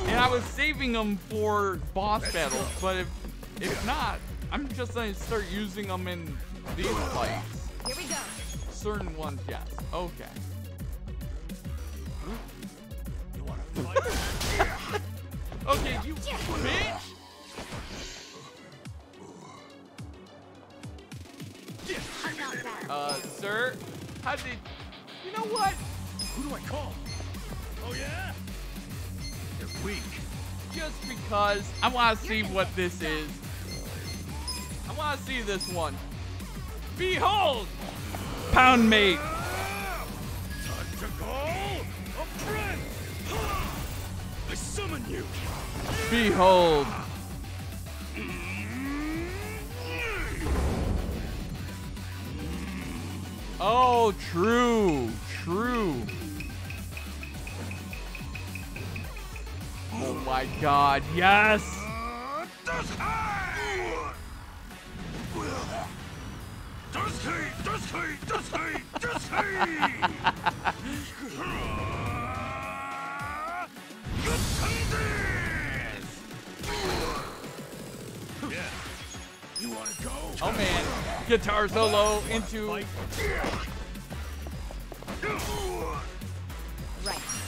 A: And I was saving them for boss Let's battles, go. but if if not, I'm just gonna start using them in these fights.
C: Here we go.
A: Certain ones, yes. Okay. You wanna fight? (laughs) okay, you bitch!
C: I'm not bad.
A: Uh, sir, how did... You know what?
B: Who do I call? Oh yeah?
F: You're weak.
A: Just because I want to see what this is. I want to see this one. Behold! Poundmate.
B: Time to go! A friend! I summon you!
A: Behold. Oh, true. True. Oh my god, yes!
B: You wanna go?
A: Oh man, guitar solo into
C: Right.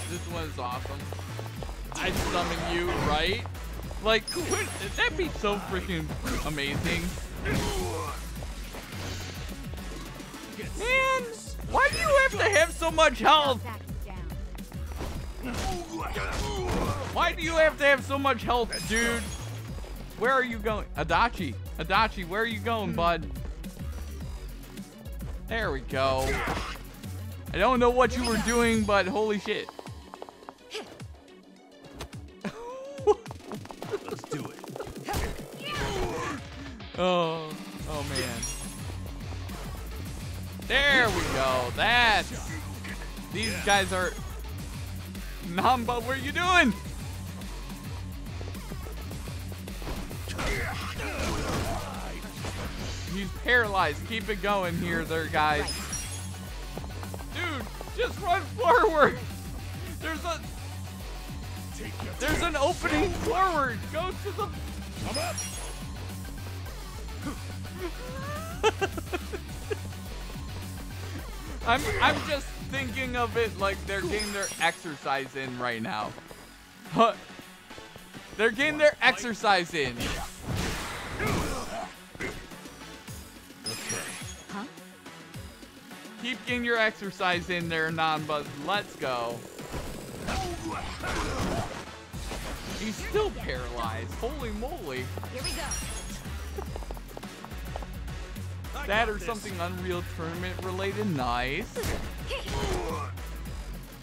A: this one's awesome. I summon you, right? Like, would that'd be so freaking amazing. Man, why do you have to have so much health? Why do you have to have so much health, dude? Where are you going? Adachi. Adachi, where are you going, hmm. bud? There we go. I don't know what you were doing, but holy shit.
F: Let's do it.
A: Oh, oh man. There we go. That's. These guys are. Nanba, what are you doing? He's paralyzed. Keep it going here, there, guys. Dude, just run forward. There's a. There's an opening forward. Go to the.
B: Come (laughs) up!
A: I'm I'm just thinking of it like they're getting their exercise in right now. Huh. They're getting their exercise in.
F: Okay.
C: Huh?
A: Keep getting your exercise in there, non-buzz. Let's go. He's still paralyzed. Holy moly.
C: Here we go.
A: That or something Unreal Tournament related. Nice.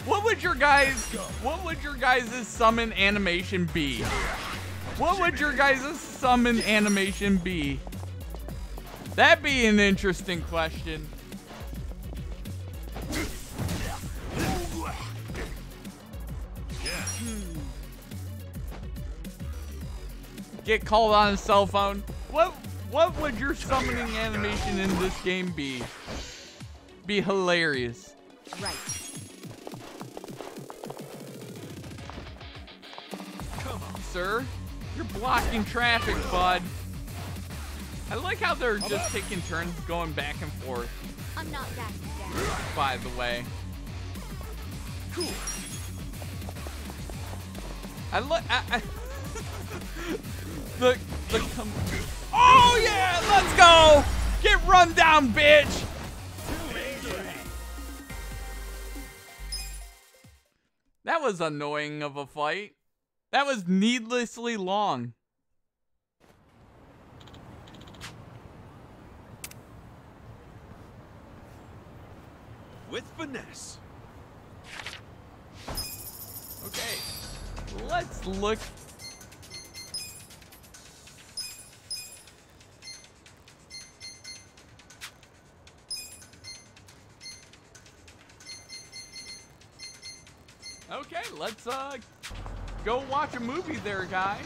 A: What would your guys what would your guys' summon animation be? What would your guys' summon animation be? That'd be an interesting question. Get called on a cell phone. What what would your summoning animation in this game be? Be hilarious.
C: Right.
A: Sir. You're blocking traffic, bud. I like how they're just taking turns going back and forth,
C: I'm not backing down.
A: by the way. Cool. I look. I, I (laughs) the the Oh yeah, let's go! Get run down, bitch! That was annoying of a fight. That was needlessly long.
D: With finesse.
A: Okay, let's look. Okay, let's uh go watch a movie there, guys.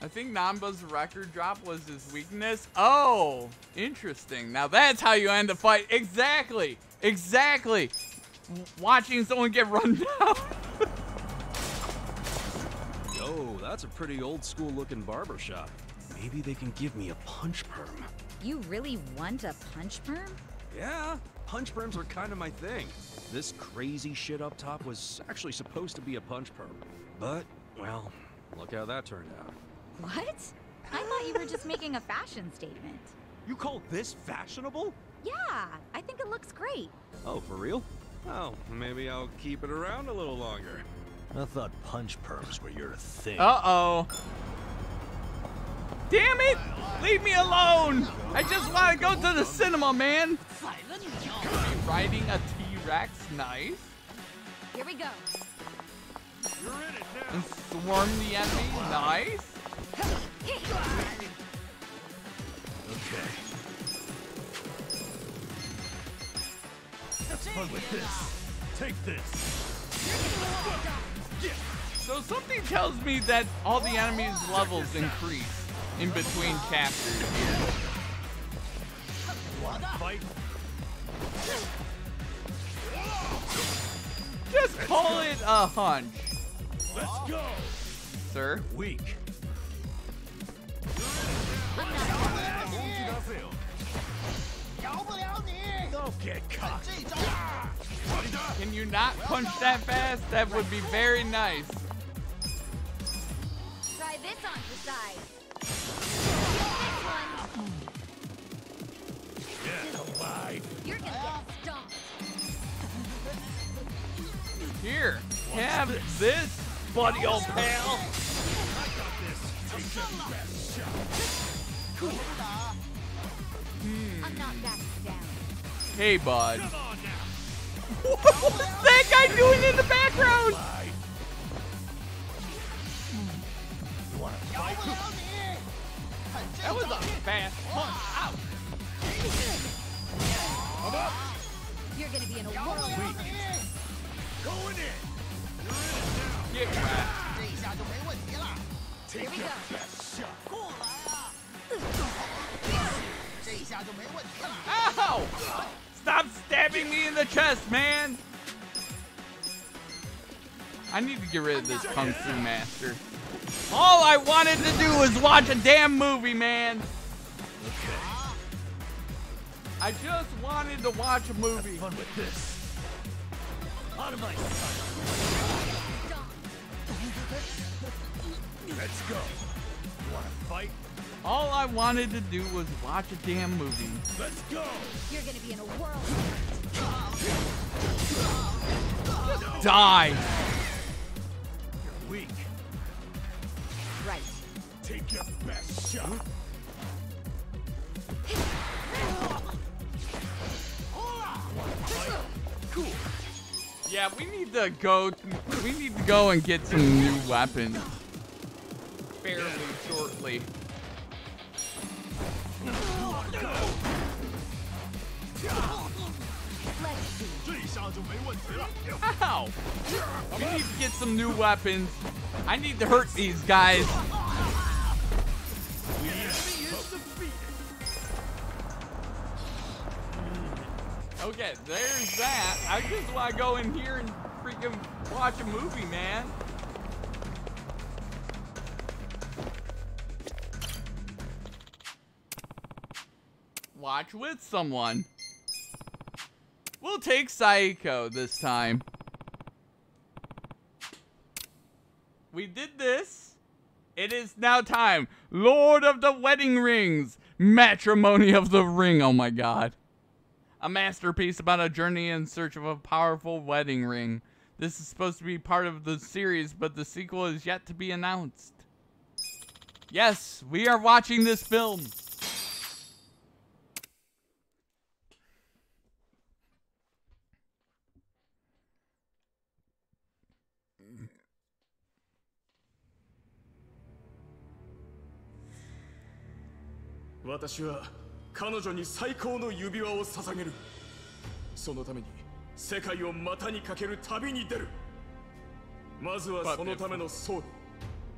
A: I think Nanba's record drop was his weakness. Oh, interesting. Now that's how you end a fight. Exactly. Exactly. watching someone get run (laughs) down.
D: Yo, that's a pretty old school looking barber shop. Maybe they can give me a punch perm.
C: You really want a punch perm?
D: Yeah, punch perms are kind of my thing. This crazy shit up top was actually supposed to be a punch perm. But, well, look how that turned out.
C: What? I thought you were just making a fashion statement.
D: You call this fashionable?
C: Yeah, I think it looks great.
D: Oh, for real? Oh, maybe I'll keep it around a little longer.
F: I thought punch perms were your thing.
A: Uh-oh. Damn it! Leave me alone! I just want to go to the cinema, man! Riding a T-Rex, nice.
C: Here we go.
A: And swarm the enemy, nice.
F: Okay. Have fun with this. Take this.
A: So something tells me that all the enemies' levels increase in between chapters here.
F: Fight.
A: Just call it a hunch,
F: Let's go.
A: sir.
F: Weak. Don't get caught.
A: Can you not punch that fast? That would be very nice.
C: Try this on for size.
A: Here, have this, buddy old pal. Hey, bud. What was that guy doing in the background? That was a fast punch. Ow.
C: You're gonna be in a whirl.
F: Going in.
A: Get whacked.
C: Here we go.
F: Best shot.
A: Ow! Stop stabbing me in the chest, man! I need to get rid of this Kung Fu Master. All I wanted to do was watch a damn movie, man!
F: Okay.
A: I just wanted to watch a movie.
F: Have Fun with this. Out of my sight. Let's go. You wanna fight?
A: All I wanted to do was watch a damn movie.
F: Let's go.
C: You're gonna be in a whirl.
A: Die!
F: Take your best shot.
A: Yeah, we need to go. We need to go and get some new weapons fairly shortly.
C: Let's see.
A: Ow! We need to get some new weapons. I need to hurt these guys. Okay, there's that. I just want to go in here and freaking watch a movie, man. Watch with someone. We'll take Psycho this time. We did this. It is now time. Lord of the Wedding Rings. Matrimony of the Ring. Oh my god. A masterpiece about a journey in search of a powerful wedding ring. This is supposed to be part of the series, but the sequel is yet to be announced. Yes, we are watching this film. "
B: 私は彼女に最高の指輪を捧げるそのために世界を股にかける旅に出るまずはそのための装備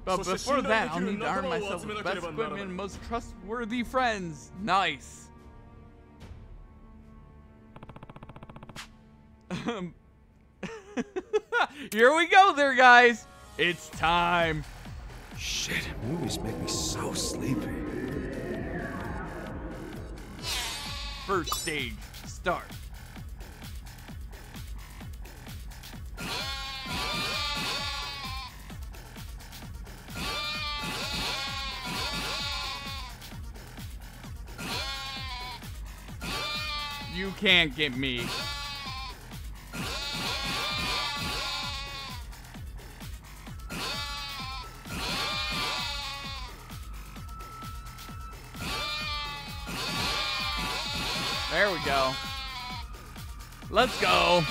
A: But
B: そして
A: before that,
B: で
A: I'll need to arm myself
B: 集め
A: with
B: な
A: the
B: けれ
A: best
B: ばなら
A: equipment and most trustworthy friends. Nice. Um, Here we go there, guys. It's time.
D: Shit, movies make me so sleepy.
A: First stage, start. You can't get me. There we go. Let's go.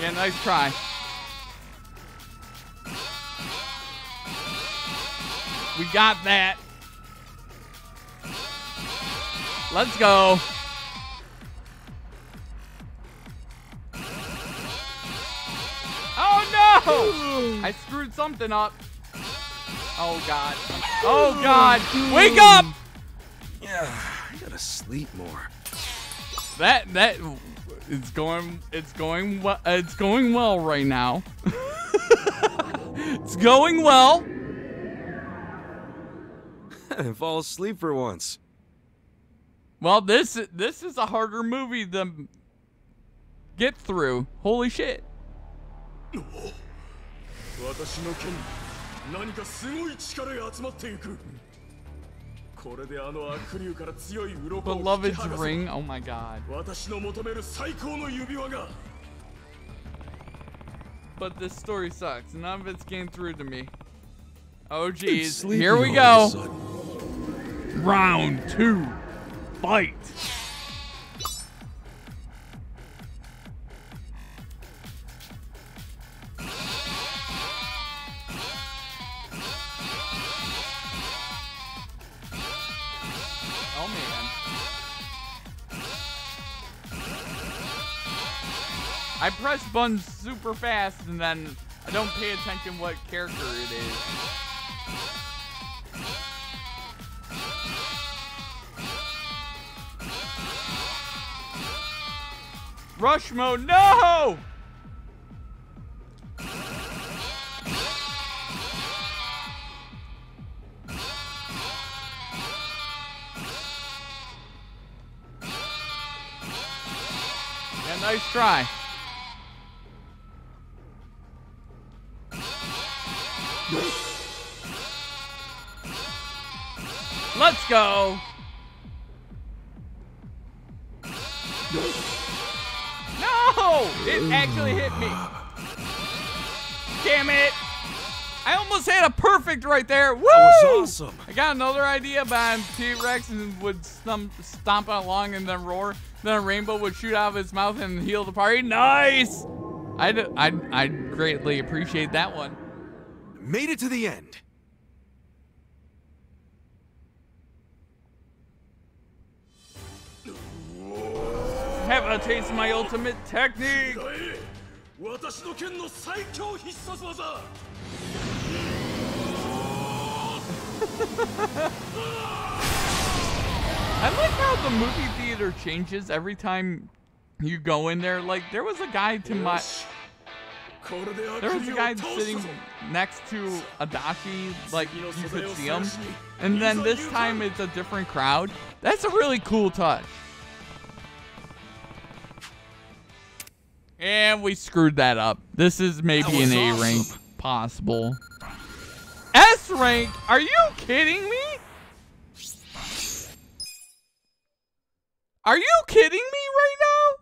A: Yeah, nice try. We got that. Let's go. I screwed something up. Oh god. Oh god. Wake up!
D: Yeah, I gotta sleep more.
A: That that it's going it's going well it's going well right now. (laughs) it's going well. (laughs)
D: and fall asleep for once.
A: Well, this this is a harder movie than get through. Holy shit. (laughs)
B: 私の剣に何かすごい力が集まっていくこれであの悪竜から強い鱗を引き
A: Beloved's
B: 剥がせ
A: ring. Oh my god.
B: 私の求める最高の指輪が
A: But this story sucks. None of it's getting through to me. Oh
D: Been
A: geez.
D: sleepy
A: Here we
D: all
A: go.
D: of a sudden.
A: Round two. Fight. I press buttons super fast and then I don't pay attention what character it is. Rush mode, no! Nice try. Let's go. No! It actually hit me. Damn it. I almost had a perfect right there. Woo!
D: That was awesome.
A: I got another idea, but T-Rex would stomp, stomp along and then roar. Then a rainbow would shoot out of his mouth and heal the party. Nice! I'd, I'd, I'd greatly appreciate that one.
D: Made it to the end.
A: Have taste my ultimate technique! I like how the movie theater changes every time you go in there. Like, there was a guy to my... There was a guy sitting next to Adachi, like you could see him. And then this time it's a different crowd. That's a really cool touch. And we screwed that up. This is maybe an A rank possible. S rank? Are you kidding me? Are you kidding me right now?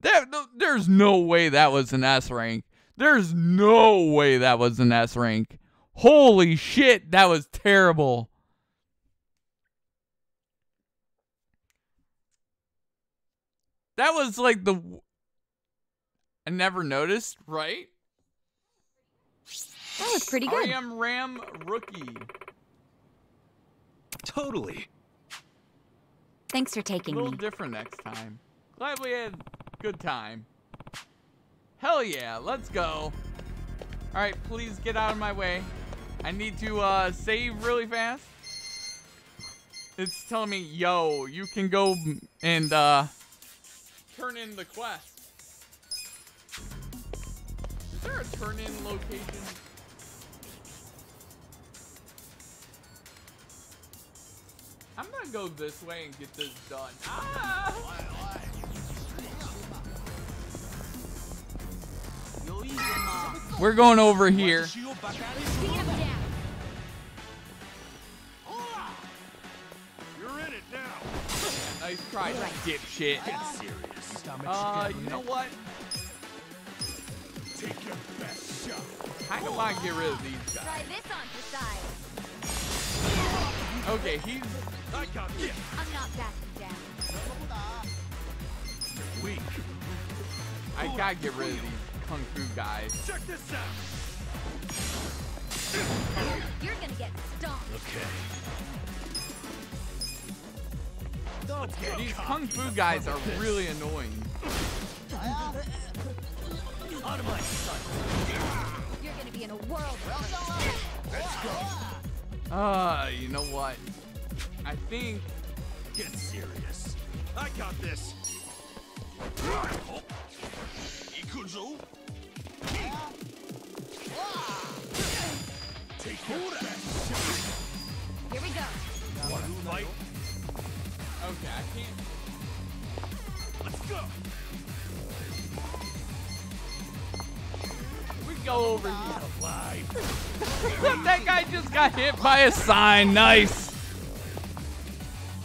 A: There, there's no way that was an S rank. There's no way that was an S rank. Holy shit, that was terrible. That was like the. I never noticed, right?
C: That was pretty good.
A: I am Ram rookie.
D: Totally.
C: Thanks for taking me.
A: A
C: taking
A: little
C: me.
A: different next time. Glad we had good time. Hell yeah, let's go. All right, please get out of my way. I need to uh, save really fast. It's telling me, yo, you can go and uh, turn in the quest. Is there a turn in location? I'm gonna go this way and get this done. Ah! We're going over here.
B: You're in it now.
A: Nice try, dipshit. Uh, you know what?
B: Take your best shot.
A: Kinda wanna get rid of these guys.
E: Try this on for size.
A: Okay, he's
B: I got this.
E: I'm not backing down.
B: Weak.
A: I gotta get rid of these kung fu guys.
B: Check this out.
E: You're gonna get stomped.
F: Okay.
A: These kung fu guys are really annoying.
E: You're gonna be in a world of
A: Uh, you know what? I think
B: Get serious. I got this. Ikuzo. Take your best shot.
E: Here we go.
B: Wanna fight?
A: okay, I can't.
B: Let's go.
A: Go over here. (laughs) That guy just got hit by a sign. Nice.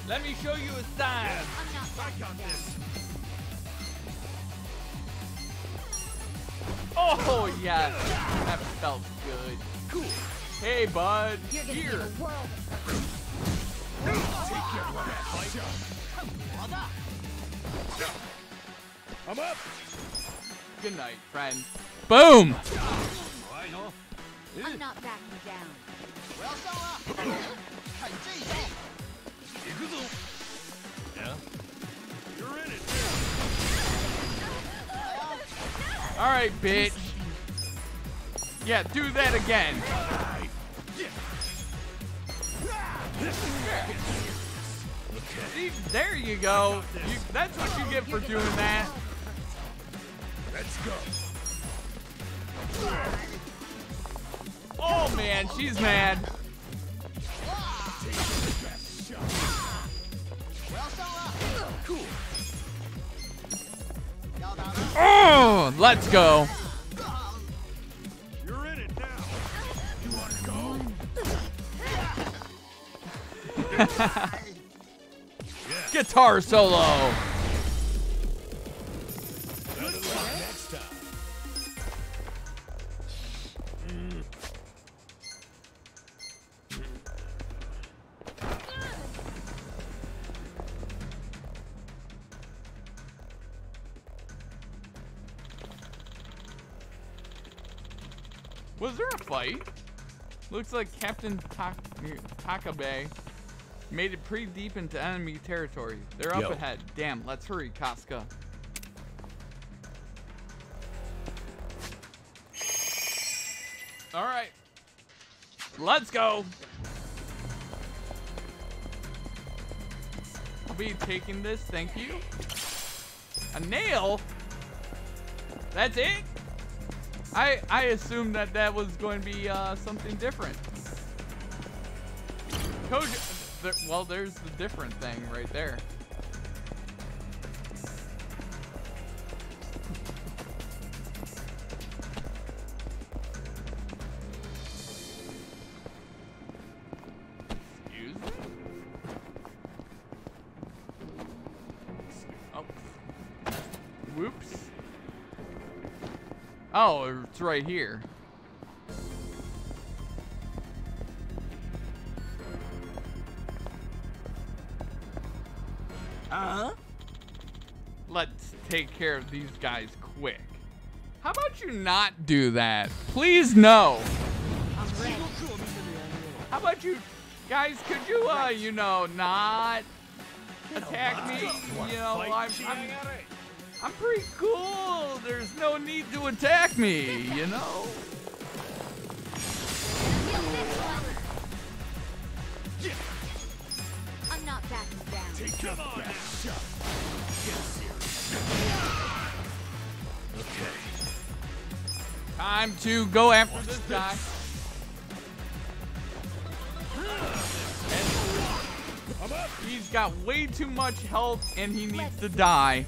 A: Let me show you a sign.
E: I'm not
B: got this.
A: Oh yes, that felt good.
B: Cool.
A: Hey bud,
E: You're gonna be
A: here.
E: a world of
B: Take your best shot. I'm up.
A: Good night, friend. Boom.
E: I'm not backing down.
F: Yeah?
B: You're in it.
A: All right, bitch. Yeah, do that again. See, there you go. You, that's what you get for doing that.
B: Let's go.
A: Oh man, she's mad.
B: Best shot. Cool.
A: Oh, let's go.
B: You're in it now. You wanna go? (laughs)
A: Guitar solo. Was there a fight? Looks like Captain Tak- Takabe made it pretty deep into enemy territory. They're up
F: Yo.
A: ahead. Damn, let's hurry, Kasuga. All right. Let's go. I'll be taking this, thank you. A nail? That's it? I I assumed that that was going to be uh, something different. There, well, there's the different thing right there. Oh, it's right here. Uh-huh. Let's take care of these guys quick. How about you not do that? Please no. How about you guys could you uh you know not attack me? You know, I'm, I'm I'm pretty cool. There's no need to attack me, you know?
E: I'm not backing down. Take shot. Okay.
A: Time to go after this guy. This. He's got way too much health and he needs to die.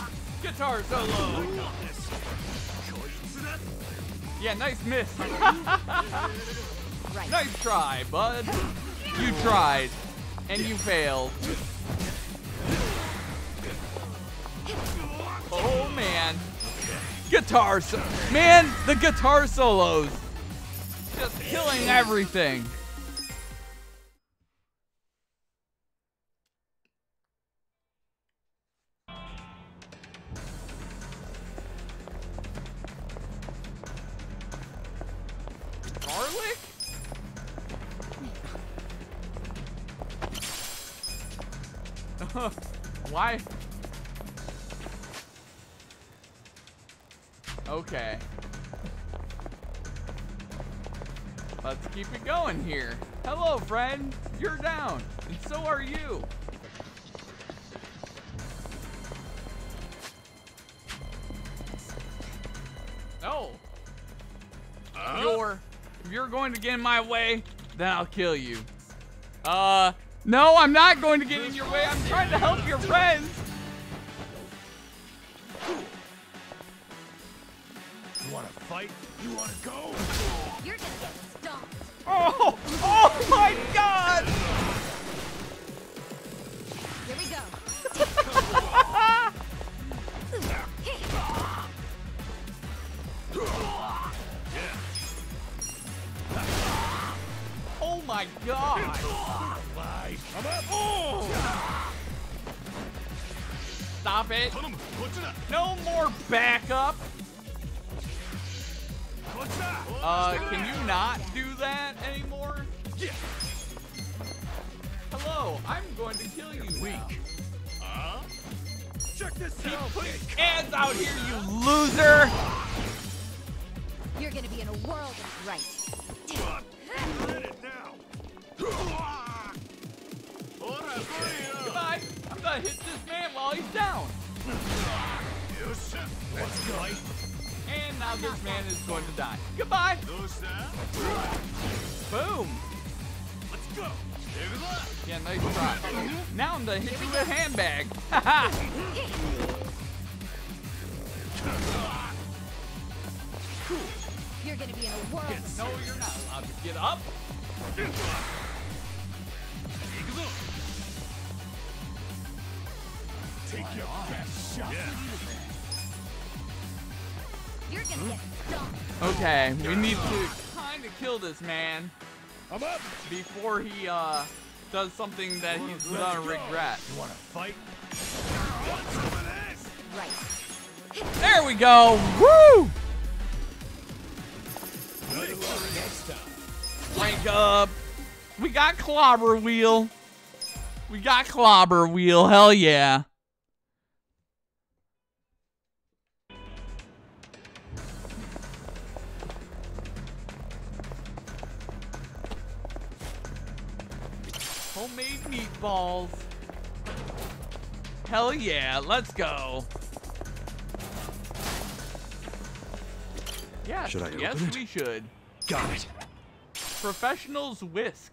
A: Guitar solo. Yeah, nice miss.
E: right.
A: nice try, bud. You tried, and you failed. Oh man, guitar so man, the guitar solos, just killing everything. Friend. You're down, and so are you. No. You're if you're going to get in my way, then I'll kill you. Uh, no, I'm not going to get in your way. I'm trying to help your friends.
B: You wanna fight? You wanna go?
E: You're gonna get stomped.
A: Oh! Oh my god!
E: Here we go.
A: oh my god! Oh. Stop it! No more backup! Uh, can you not do that anymore? Hello, I'm going to kill you weak. Huh?
B: Check this Keep out.
A: putting ads out here, you loser!
E: You're gonna be in a world of right.
B: You're in it now.
A: Goodbye! I'm gonna hit this man while he's down!
B: Let's go
A: now this man is going to die. Goodbye. Boom.
B: Let's go.
A: Yeah, nice try. Now I'm gonna hit you with a handbag. Haha. (laughs)
E: You're gonna be in a world. Yes.
A: No, you're not allowed to get up.
B: Take your best shot.
A: Okay, we need to kind of kill this man
B: I'm up
A: before he uh does something that he's gonna regret.
B: You wanna fight? Want some of this?
E: Right.
A: There we go. Woo! Rank up. We got clobber wheel. We got clobber wheel. Hell yeah. Meatballs. Hell yeah, let's go. Yes,
D: Should I
A: yes,
D: it?
A: we should.
D: Got it.
A: Professional's whisk.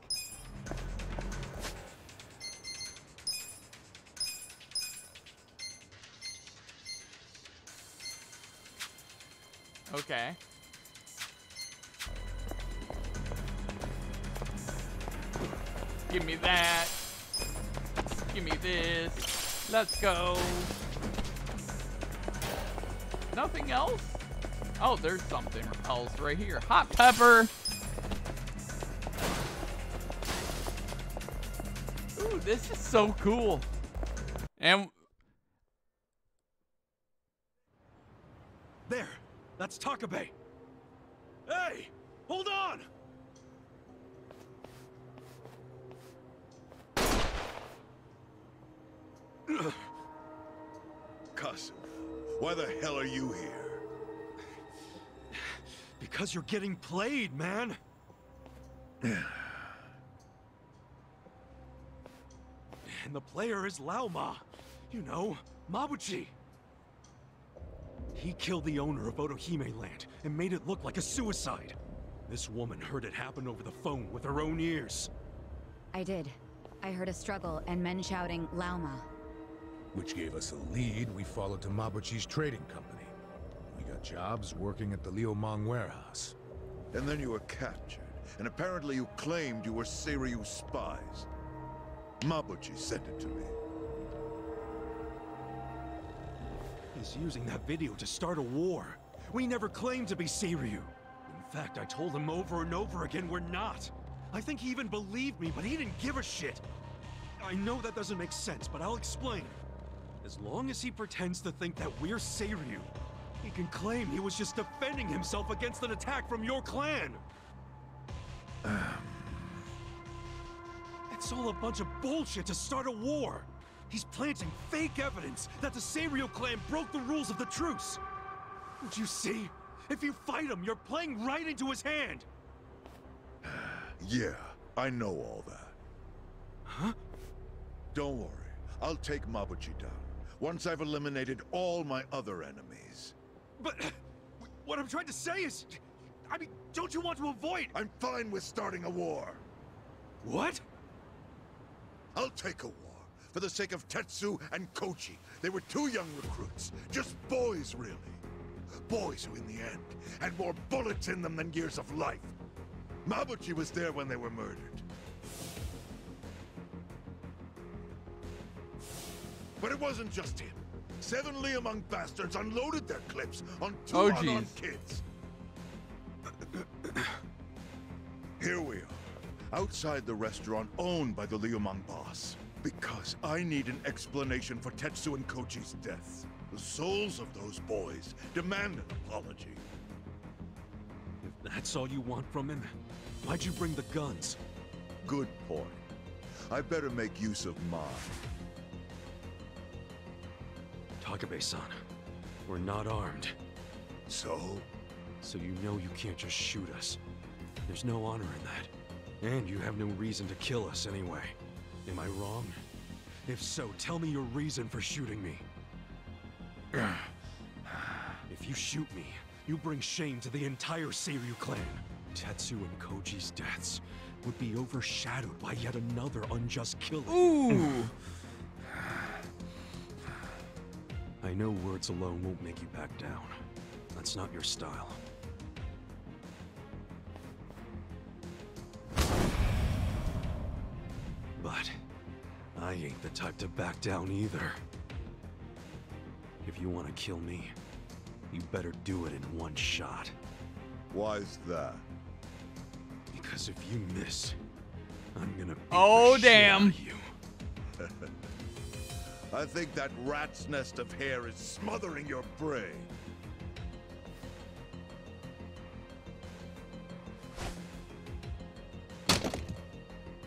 A: Okay. Give me that. Give me this. Let's go. Nothing else? Oh, there's something else right here. Hot pepper. Ooh, this is so cool. And
D: There. That's Takabe. Hey, hold on.
K: Kasuga, why the hell are you here?
D: Because you're getting played, man! and the player is Lao Ma. You know, Mabuchi. He killed the owner of Otohime Land and made it look like a suicide. This woman heard it happen over the phone with her own ears.
C: I did. I heard a struggle and men shouting, Lao Ma.
I: Which gave us a lead we followed to Mabuchi's trading company. We got jobs working at the Liumang warehouse.
K: And then you were captured, and apparently you claimed you were Seiryu spies. Mabuchi sent it to me.
D: He's using that video to start a war. We never claimed to be Seiryu. In fact, I told him over and over again we're not. I think he even believed me, but he didn't give a shit. I know that doesn't make sense, but I'll explain. As long as he pretends to think that we're Seiryu, he can claim he was just defending himself against an attack from your clan. It's all a bunch of bullshit to start a war. He's planting fake evidence that the Seiryu clan broke the rules of the truce. Don't you see? If you fight him, you're playing right into his hand. (sighs)
K: Yeah, I know all that.
D: Huh?
K: Don't worry. I'll take Mabuchi down. Once I've eliminated all my other enemies.
D: But (clears throat) what I'm trying to say is, I mean, don't you want to avoid?
K: I'm fine with starting a war.
D: What?
K: I'll take a war. For the sake of Tetsu and Kochi. They were two young recruits. Just boys, really. Boys who, in the end, had more bullets in them than years of life. Mabuchi was there when they were murdered. But it wasn't just him. Seven Liumang bastards unloaded their clips on two
A: Oh,
K: unarmed
A: jeez.
K: kids. (coughs) Here we are, outside the restaurant owned by the Liumang boss. Because I need an explanation for Tetsu and Kochi's deaths. The souls of those boys demand an apology.
D: If that's all you want from him, why'd you bring the guns?
K: Good point. I better make use of mine.
D: Takabe-san, we're not armed.
K: So?
D: So you know you can't just shoot us. There's no honor in that. And you have no reason to kill us anyway. Am I wrong? If so, tell me your reason for shooting me. (clears throat) if you shoot me, you bring shame to the entire Seiryu clan. Tetsu and Koji's deaths would be overshadowed by yet another unjust killing.
A: Ooh. (laughs)
D: I know words alone won't make you back down. That's not your style. But I ain't the type to back down either. If you want to kill me, you better do it in one shot.
K: Why's that?
D: Because if you miss, I'm gonna beat
A: Oh,
D: the shit out
A: damn.
D: of you. (laughs)
K: I think that rat's nest of hair is smothering your brain.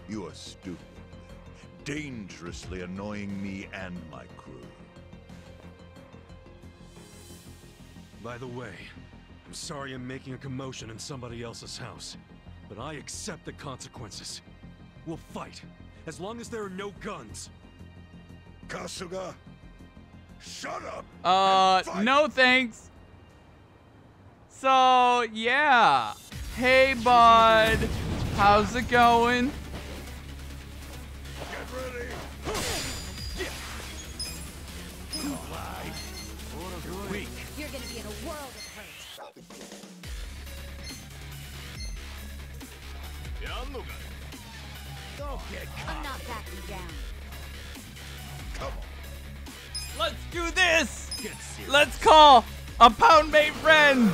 K: You are stupid. Dangerously annoying me and my crew.
D: By the way, I'm sorry I'm making a commotion in somebody else's house, but I accept the consequences. We'll fight, as long as there are no guns.
K: Kasuga, shut up!
A: Uh, no thanks. So, yeah. Hey, bud. How's it going?
K: Get ready!
L: You're gonna be in a world of hurt. I'm not backing down.
A: Do this. Let's call a Poundmate friend. (laughs)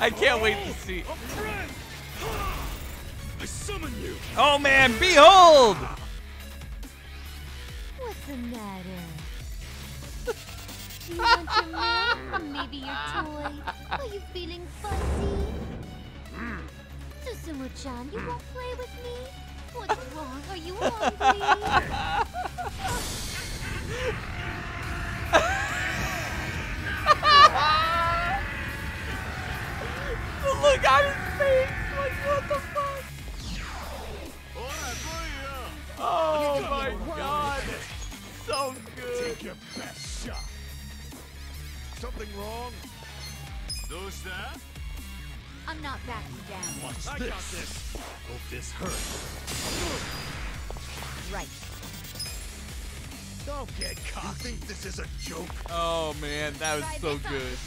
A: I can't wait to see.
D: I summon you!
A: Oh man, behold!
L: What's the matter? (laughs) you want your milk? Maybe your toy? Are you feeling fuzzy? Susumu-chan, you won't play with me? What's wrong? Are you hungry? (laughs) look at his face! Like, what the fuck?
A: Oh my god! So good!
B: Take your best shot! Something wrong? Those that?
E: I'm not backing down.
B: Watch
F: I
B: this.
F: got this. Hope this hurts.
E: Right.
B: Don't get caught. You think this is a joke?
A: Oh man, that was
E: Try
A: so good.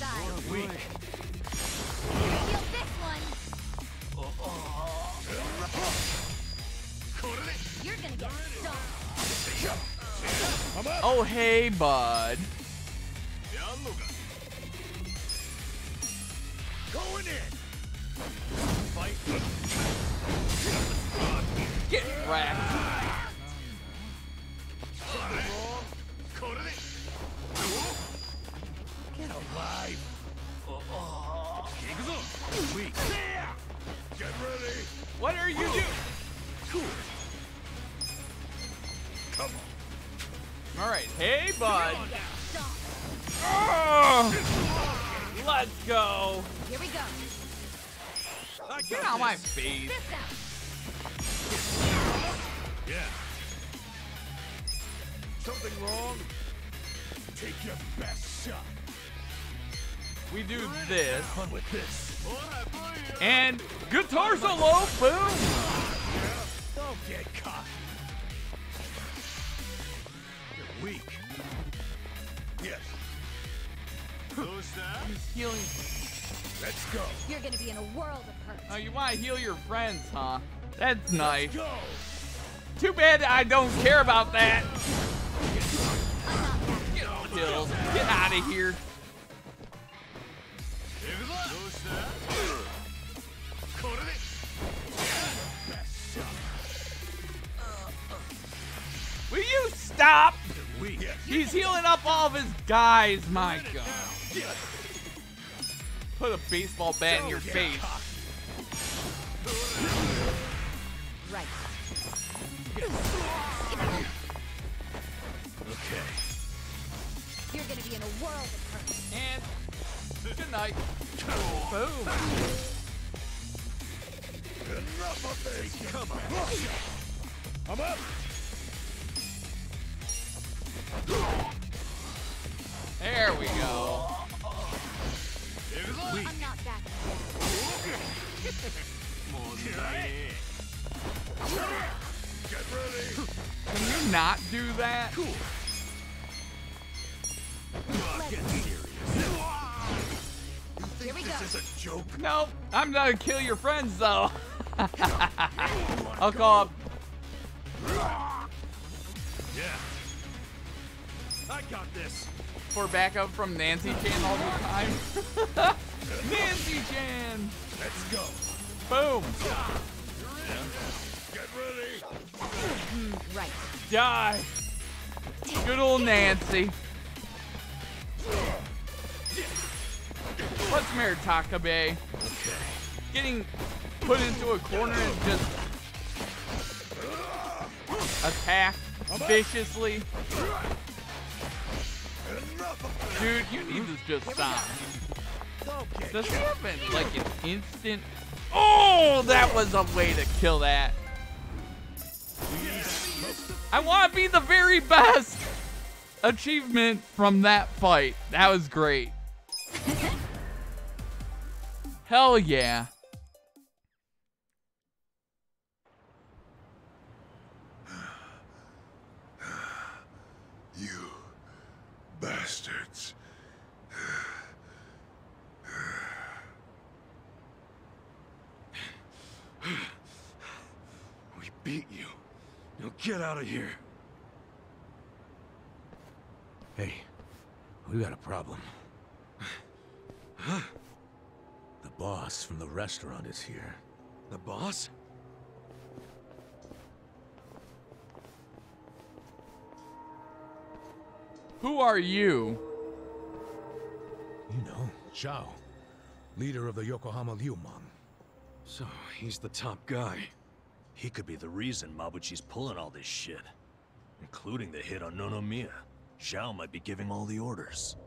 E: We're
F: weak.
A: Oh, hey, bud.
B: Going in.
F: Fight.
A: Get wrecked.
B: Get alive.
F: Weak.
B: Get ready.
A: What are you doing?
B: Come on.
A: All right, hey, bud. Oh, let's go.
E: Here we go.
A: Get out my face.
B: Yeah. Something wrong? Take your best shot.
A: We do this.
B: Fun with this.
A: And guitar solo, boom.
B: Don't get caught.
F: You're weak.
B: Yes.
A: Who's He's healing.
B: Let's go.
E: You're gonna be in a world of hurt.
A: Oh, you want to heal your friends, huh? That's nice.
B: Go.
A: Too bad I don't care about that.
E: I'm not backing
A: Get kills. Get out of here. Will you stop? He's healing up all of his guys, my god. Put a baseball bat in your face.
E: Right.
F: Okay.
E: You're gonna be in a world of hurt.
A: And good night. Boom.
B: Enough of this. Come on. I'm up.
A: There we go.
E: I'm not backing
B: Get ready.
A: Can you not do that?
E: Here we go.
B: This is a joke.
A: Nope. I'm gonna kill your friends though. (laughs) I'll call up.
F: Yeah. I got this.
A: for backup from Nancy Chan all the time. (laughs) Nancy Chan!
B: Let's go.
A: Boom!
B: Get ready.
E: Mm-hmm, right.
A: Die! Good old Nancy. What's Mayor Takabe? Getting put into a corner and just attack viciously. Dude, you need to just stop. Does he have an, like an instant? Oh, that was a way to kill that. I want to be the very best achievement from that fight. That was great. Hell yeah. (sighs)
H: You bastards. (sighs)
D: We beat you. Now get out of here.
I: Hey, we got a problem. (sighs) The boss from the restaurant is here.
D: The boss?
A: Who are you?
I: You know, Zhao, leader of the Yokohama Liumang.
D: So, he's the top guy.
F: He could be the reason Mabuchi's pulling all this shit. Including the hit on Nonomiya. Zhao might be giving all the orders.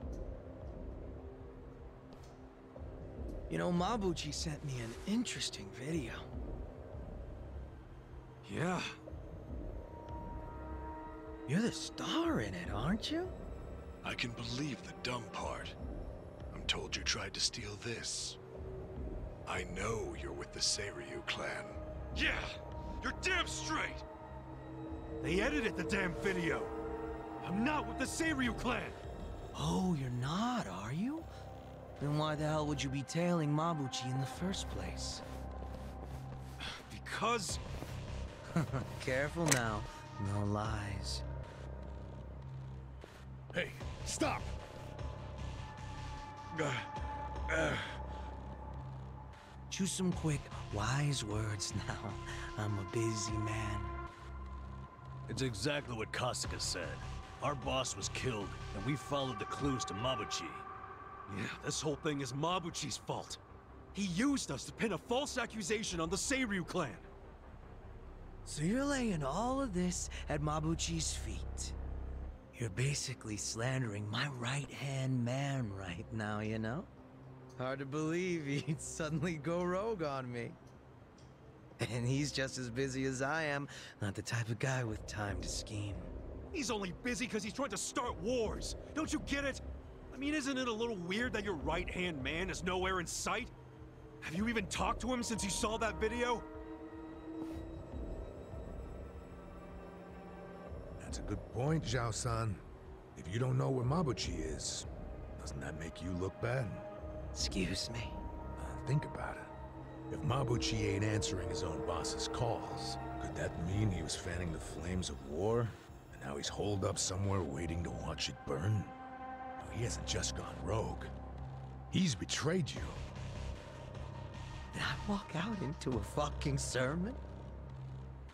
M: You know, Mabuchi sent me an interesting video.
D: Yeah.
M: You're the star in it, aren't you?
H: I can believe the dumb part. I'm told you tried to steal this. I know you're with the Seiryu clan.
D: Yeah, you're damn straight. They edited the damn video. I'm not with the Seiryu clan.
M: Oh, you're not, are you? Then why the hell would you be tailing Mabuchi in the first place?
D: Because (laughs)
M: Careful now. No lies.
H: Hey, stop!
D: uh, uh,
M: Choose some quick, wise words now. I'm a busy man.
F: It's exactly what Kasuga said. Our boss was killed, and we followed the clues to Mabuchi.
D: Yeah, this whole thing is Mabuchi's fault. He used us to pin a false accusation on the Seiryu clan.
M: So you're laying all of this at Mabuchi's feet. You're basically slandering my right-hand man right now, you know? Hard to believe he'd (laughs) suddenly go rogue on me. And he's just as busy as I am, not the type of guy with time to scheme.
D: He's only busy because he's trying to start wars. Don't you get it? I mean, isn't it a little weird that your right-hand man is nowhere in sight? Have you even talked to him since you saw that video?
I: That's a good point, Zhao-san. If you don't know where Mabuchi is, doesn't that make you look bad?
M: Excuse me?
I: Uh, think about it. If Mabuchi ain't answering his own boss's calls, could that mean he was fanning the flames of war? And now he's holed up somewhere waiting to watch it burn? He hasn't just gone rogue. He's betrayed you.
M: Did I walk out into a fucking sermon?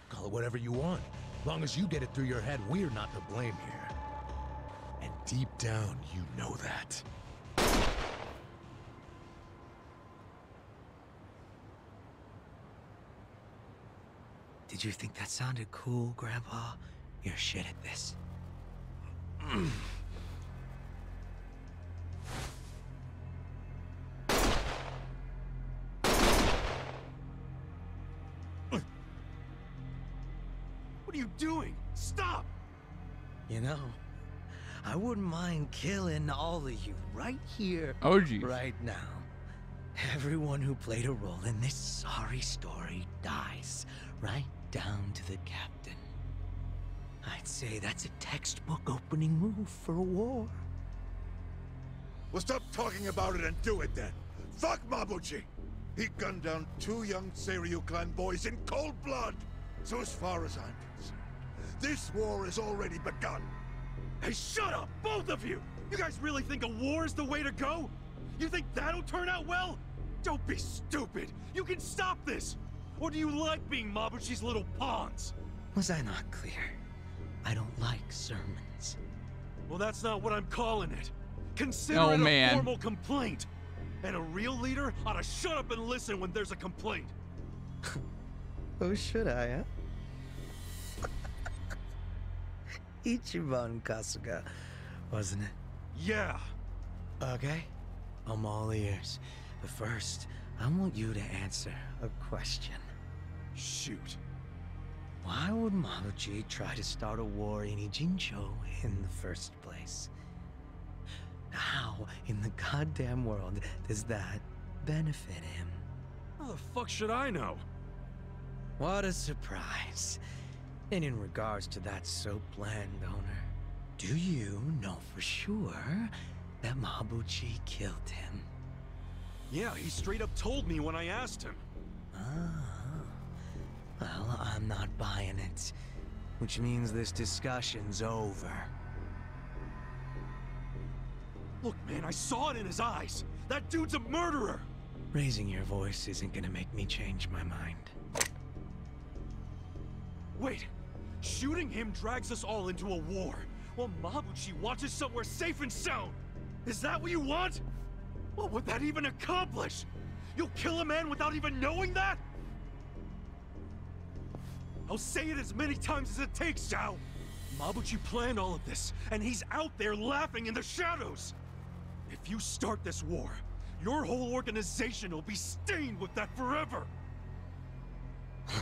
I: Call it whatever you want. Long as you get it through your head, we're not to blame here. And deep down, you know that.
M: Did you think that sounded cool, Grandpa? You're shit at this. (clears throat)
D: doing? Stop!
M: You know, I wouldn't mind killing all of you right here,
A: Oh, geez.
M: right now. Everyone who played a role in this sorry story dies, right down to the captain. I'd say that's a textbook opening move for a war.
B: Well, stop talking about it and do it then. Fuck Mabuchi! He gunned down two young Seiryu clan boys in cold blood! So as far as I'm concerned, this war has already begun.
D: Hey, shut up, both of you! You guys really think a war is the way to go? You think that'll turn out well? Don't be stupid! You can stop this! Or do you like being Mabuchi's little pawns?
M: Was I not clear? I don't like sermons.
D: Well, that's not what I'm calling it. Consider
A: Oh,
D: it a
A: man.
D: formal complaint. And a real leader ought to shut up and listen when there's a complaint. (laughs)
M: Oh, should I, huh? Ichiban Kasuga, wasn't it?
D: Yeah.
M: Okay, I'm all ears. But first, I want you to answer a question.
D: Shoot.
M: Why would Mabuchi try to start a war in Ijincho in the first place? How in the goddamn world does that benefit him?
D: How the fuck should I know?
M: What a surprise. And in regards to that soapland owner, do you know for sure that Mabuchi killed him?
D: Yeah, he straight up told me when I asked him.
M: Ah. Well, I'm not buying it. Which means this discussion's over.
D: Look, man, I saw it in his eyes. That dude's a murderer.
M: Raising your voice isn't gonna make me change my mind.
D: Wait, shooting him drags us all into a war, while Mabuchi watches somewhere safe and sound. Is that what you want? What would that even accomplish? You'll kill a man without even knowing that? I'll say it as many times as it takes, Zhao. Mabuchi planned all of this, and he's out there laughing in the shadows. If you start this war, your whole organization will be stained with that forever.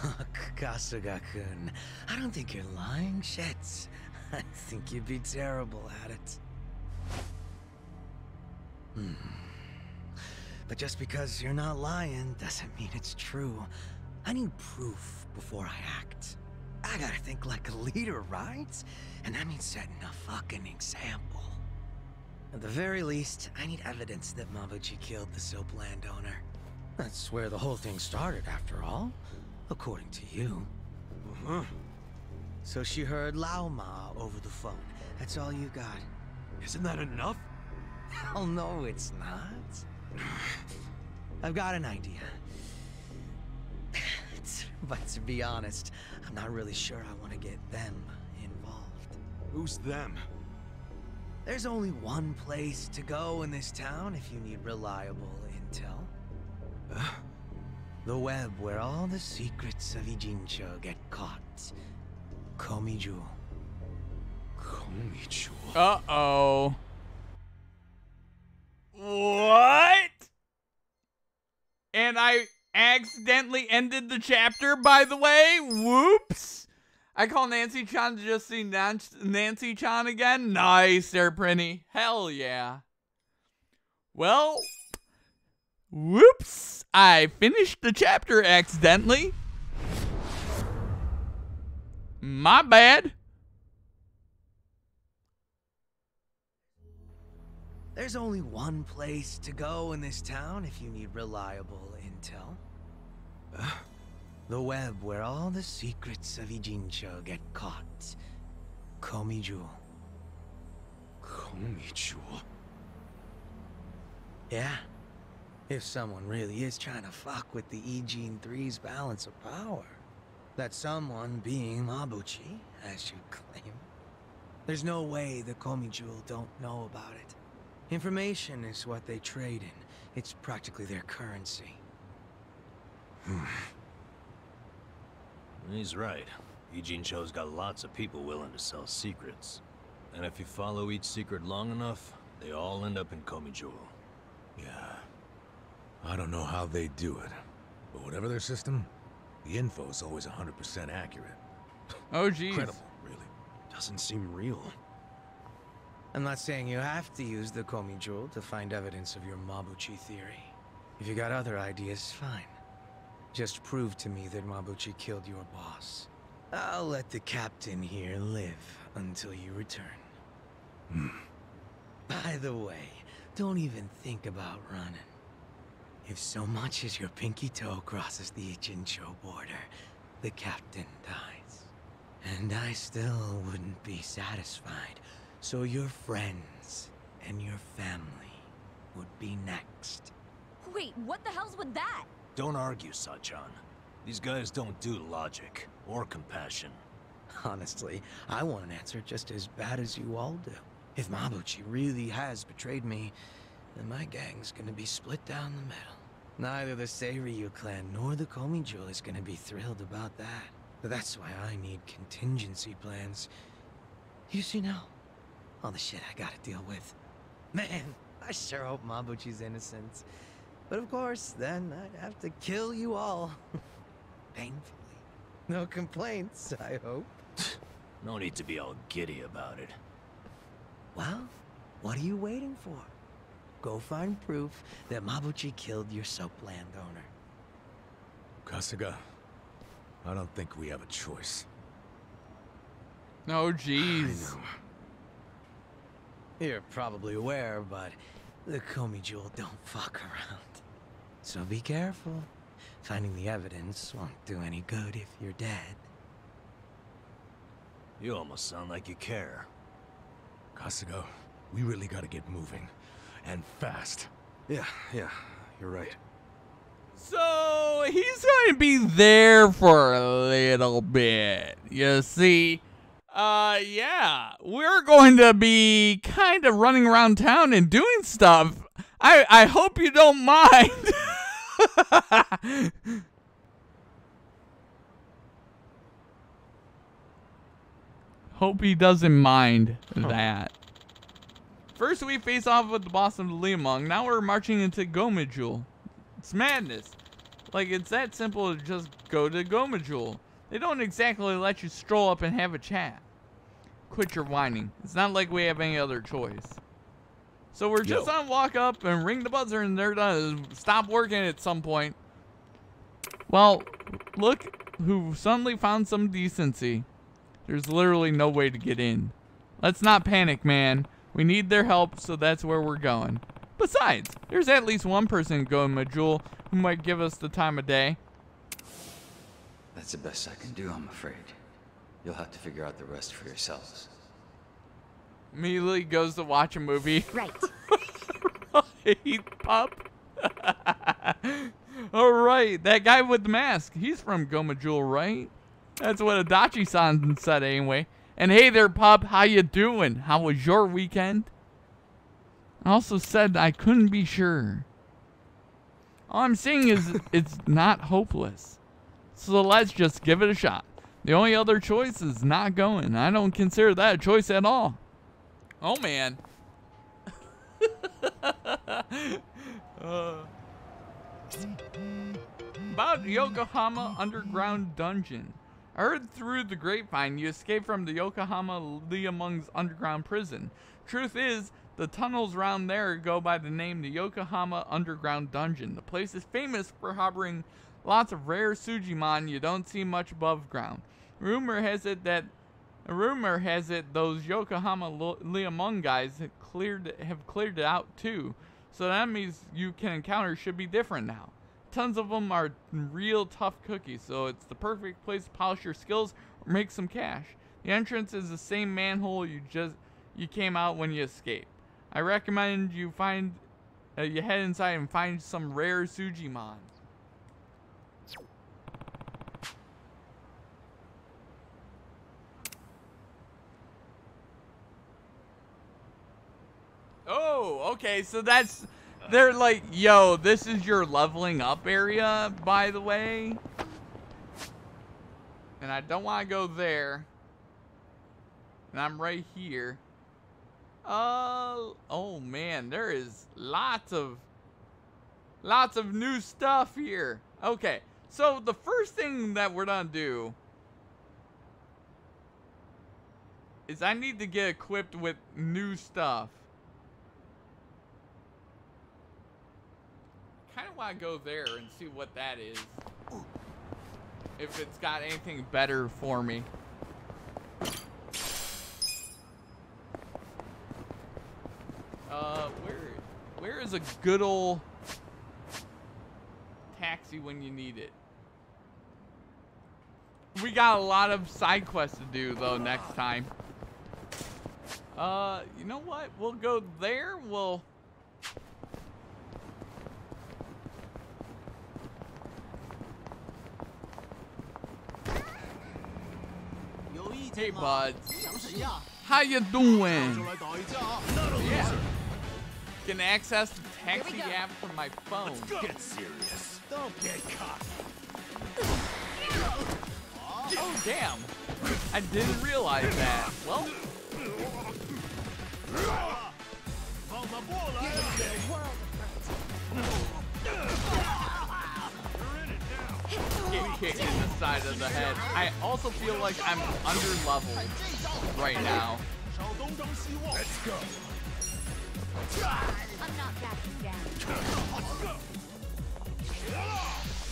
M: Look, Kasuga-kun, I don't think you're lying, shits. (laughs) I think you'd be terrible at it. Hmm. But just because you're not lying doesn't mean it's true. I need proof before I act. I gotta think like a leader, right? And that means setting a fucking example. At the very least, I need evidence that Mabuchi killed the Soapland owner. That's where the whole thing started, after all. According to you.
D: Uh-huh.
M: So she heard Lao Ma over the phone. That's all you got.
D: Isn't that enough?
M: Hell no, it's not. (sighs) I've got an idea. (sighs) but to be honest, I'm not really sure I want to get them involved.
D: Who's them?
M: There's only one place to go in this town if you need reliable intel. The web where all the secrets of Ijincho get caught. Geomijul.
D: Geomijul.
A: Uh-oh. What? And I accidentally ended the chapter, by the way. Whoops. I call Nancy Chan to just see Nancy Chan again. Nice there, Prinny. Hell yeah. Well, whoops. I finished the chapter accidentally. My bad.
M: There's only one place to go in this town if you need reliable intel. the web where all the secrets of Ijincho get caught. Geomijul.
D: Geomijul?
M: Yeah. If someone really is trying to fuck with the Ijin 3's balance of power. That someone being Mabuchi, as you (laughs) claim. There's no way the Geomijul don't know about it. Information is what they trade in. It's practically their currency. Hmm.
F: He's right. Ijincho's got lots of people willing to sell secrets. And if you follow each secret long enough, they all end up in Geomijul.
I: Yeah. I don't know how they do it. But whatever their system, the info is always 100% accurate.
A: Oh, geez.
I: Incredible, really.
D: Doesn't seem real.
M: I'm not saying you have to use the Geomijul to find evidence of your Mabuchi theory. If you got other ideas, fine. Just prove to me that Mabuchi killed your boss. I'll let the captain here live until you return.
I: Hmm.
M: By the way, don't even think about running. If so much as your pinky toe crosses the Ijincho border, the captain dies. And I still wouldn't be satisfied, so your friends and your family would be next.
C: Wait, what the hell's with that?
F: Don't argue, Sachan. These guys don't do logic or compassion.
M: Honestly, I want an answer just as bad as you all do. If Mabuchi really has betrayed me, then my gang's gonna be split down the middle. Neither the Seiryu clan nor the Geomijul is gonna be thrilled about that. But that's why I need contingency plans. You see now, all the shit I gotta deal with. Man, I sure hope Mabuchi's innocent. But of course, then I'd have to kill you all. (laughs) Painfully. No complaints, I hope.
F: No need to be all giddy about it.
M: Well, what are you waiting for? Go find proof that Mabuchi killed your soapland owner.
I: Kasuga, I don't think we have a choice.
A: No, jeez.
M: You're probably aware, but the Geomijul don't (laughs) fuck around. So be careful. Finding the evidence won't do any good if you're dead.
F: You almost sound like you care.
I: Kasuga, we really gotta get moving. And fast.
D: Yeah, yeah, you're right.
A: So he's going to be there for a little bit. You see, uh, yeah, we're going to be kind of running around town and doing stuff. I I hope you don't mind. (laughs) hope he doesn't mind that. First, we face off with the boss of the Liumang. Now we're marching into Geomijul. It's madness. Like, it's that simple to just go to Geomijul. They don't exactly let you stroll up and have a chat. quit your whining. It's not like we have any other choice. So we're just gonna walk up and ring the buzzer and they're gonna stop working at some point. Well, look who suddenly found some decency. There's literally no way to get in. Let's not panic, man. We need their help, so that's where we're going. Besides, there's at least one person going Majul who might give us the time of day.
N: That's the best I can do, I'm afraid. You'll have to figure out the rest for yourselves.
A: Immediately goes to watch a movie. (laughs)
C: Right. (laughs)
A: right, pup. (laughs) All right, that guy with the mask. He's from Geomijul, right? That's what Adachi-san said anyway. And hey there, pup. How you doing? How was your weekend? I also said I couldn't be sure. All I'm saying is (laughs) it's not hopeless. So let's just give it a shot. The only other choice is not going. I don't consider that a choice at all. Oh, man. (laughs) uh. About Yokohama Underground Dungeon. Heard through the grapevine you escaped from the Yokohama Liumang's underground prison. Truth is, the tunnels around there go by the name the Yokohama Underground Dungeon. The place is famous for harboring lots of rare Sujimon you don't see much above ground. Rumor has it that rumor has it those Yokohama Liamung guys have cleared have cleared it out too. So that means you can encounter should be different now. Tons of them are real tough cookies, so it's the perfect place to polish your skills or make some cash. The entrance is the same manhole you just you came out when you escaped. I recommend you find uh, you head inside and find some rare Sujimon. Oh, okay, so that's they're like, yo, this is your leveling up area, by the way. And I don't want to go there. And I'm right here. Uh, oh man, there is lots of, lots of new stuff here. Okay, so the first thing that we're gonna do is I need to get equipped with new stuff. To go there and see what that is. If it's got anything better for me. Uh, where, where is a good old taxi when you need it? We got a lot of side quests to do though next time. Uh, you know what? We'll go there. We'll Hey, buds. How you doing? Yeah. Can access the taxi app from my phone.
B: Let's get serious. Don't get caught.
A: Oh, damn. I didn't realize that. Well. Get kicked in the side of the head. I also feel like I'm under leveled right now.
B: Let's go.
E: I'm not backing down.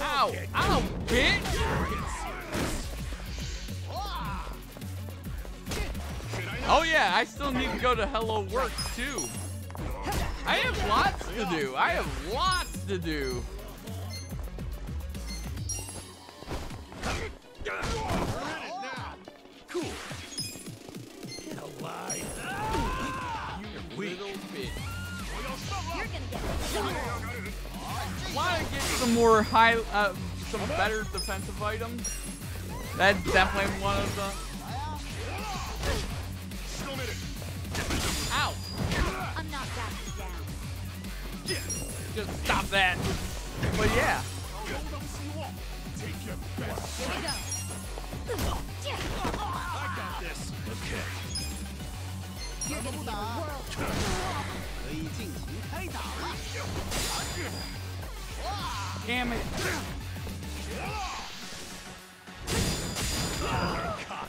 A: Ow! Ow, bitch! Oh yeah, I still need to go to Hello Work too. I have lots to do. I have lots to do. Want to get some more high, uh, some better defensive items? That's definitely one of them. Ow!
E: I'm not backing down.
A: Just stop that. But yeah.
B: I got this. Okay.
E: You're gonna see the world.
O: 可以尽情开打了。
A: Damn it.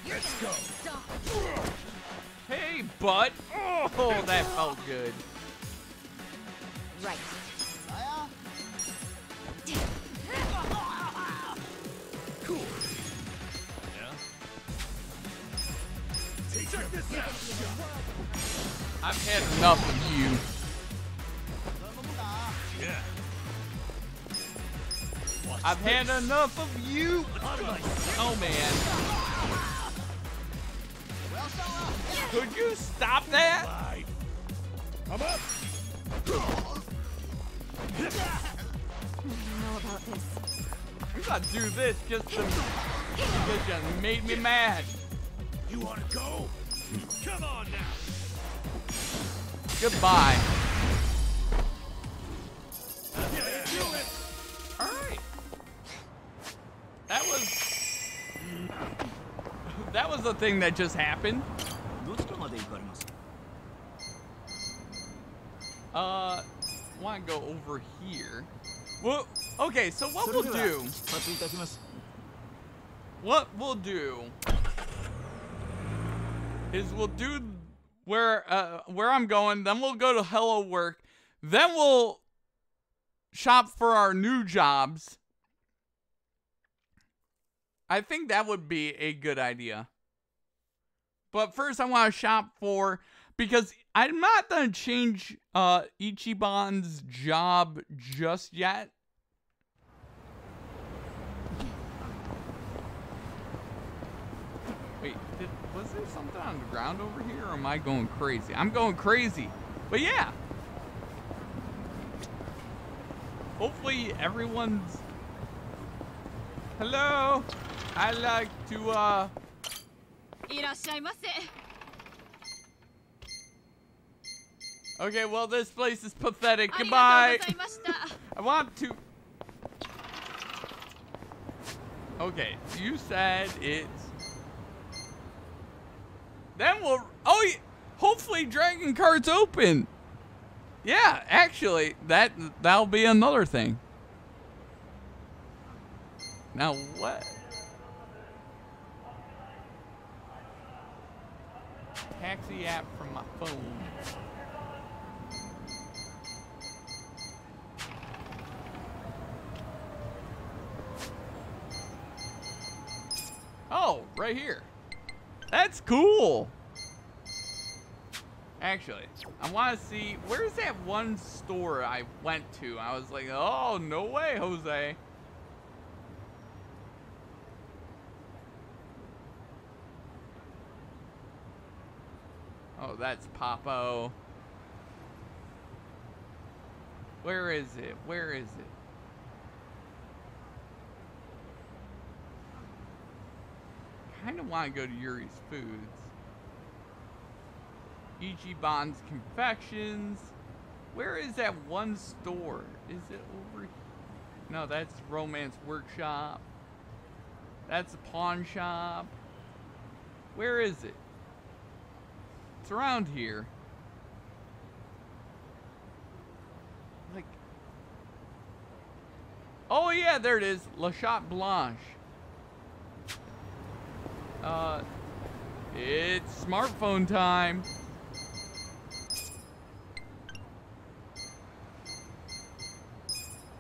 B: Let's go.
E: Stop.
A: butt. Oh, that felt good.
C: Right.
B: Cool. Yeah. Check this out.
A: I've had enough of you.
B: Yeah.
A: I've had enough of you. Oh man. Could you stop that?
B: I'm up.
C: I
A: do this just to, it just made me mad.
B: You wanna go? Come on now.
A: Goodbye. Alright. That was That was the thing that just happened. Uh wanna go over here. Whoa Okay, so what we'll do... What we'll do... Is we'll do where uh, where I'm going, then we'll go to Hello Work, then we'll shop for our new jobs. I think that would be a good idea. But first I want to shop for, because I'm not going to change uh, Ichiban's job just yet. Wait, did, was there something on the ground over here, or am I going crazy? I'm going crazy. But yeah. Hopefully everyone's... Hello. I like to, uh... Okay, well, this place is pathetic. Goodbye. (laughs) I want to... Okay, you said it's then we'll. Oh, yeah, hopefully Dragon Kart's open. Yeah, actually, that that'll be another thing. Now what? Taxi app from my phone. Oh, right here. That's cool. Actually, I want to see where's that one store I went to. I was like, oh, no way, Jose. Oh, that's Papo. Where is it? Where is it? Kind of want to go to Yuri's Foods. E.G. Bond's Confections. Where is that one store? Is it over here? No, that's Romance Workshop. That's a pawn shop. Where is it? It's around here. Like. Oh, yeah, there it is. La Chatte Blanche. Uh, it's smartphone time.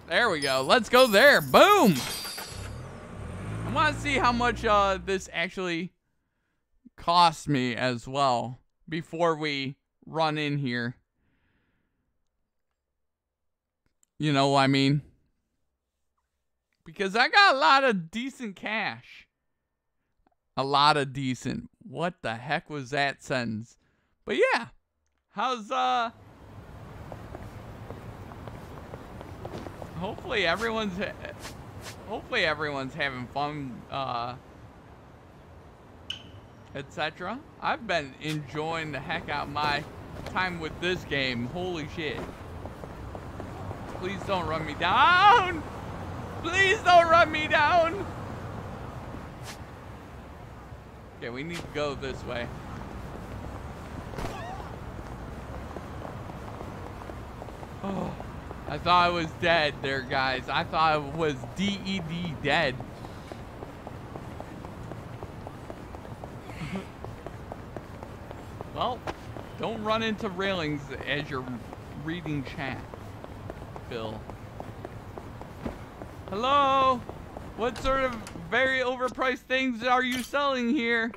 A: There we go. Let's go there. Boom. I want to see how much uh this actually cost me as well before we run in here. You know what I mean? Because I got a lot of decent cash a lot of decent. What the heck was that sentence? But yeah, how's uh? Hopefully everyone's hopefully everyone's having fun, uh, etc. I've been enjoying the heck out my time with this game. Holy shit! Please don't run me down. Please don't run me down. Okay, we need to go this way. Oh, (sighs) I thought I was dead there, guys. I thought I was DED dead. well, Don't run into railings as you're reading chat, Phil. Hello? What sort of very overpriced things are you selling here?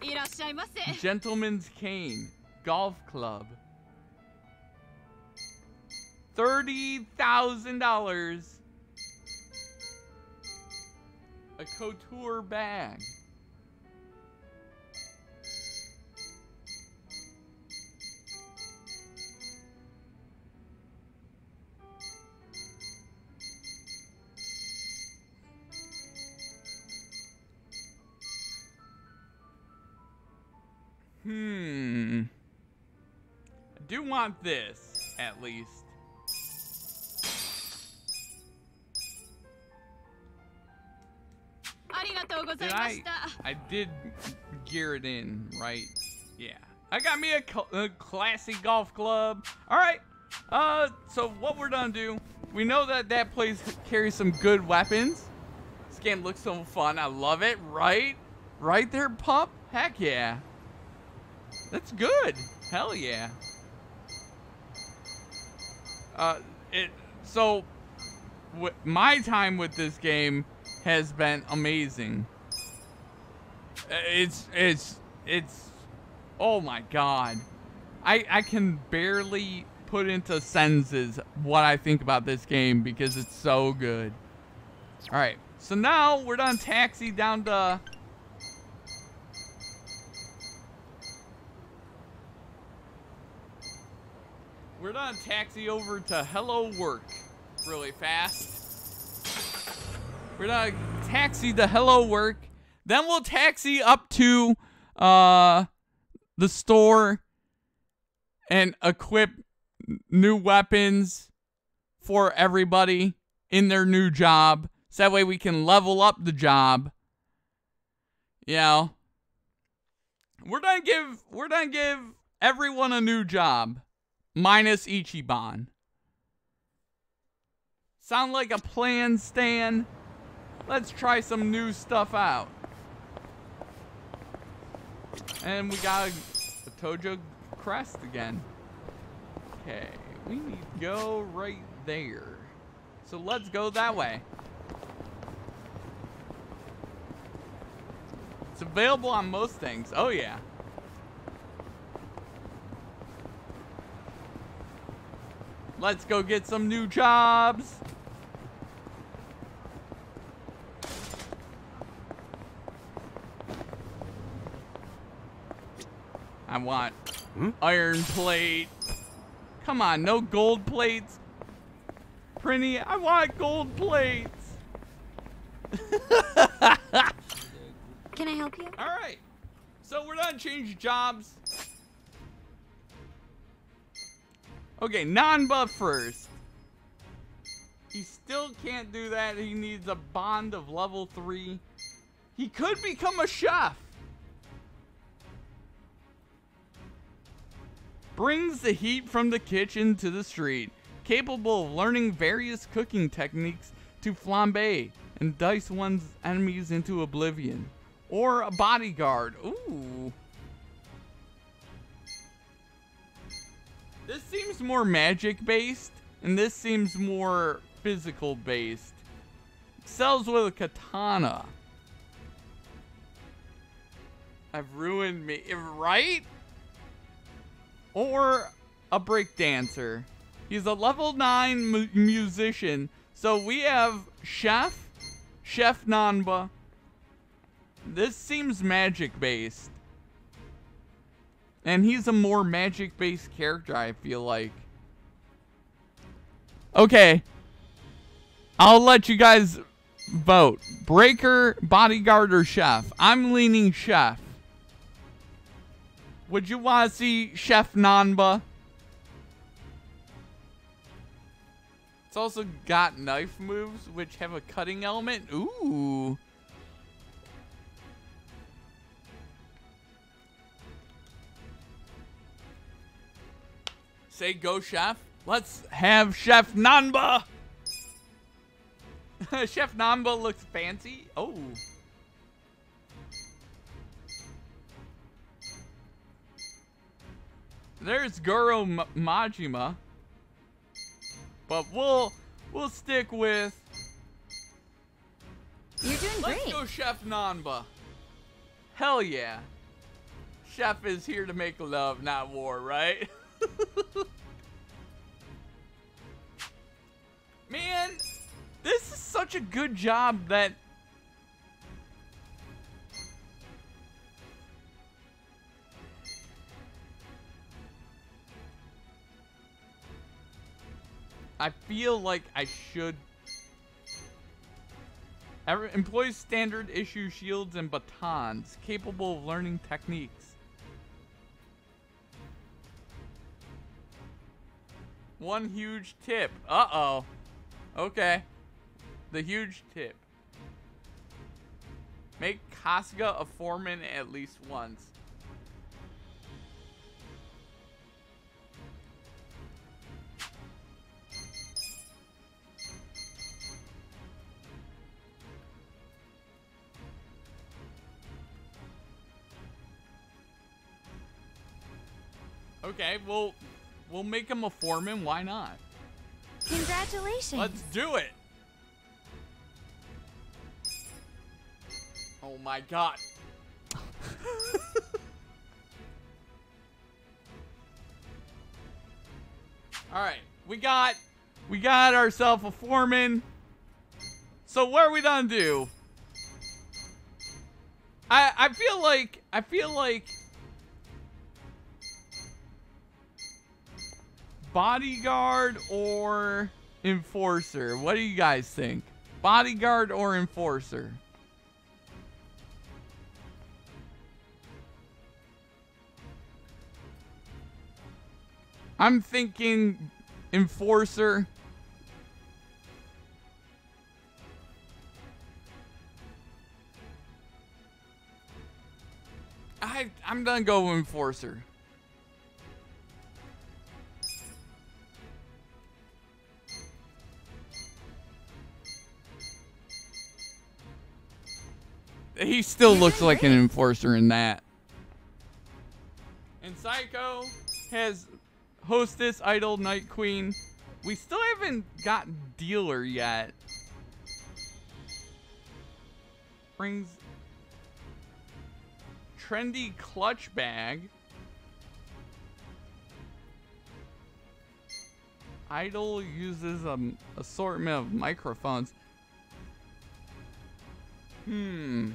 A: Gentleman's cane. Golf club. $30,000. A couture bag. Hmm. I do want this, at least. Did I? I did gear it in, right? Yeah. I got me a, cl- a classy golf club. All right. Uh, so what we're gonna do? We know that that place carries some good weapons. This game looks so fun. I love it. Right? Right there, pup. Heck yeah. That's good. Hell yeah. Uh, it so my time with this game has been amazing. Uh, It's it's it's oh my god. I I can barely put into sentences what I think about this game because it's so good. All right. So now we're done taxi down to We're gonna taxi over to Hello Work really fast. We're gonna taxi to Hello Work. Then we'll taxi up to uh the store and equip new weapons for everybody in their new job. So that way we can level up the job. You know. We're gonna give we're gonna give everyone a new job. Minus Ichiban. Sound like a plan, Stan? Let's try some new stuff out. And we got a, a Tojo crest again. Okay, we need to go right there. So let's go that way. It's available on most things. Oh yeah. Let's go get some new jobs. I want hmm? iron plate. Come on, no gold plates. Prinny, I want gold plates.
E: Can I help you?
A: All right. So we're done changing jobs. Okay, Nanba first. He still can't do that. He needs a bond of level 3. He could become a chef. Brings the heat from the kitchen to the street. Capable of learning various cooking techniques to flambe and dice one's enemies into oblivion. Or a bodyguard. Ooh. This seems more magic based, and this seems more physical based. Excels with a katana. I've ruined me, eh, right? Or a break dancer. He's a level 9 mu- musician. So we have Chef, Chef Nanba. This seems magic based. And he's a more magic based character, I feel like. Okay. I'll let you guys vote. Breaker, bodyguard, or chef. I'm leaning chef. Would you want to see Chef Nanba? It's also got knife moves, which have a cutting element. Ooh. Say go, chef. Let's have Chef Nanba. (laughs) Chef Nanba looks fancy. Oh. there's Goro M Majima. But we'll we'll stick with
C: You're doing
A: Let's
C: great.
A: go Chef Nanba. Hell yeah. Chef is here to make love, not war, right? (laughs) (laughs) Man, this is such a good job that I feel like I should Every, employs standard issue shields and batons, capable of learning techniques. One huge tip. Uh-oh. Okay. The huge tip. Make Kasuga a foreman at least once. Okay, well, we'll make him a foreman. Why not?
E: Congratulations.
A: Let's do it. Oh my god. (laughs) All right, we got we got ourselves a foreman. So what are we gonna do? I I feel like I feel like bodyguard or enforcer. What do you guys think? Bodyguard or enforcer? I'm thinking enforcer. I I'm gonna go enforcer. He still looks like an enforcer in that. And Saeko has Hostess, Idol, Night Queen. We still haven't got Dealer yet. Brings trendy clutch bag. Idol uses an assortment of microphones. Hmm.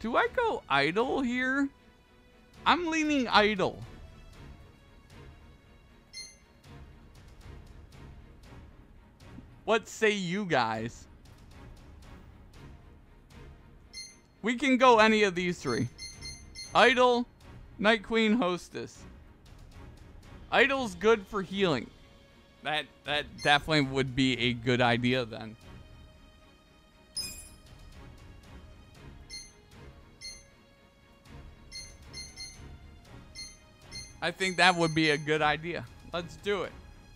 A: Do I go idol here? I'm leaning idol. What say you guys? We can go any of these three. Idol, Night Queen, Hostess. Idol's good for healing. That that definitely would be a good idea then. I think that would be a good idea. Let's do it.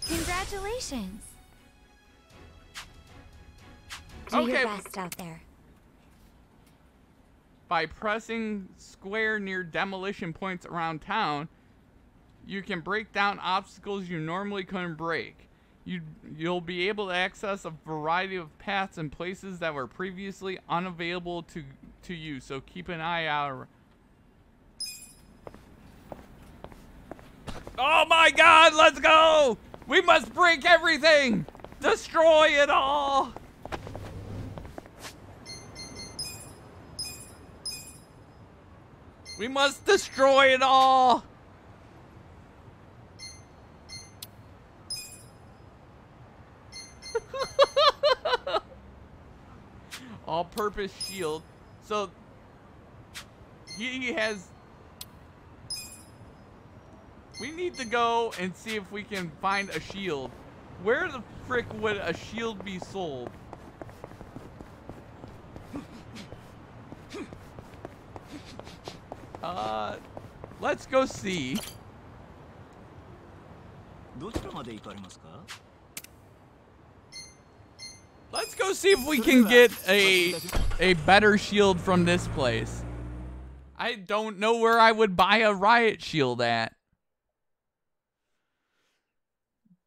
E: Congratulations. Do
A: Okay.
E: your best out there.
A: By pressing square near demolition points around town, you can break down obstacles you normally couldn't break. You you'll be able to access a variety of paths and places that were previously unavailable to to you. So keep an eye out. Oh my god, let's go! We must break everything! Destroy it all! We must destroy it all! (laughs) All-purpose shield. So he has we need to go and see if we can find a shield. Where the frick would a shield be sold? (laughs) Uh, let's go see. Let's go see if we can get a a better shield from this place. I don't know where I would buy a riot shield at.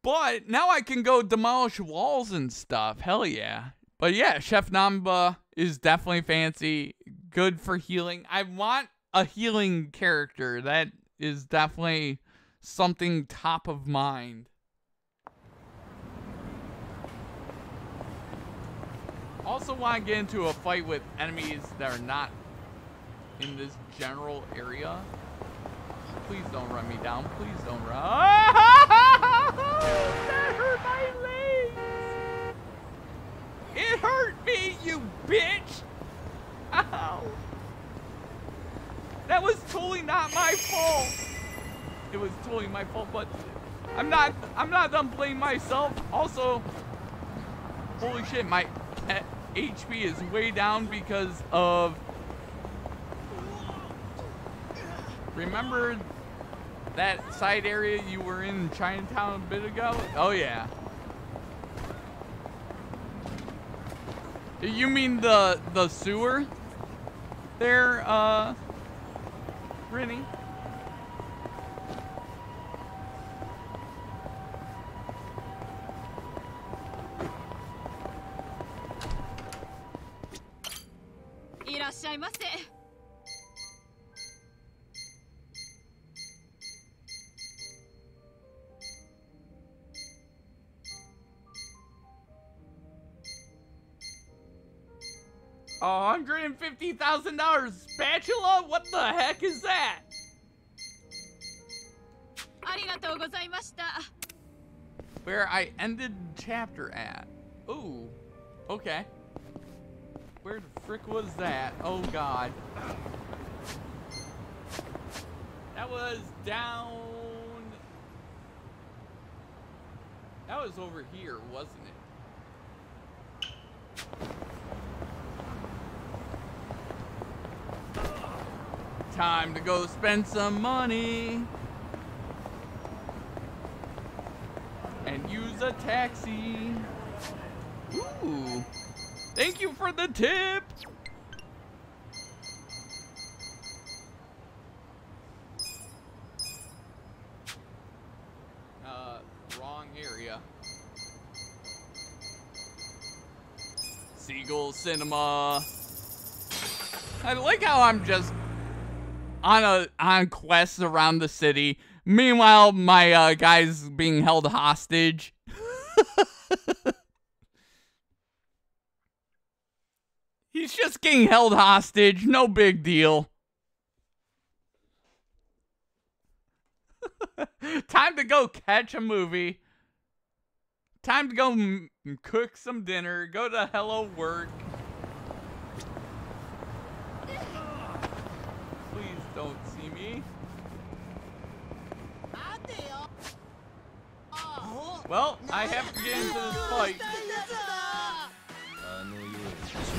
A: But now I can go demolish walls and stuff. Hell yeah. But yeah, Chef Nanba is definitely fancy. Good for healing. I want a healing character. That is definitely something top of mind. Also want to get into a fight with enemies that are not in this general area. Please don't run me down. Please don't run. (laughs) Oh, that hurt my legs. It hurt me, you bitch. Ow. That was totally not my fault. It was totally my fault, but I'm not I'm not done blaming myself. Also, holy shit, my HP is way down because of Remember that side area you were in Chinatown a bit ago? Oh yeah. You mean the the sewer? There, uh, Rennie. $150,000 spatula? What the heck is that? Where I ended chapter at. Ooh. Okay. Where the frick was that? Oh god. That was down... That was over here, wasn't it? Time to go spend some money. And use a taxi. Ooh. Thank you for the tip. Uh, wrong area. Seagull Cinema. I like how I'm just on a on quests around the city. Meanwhile, my uh, guy's being held hostage. (laughs) He's just getting held hostage. No big deal. (laughs) Time to go catch a movie. Time to go cook some dinner. Go to Hello Work. Well, I have to get into this fight.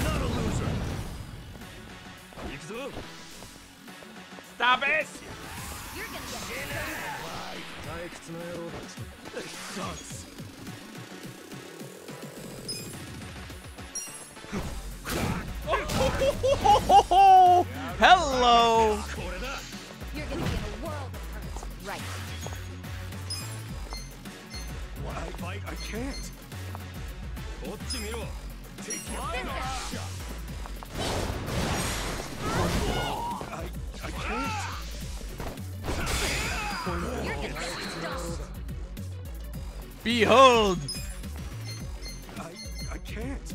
B: Not a loser.
A: Stop it!
E: You're gonna get
B: This sucks.
A: Hello!
E: You're gonna be in a world of hurt. Right.
B: I, I, I can't. Take your shot. I, I can't.
E: You're gonna.
A: Behold!
B: I, I can't.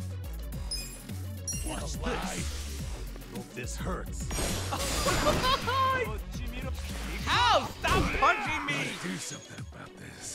B: Watch this. Hope this hurts. (laughs)
A: Ow! Stop punching me!
B: Do something about this.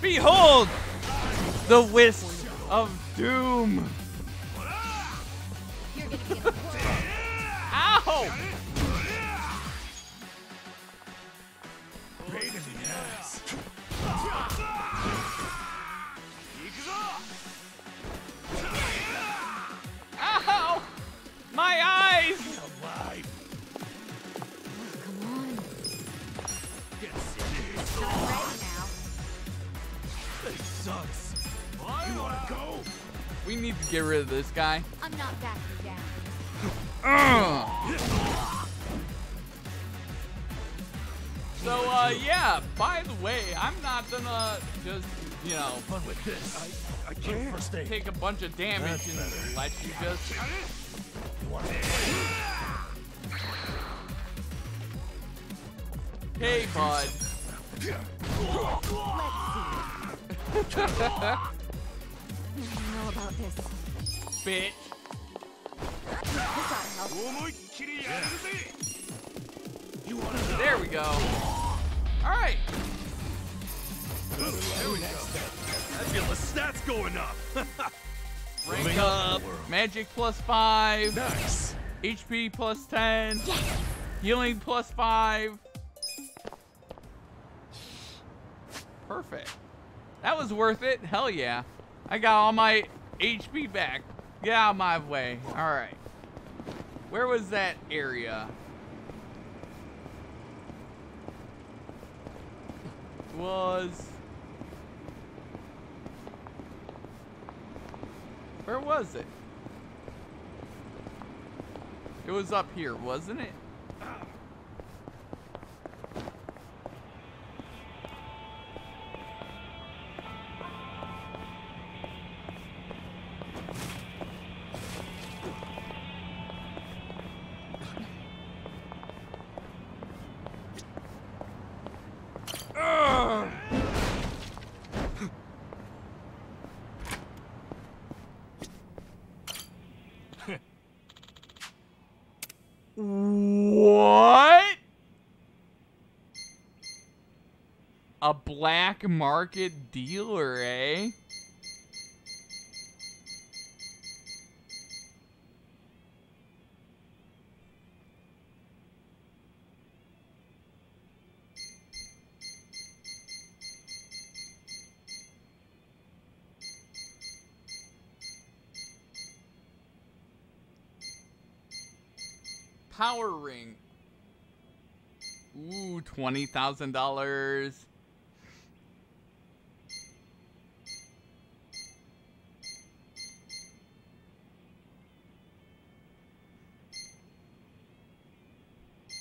A: Behold! The wisp of doom. (laughs) Ow!
B: Sucks. You wanna go?
A: We need to get rid of this guy.
E: I'm not backing down.
A: Ugh. So, uh, yeah, by the way, I'm not gonna just, you know,
B: Fun with this. I, I can't
A: take a bunch of damage
B: That's
A: and
B: better.
A: let you just. Hey, bud.
E: Let's see know about this.
A: Bitch.
B: Yeah. There we go. Alright.
A: There we go.
D: I feel the stats going up.
A: Up. Magic plus five.
B: Nice.
A: HP plus 10. Healing plus five. Perfect. That was worth it. Hell yeah. I got all my HP back. Get out of my way. Alright. Where was that area? Was... Where was it? It was up here, wasn't it? black market dealer, eh? Power ring. Ooh, $20,000.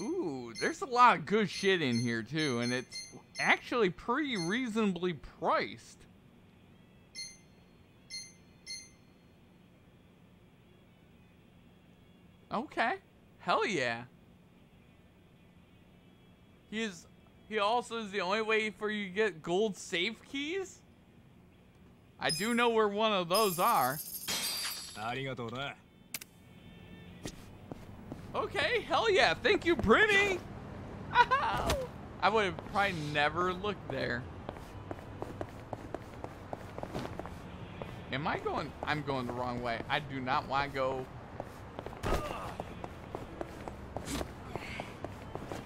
A: Ooh, there's a lot of good shit in here too, and it's actually pretty reasonably priced. Okay. Hell yeah. He is he also is the only way for you to get gold safe keys? I do know where one of those are.
O: ありがとうな
A: Okay, hell yeah. Thank you, Brittany. I would have probably never looked there. Am I going? I'm going the wrong way. I do not want to go.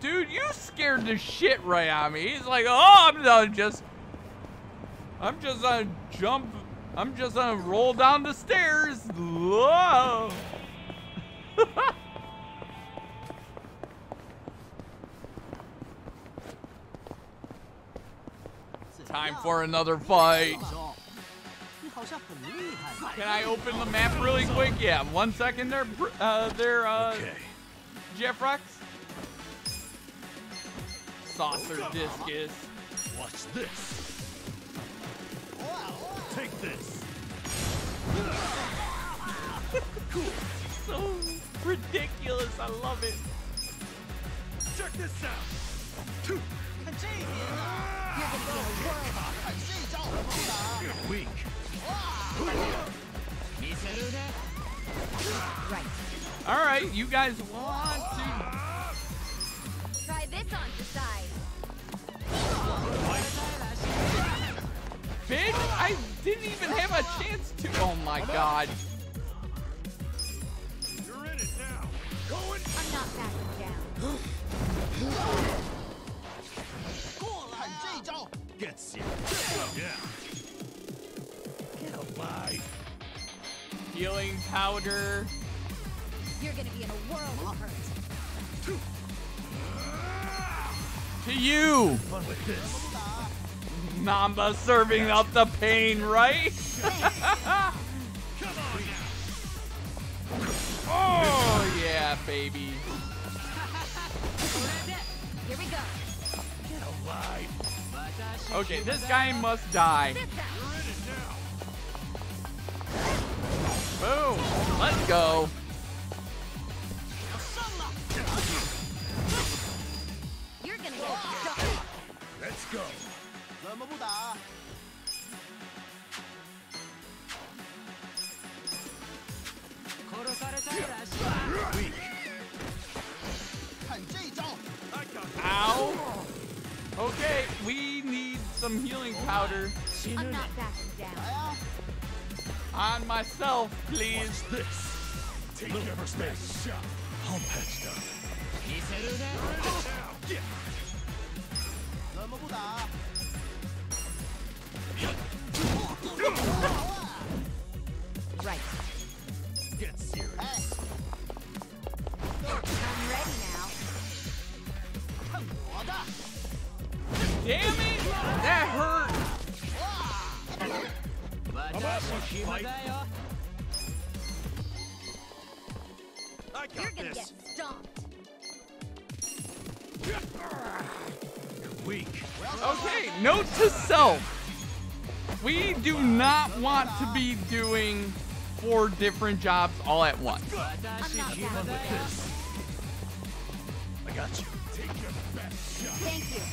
A: Dude, you scared the shit right out of me. He's like, oh, I'm. Just, I'm just gonna jump. I'm just gonna roll down the stairs. Whoa. (laughs) Time for another fight. Can I open the map really quick? Yeah, one second there, uh, there, uh,
B: okay.
A: Jeff Rocks. Saucer discus.
B: Watch this? Take this. cool.
A: so ridiculous. I love it.
B: Check this out.
E: Two.
A: All right, you guys want to
E: try this on the side.
A: Bitch, I didn't even have a chance to. Oh my god.
B: You're in it now. Going.
E: I'm not backing down. (gasps) (gasps)
I: get serious. Yeah. Get alive.
A: Healing powder.
E: You're gonna be in a world of hurt.
A: To you!
I: Fun with this.
A: Nanba serving up the pain, right? (laughs) oh yeah, baby. (laughs)
E: Here we go.
I: Get alive.
A: Okay, this guy must die. Boom. Let's go.
I: Let's go.
A: Ow. Okay, we need some healing powder.
E: I'm not backing down.
A: On myself, please.
I: What's this? Take Little cover space. Shot. All patched up.
O: Oh.
E: Right.
I: Get serious.
E: I'm ready now
A: damn it! That hurt!
B: I got You're
E: gonna
B: this.
E: get stomped.
I: You're weak.
A: Okay, note to self. We do not want to be doing four different jobs all at once.
I: I got you. Take your best shot.
E: Thank you.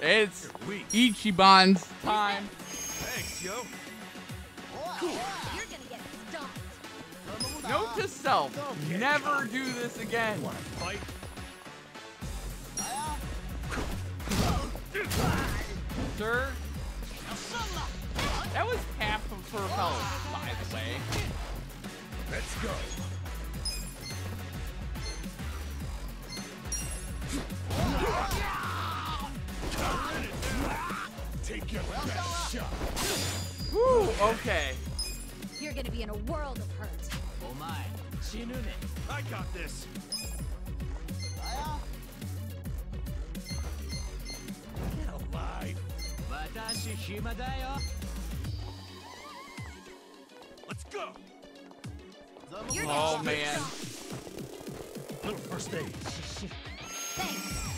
A: It's Ichiban's time.
B: Thanks, yo.
A: Note to self, never do this again. Sir? That was half of her health, by the way.
I: Let's go. Yeah. Take your well, best shot.
A: Woo, okay.
E: You're gonna be in a world of hurt. Oh my. Shinune.
B: I got this.
I: Get alive.
B: Let's go.
E: You're
A: oh man.
I: Little first aid.
E: Thanks.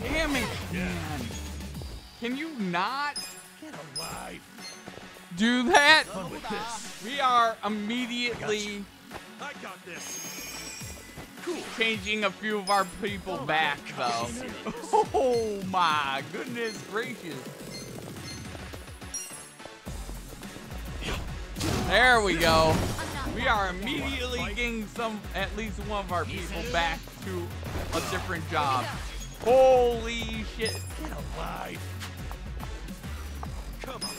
A: Damn it, man. Can you not do that? We are immediately changing a few of our people back, though. (laughs) Oh my goodness gracious. There we go.
E: I'm not
A: We are immediately getting some, at least one of our people back to a different job. Holy shit.
I: Get alive.
B: Come on. (laughs)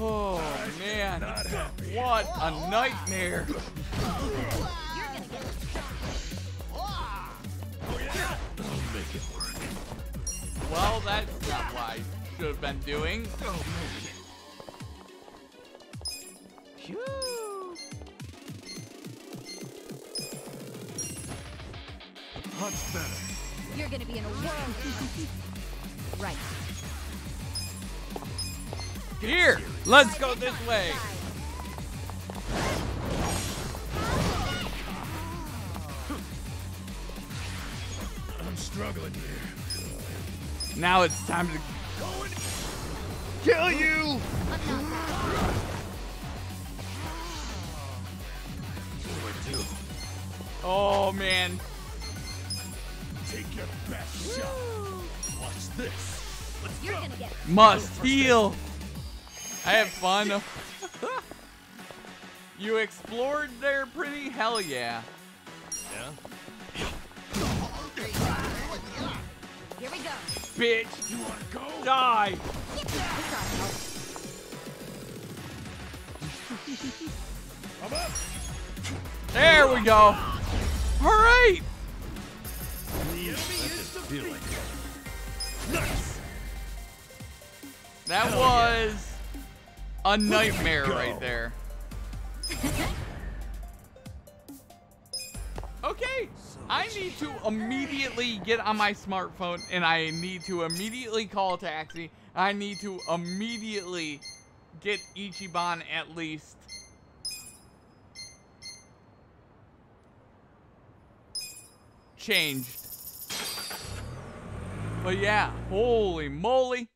A: Oh man. What a nightmare.
E: You're gonna get stomped.
A: Well, that's not what I should have been doing.
O: Oh, Phew.
B: Much better.
E: You're gonna be in a world. (laughs) right.
A: Here, let's go this way.
B: I'm struggling here.
A: Now it's time to kill you. Oh man,
B: Take your best shot. Watch this. Let's
E: You're
B: go.
E: gonna get
A: must heal. I have fun. (laughs) you explored there, pretty hell yeah.
F: Yeah?
E: Here we go.
A: Bitch,
B: You wanna go?
A: die.
B: I'm up.
A: There we go. All right.
F: Feeling.
B: Nice.
A: That was a nightmare right there. (laughs) Okay, I need to immediately get on my smartphone and I need to immediately call a taxi. I need to immediately get Ichiban at least. Changed. But yeah, holy moly.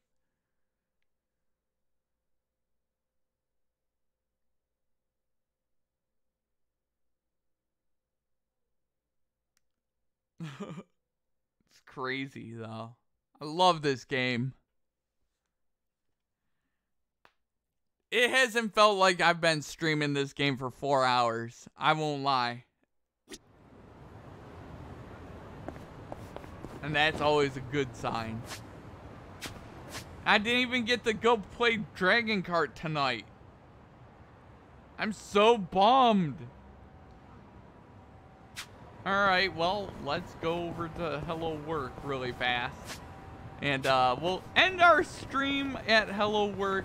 A: (laughs) it's crazy though. I love this game. It hasn't felt like I've been streaming this game for four hours. I won't lie. And that's always a good sign. I didn't even get to go play Dragon Kart tonight. I'm so bummed. Alright, well, let's go over to Hello Work really fast. And uh, we'll end our stream at Hello Work,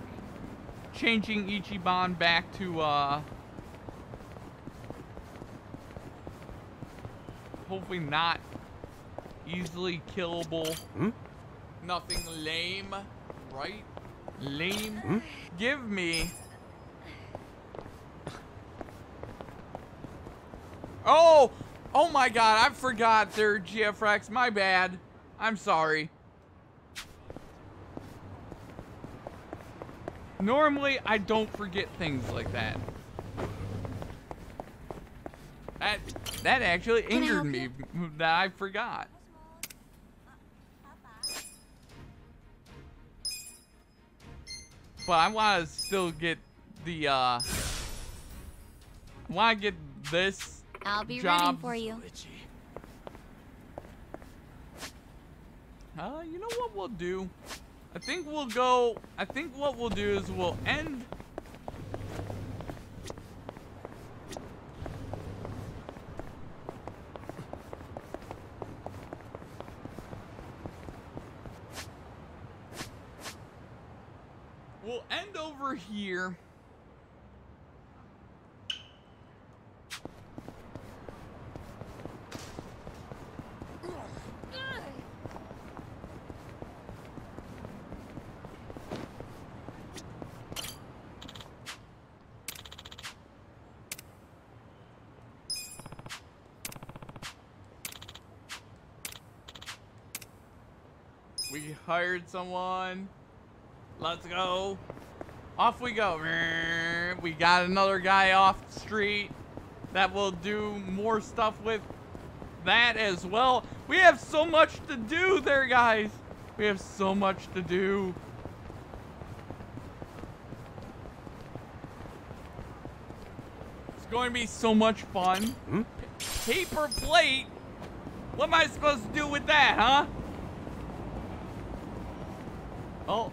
A: changing Ichiban back to, uh, hopefully not easily killable. Nothing lame, right? Lame. Give me. Oh! Oh my god, I forgot they're GFX. My bad. I'm sorry. Normally, I don't forget things like that. That, that actually
E: I
A: injured me that I forgot. But I want to still get the, uh... I want to get this
E: I'll be
A: job.
E: rooting for you.
A: Uh, you know what we'll do? I think we'll go... I think what we'll do is we'll end... We'll end over here. We hired someone. Let's go. Off we go. (laughs) We got another guy off the street that will do more stuff with that as well. We have so much to do there, guys. We have so much to do. It's going to be so much fun. P- paper plate? What am I supposed to do with that, huh? Oh.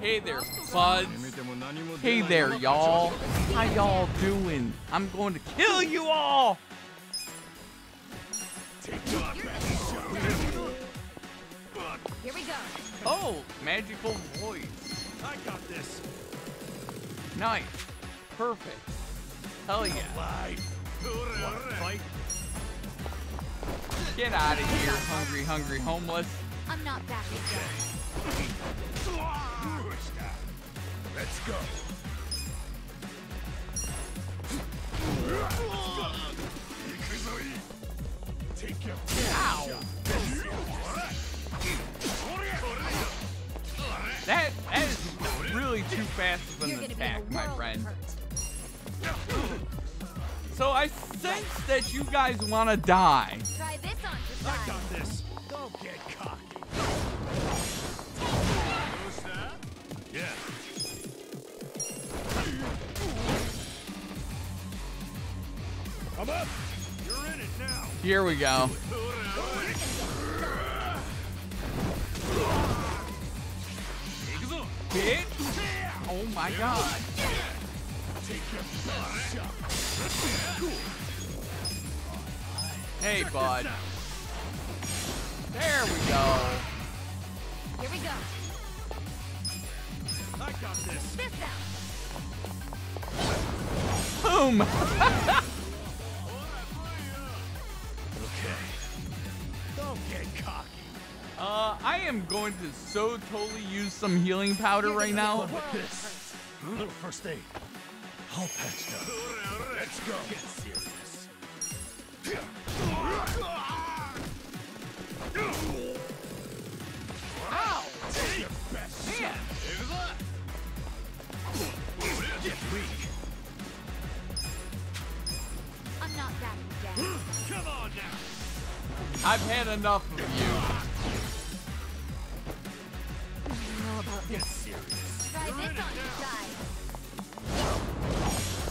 A: Hey there, buds. Hey there, y'all. How y'all doing? I'm going to kill you all.
B: Take your best shot.
E: Here we go.
A: Oh, magical voice.
B: I got this.
A: Nice. Perfect. Hell yeah.
B: Live. Fight.
A: Get out of here, hungry, hungry, homeless.
E: I'm not backing down.
B: Let's go. Take your
A: Ow. That, that is really too fast of
E: You're
A: an
E: gonna be in a
A: attack, my friend. So I sense that you guys want to die.
E: Try this on
B: I got this. Don't get Come up. You're in it now.
A: Here we go. Bitch. Oh my god. Hey, bud. There we go.
E: Here we go.
B: I got this.
A: Boom. (laughs)
B: Don't get cocky.
A: Uh, I am going to so totally use some healing powder right now.
B: With this. Little first aid. All patched up. Let's go. Get serious.
A: Ow!
B: Take your best
A: Man.
B: shot. Get weak.
E: I'm not backing down.
B: Come on now.
A: I've had enough of you.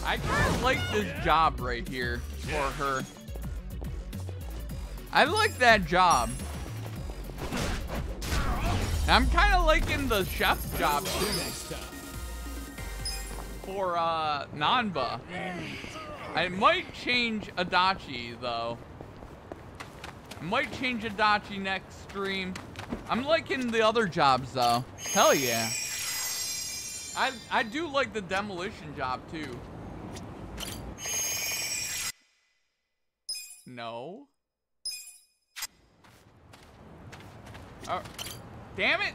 E: I
A: kind of like this job right here for her. I like that job. I'm kind of liking the chef job too. For uh, Nanba. I might change Adachi though. I might change Adachi next stream. I'm liking the other jobs though. Hell yeah. I I do like the demolition job too. No. Oh, damn it!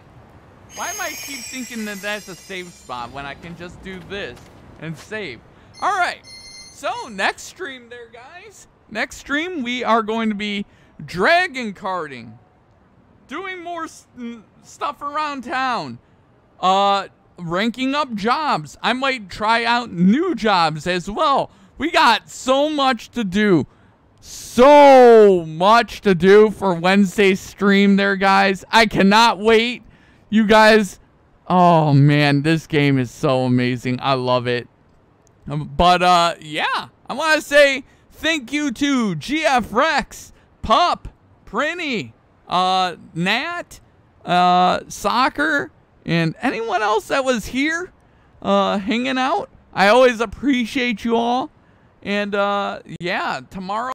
A: Why am I keep thinking that that's a save spot when I can just do this and save? All right. So next stream, there, guys. Next stream, we are going to be dragon carting, doing more stuff around town, uh, ranking up jobs. I might try out new jobs as well. We got so much to do so much to do for Wednesday's stream there, guys. I cannot wait. You guys, oh man, this game is so amazing. I love it. Um, but uh, yeah, I want to say thank you to GF Rex, Pup, Prinny, uh, Nat, uh, Soccer, and anyone else that was here, uh, hanging out. I always appreciate you all. And uh, yeah, tomorrow.